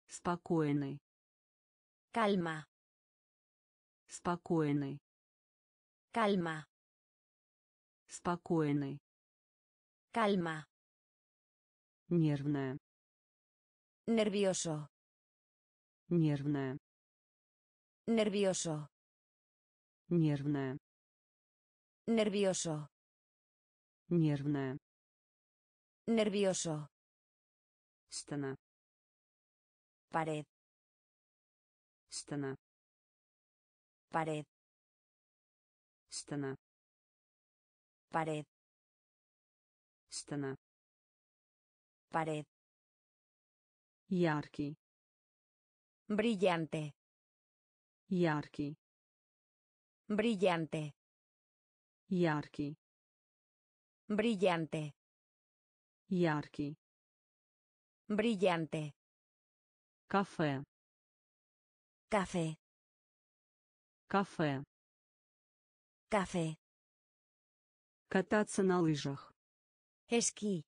Спокойный. Calma. Спокойный. Calma. Спокойный. Calma. Нервная. Nervioso. Нервная. Nervioso. Нервная. Nervioso. Нервная. Nervioso. Стена. Pared. Стена. Pared. Стена. Pared. Стена. Pared. Яркий. Brillante. Яркий. Brillante. Яркий. Brillante. Яркий. Brillante. Кафе. Café. Кафе. Café. Кататься на лыжах. Esquí.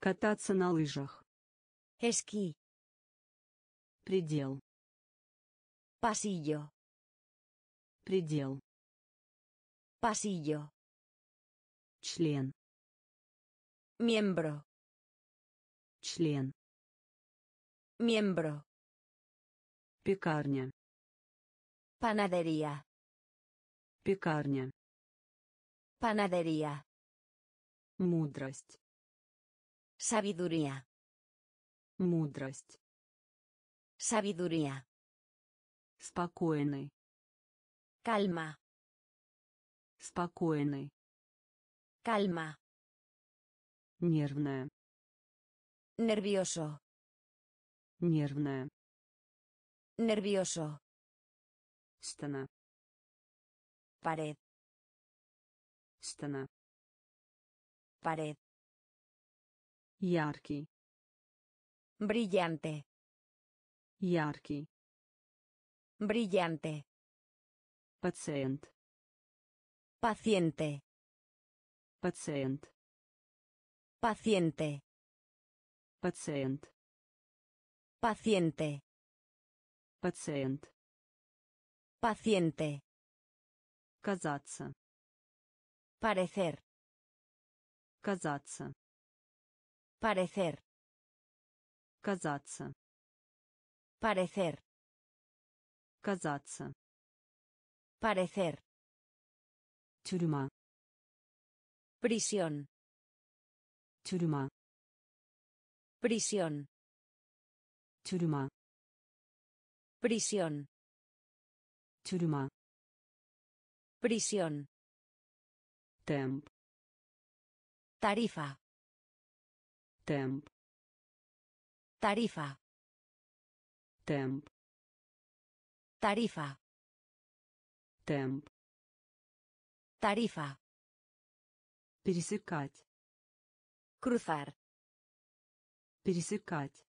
Кататься на лыжах. Esquí. Предел. Pasillo. Предел. Pasillo. Член. Miembro. Член. Miembro. Пекарня. Panadería. Пекарня. Panadería. Мудрость. Sabiduría. Мудрость. Sabiduría. Спокойный. Calma. Спокойный. Calma. Нервная. Nervioso. Нервная. Nervioso. Стена. Pared. Стена. Pared. Яркий. Brillante. Яркий. Brillante. Пациент. Paciente. Пациент. Paciente. Пациент. Paciente. Пациент. Paciente. Казаться. Parecer. Казаться. Parecer. Казаться. Parecer. Казаться. Parecer. Тюрьма. Prisión. Тюрьма. Prisión. Тюрьма. Prisión. Тюрьма. Prisión. Темп. Tarifa. Темп. Tarifa. Темп. Tarifa. Темп. Tarifa. Пересекать. Cruzar. Пересекать.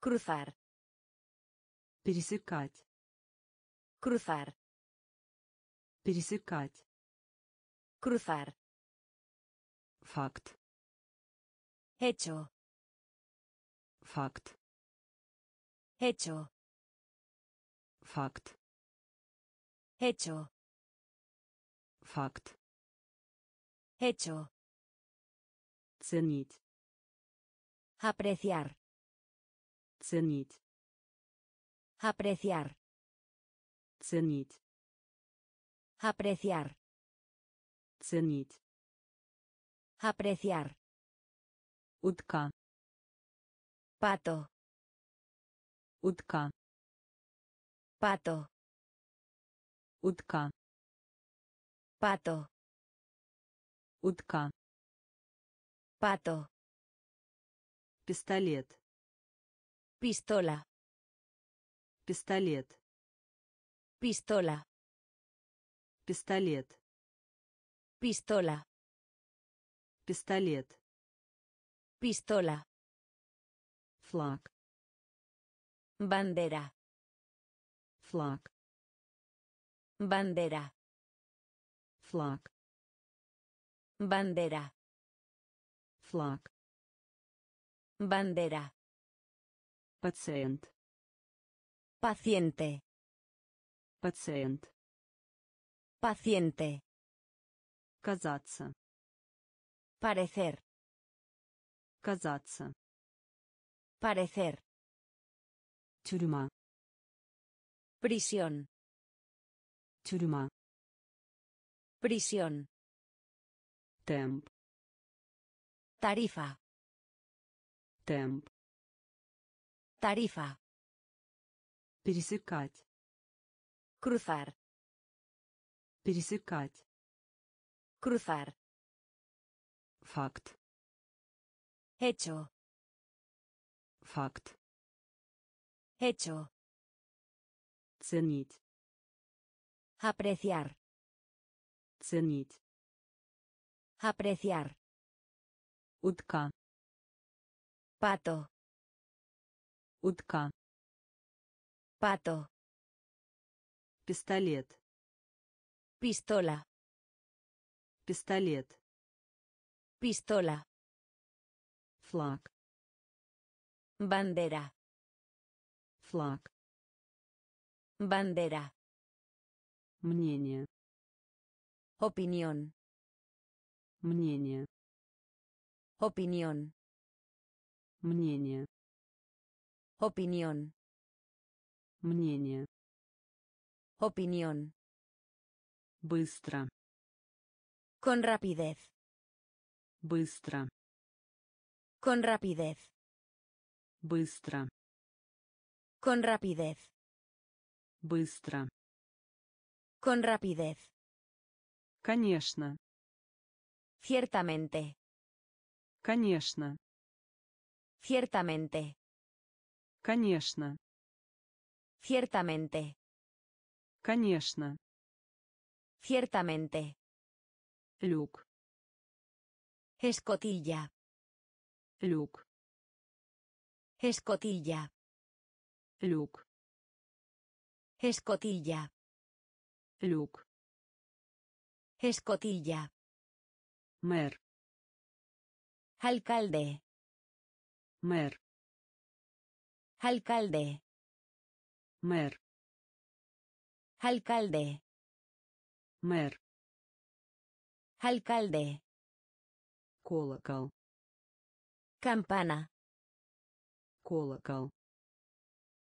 Cruzar. Пересекать. Cruzar. Пересекать. Cruzar. Факт. Hecho. Факт. Hecho. Факт. Hecho. Факт. Hecho. Ценить. Apreciar. Ценить. Apreciar. Ценить. Apreciar. Ценить. Apreciar. Утка. Pato. Утка. Pato. Утка. Pato. Утка. Pato. Пистолет. Pistola. Пистолет. Pistola. Пистолет. Pistola. Пистолет. Pistola. Флаг. Bandera. Флаг. Bandera. Флаг. Bandera. Флаг. Bandera. Пациент. Paciente. Пациент. Paciente. Казаться. Parecer. Казаться. Parecer. Тюрьма. Prisión. Тюрьма. Prisión. Темп. Tarifa. Темп. Tarifa. Пересекать. Cruzar. Пересекать. Cruzar. Факт. Hecho. Факт. Hecho. Ценить. Apreciar. Ценить. Apreciar. Утка. Pato. Утка. Pato. Пистолет. Pistola. Пистолет. Pistola. Флаг. Bandera. Флаг. Bandera. Мнение. Opinión. Мнение. Opinión. Мнение. Opinión. Мнение. Opinión. Быстро. Con rapidez. Быстро. Con rapidez. Быстро. Con rapidez. Быстро. Con rapidez. Конечно. Ciertamente. Конечно. Ciertamente. Конечно. Ciertamente. Конечно. Ciertamente. Люк. Escotilla. Люк. Escotilla. Люк. Escotilla. Люк. Escotilla. Мэр. Alcalde. Мэр. Alcalde. Мэр. Alcalde. Мэр. Alcalde. Колокол. Campana. Колокол.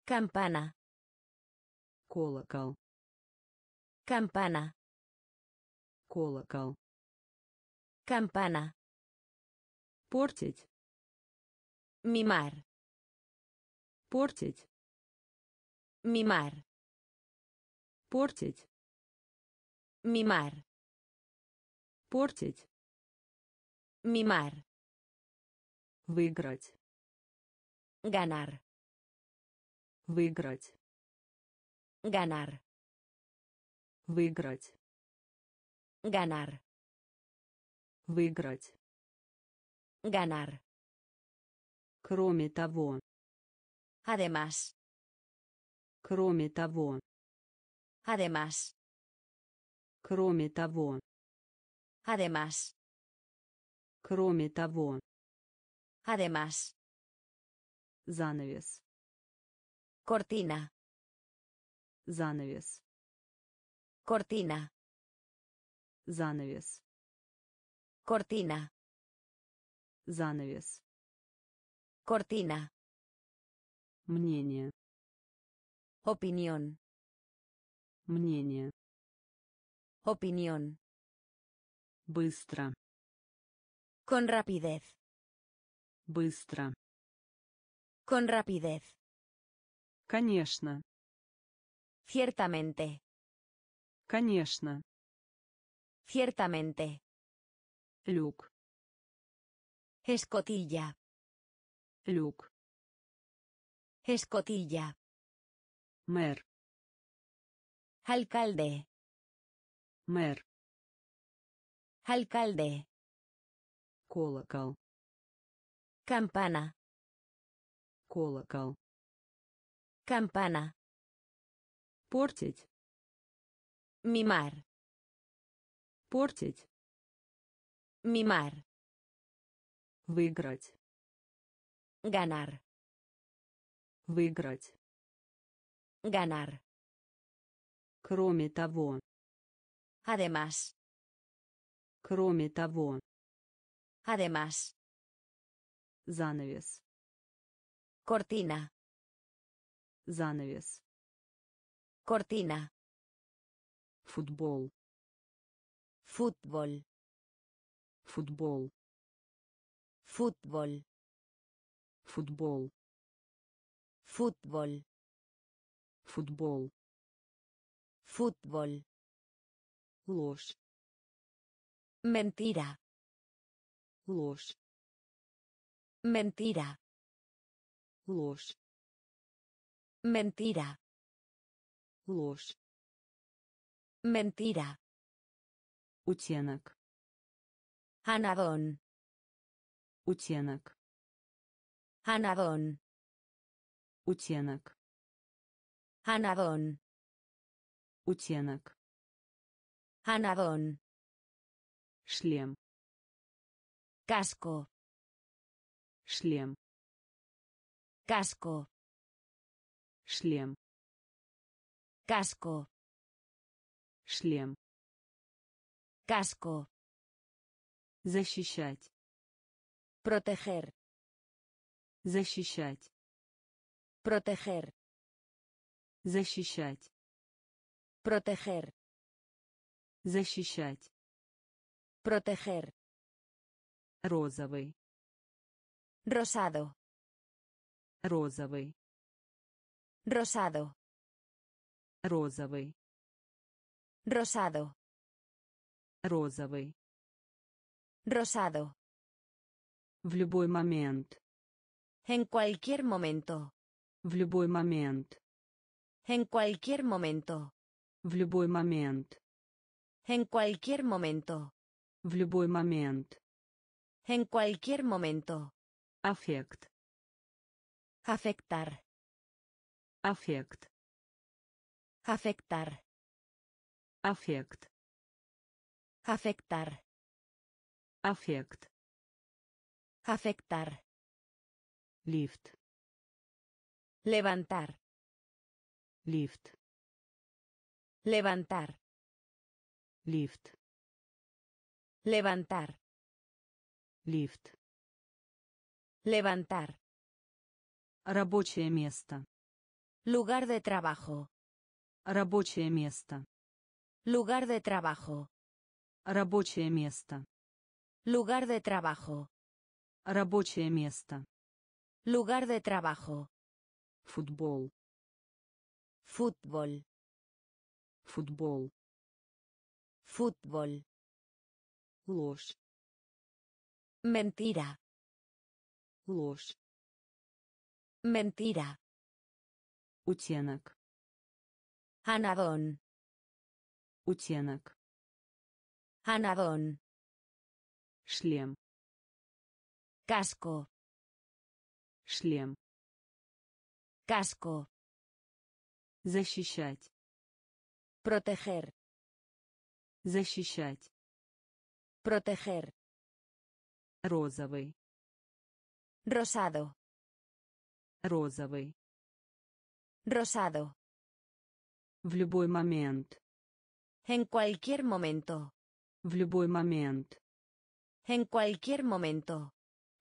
Campana. Колокол. Campana. Колокол. Campana. Портить. Mimar. Портить. Mimar. Портить. Mimar. Портить. Mimar. Выиграть. Ganar. Выиграть. Ganar. Выиграть. Ganar. Выиграть. Ganar. Кроме того. Además. Кроме того. Además. Кроме того. Además. Кроме того. Además. Занавес. Cortina. Занавес. Cortina. Занавес. Cortina. Занавес. Cortina. Мнение. Opinión. Мнение. Opinión. Быстро. Con rapidez. Быстро. Con rapidez. Конечно. Ciertamente. Конечно. Ciertamente. Люк. Escotilla. Люк. Escotilla. Мэр. Alcalde. Мэр. Alcalde. Колокол. Campana. Колокол. Campana. Портить. Mimar. Портить. Mimar. Выиграть. Ganar. Выиграть. Ganar. Кроме того. Además. Кроме того. Además. Занавес. Cortina. Занавес. Cortina. футбол Fútbol. футбол Fútbol. футбол Fútbol. футбол Fútbol. ложь Mentira. ложь Mentira. ложь Mentira. ложь Mentira. утенок Anadón. утенок Anadón. утенок Anadón. утенок Anadón. шлем Casco. шлем Casco. шлем Casco. Шлем Casco. защищать Proteger. защищать Proteger. защищать Proteger. защищать Proteger. розовый Rosado. розовый Rosado. розовый Rosado. розовый Rosado. в любой момент En cualquier momento. в любой момент En cualquier momento. в любой момент En cualquier momento. в любой момент En cualquier momento. аффект Afectar. аффект Afectar. Аффект Afectar. аффект Afectar. лифт Levantar. лифт Levantar. лифт Levantar. лифт Levantar. рабочее место Lugar de trabajo. рабочее место Lugar de trabajo. рабочее место Lugar de trabajo. рабочее место Lugar de trabajo. футбол Fútbol. футбол Fútbol. ложь Mentira. ложь Mentira. утенок Anadón. Утенок Anadón. шлем Casco. шлем Casco. защищать Proteger. защищать Proteger. розовый Rosado. розовый Rosado. в любой момент En cualquier momento. в любой момент En cualquier momento.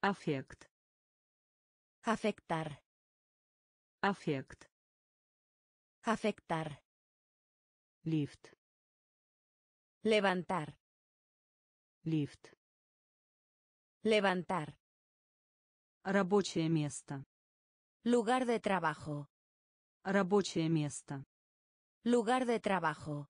аффект Afectar. аффект Afectar. лифт Levantar. лифт Levantar. рабочее место Lugar de trabajo. рабочее место Lugar de trabajo.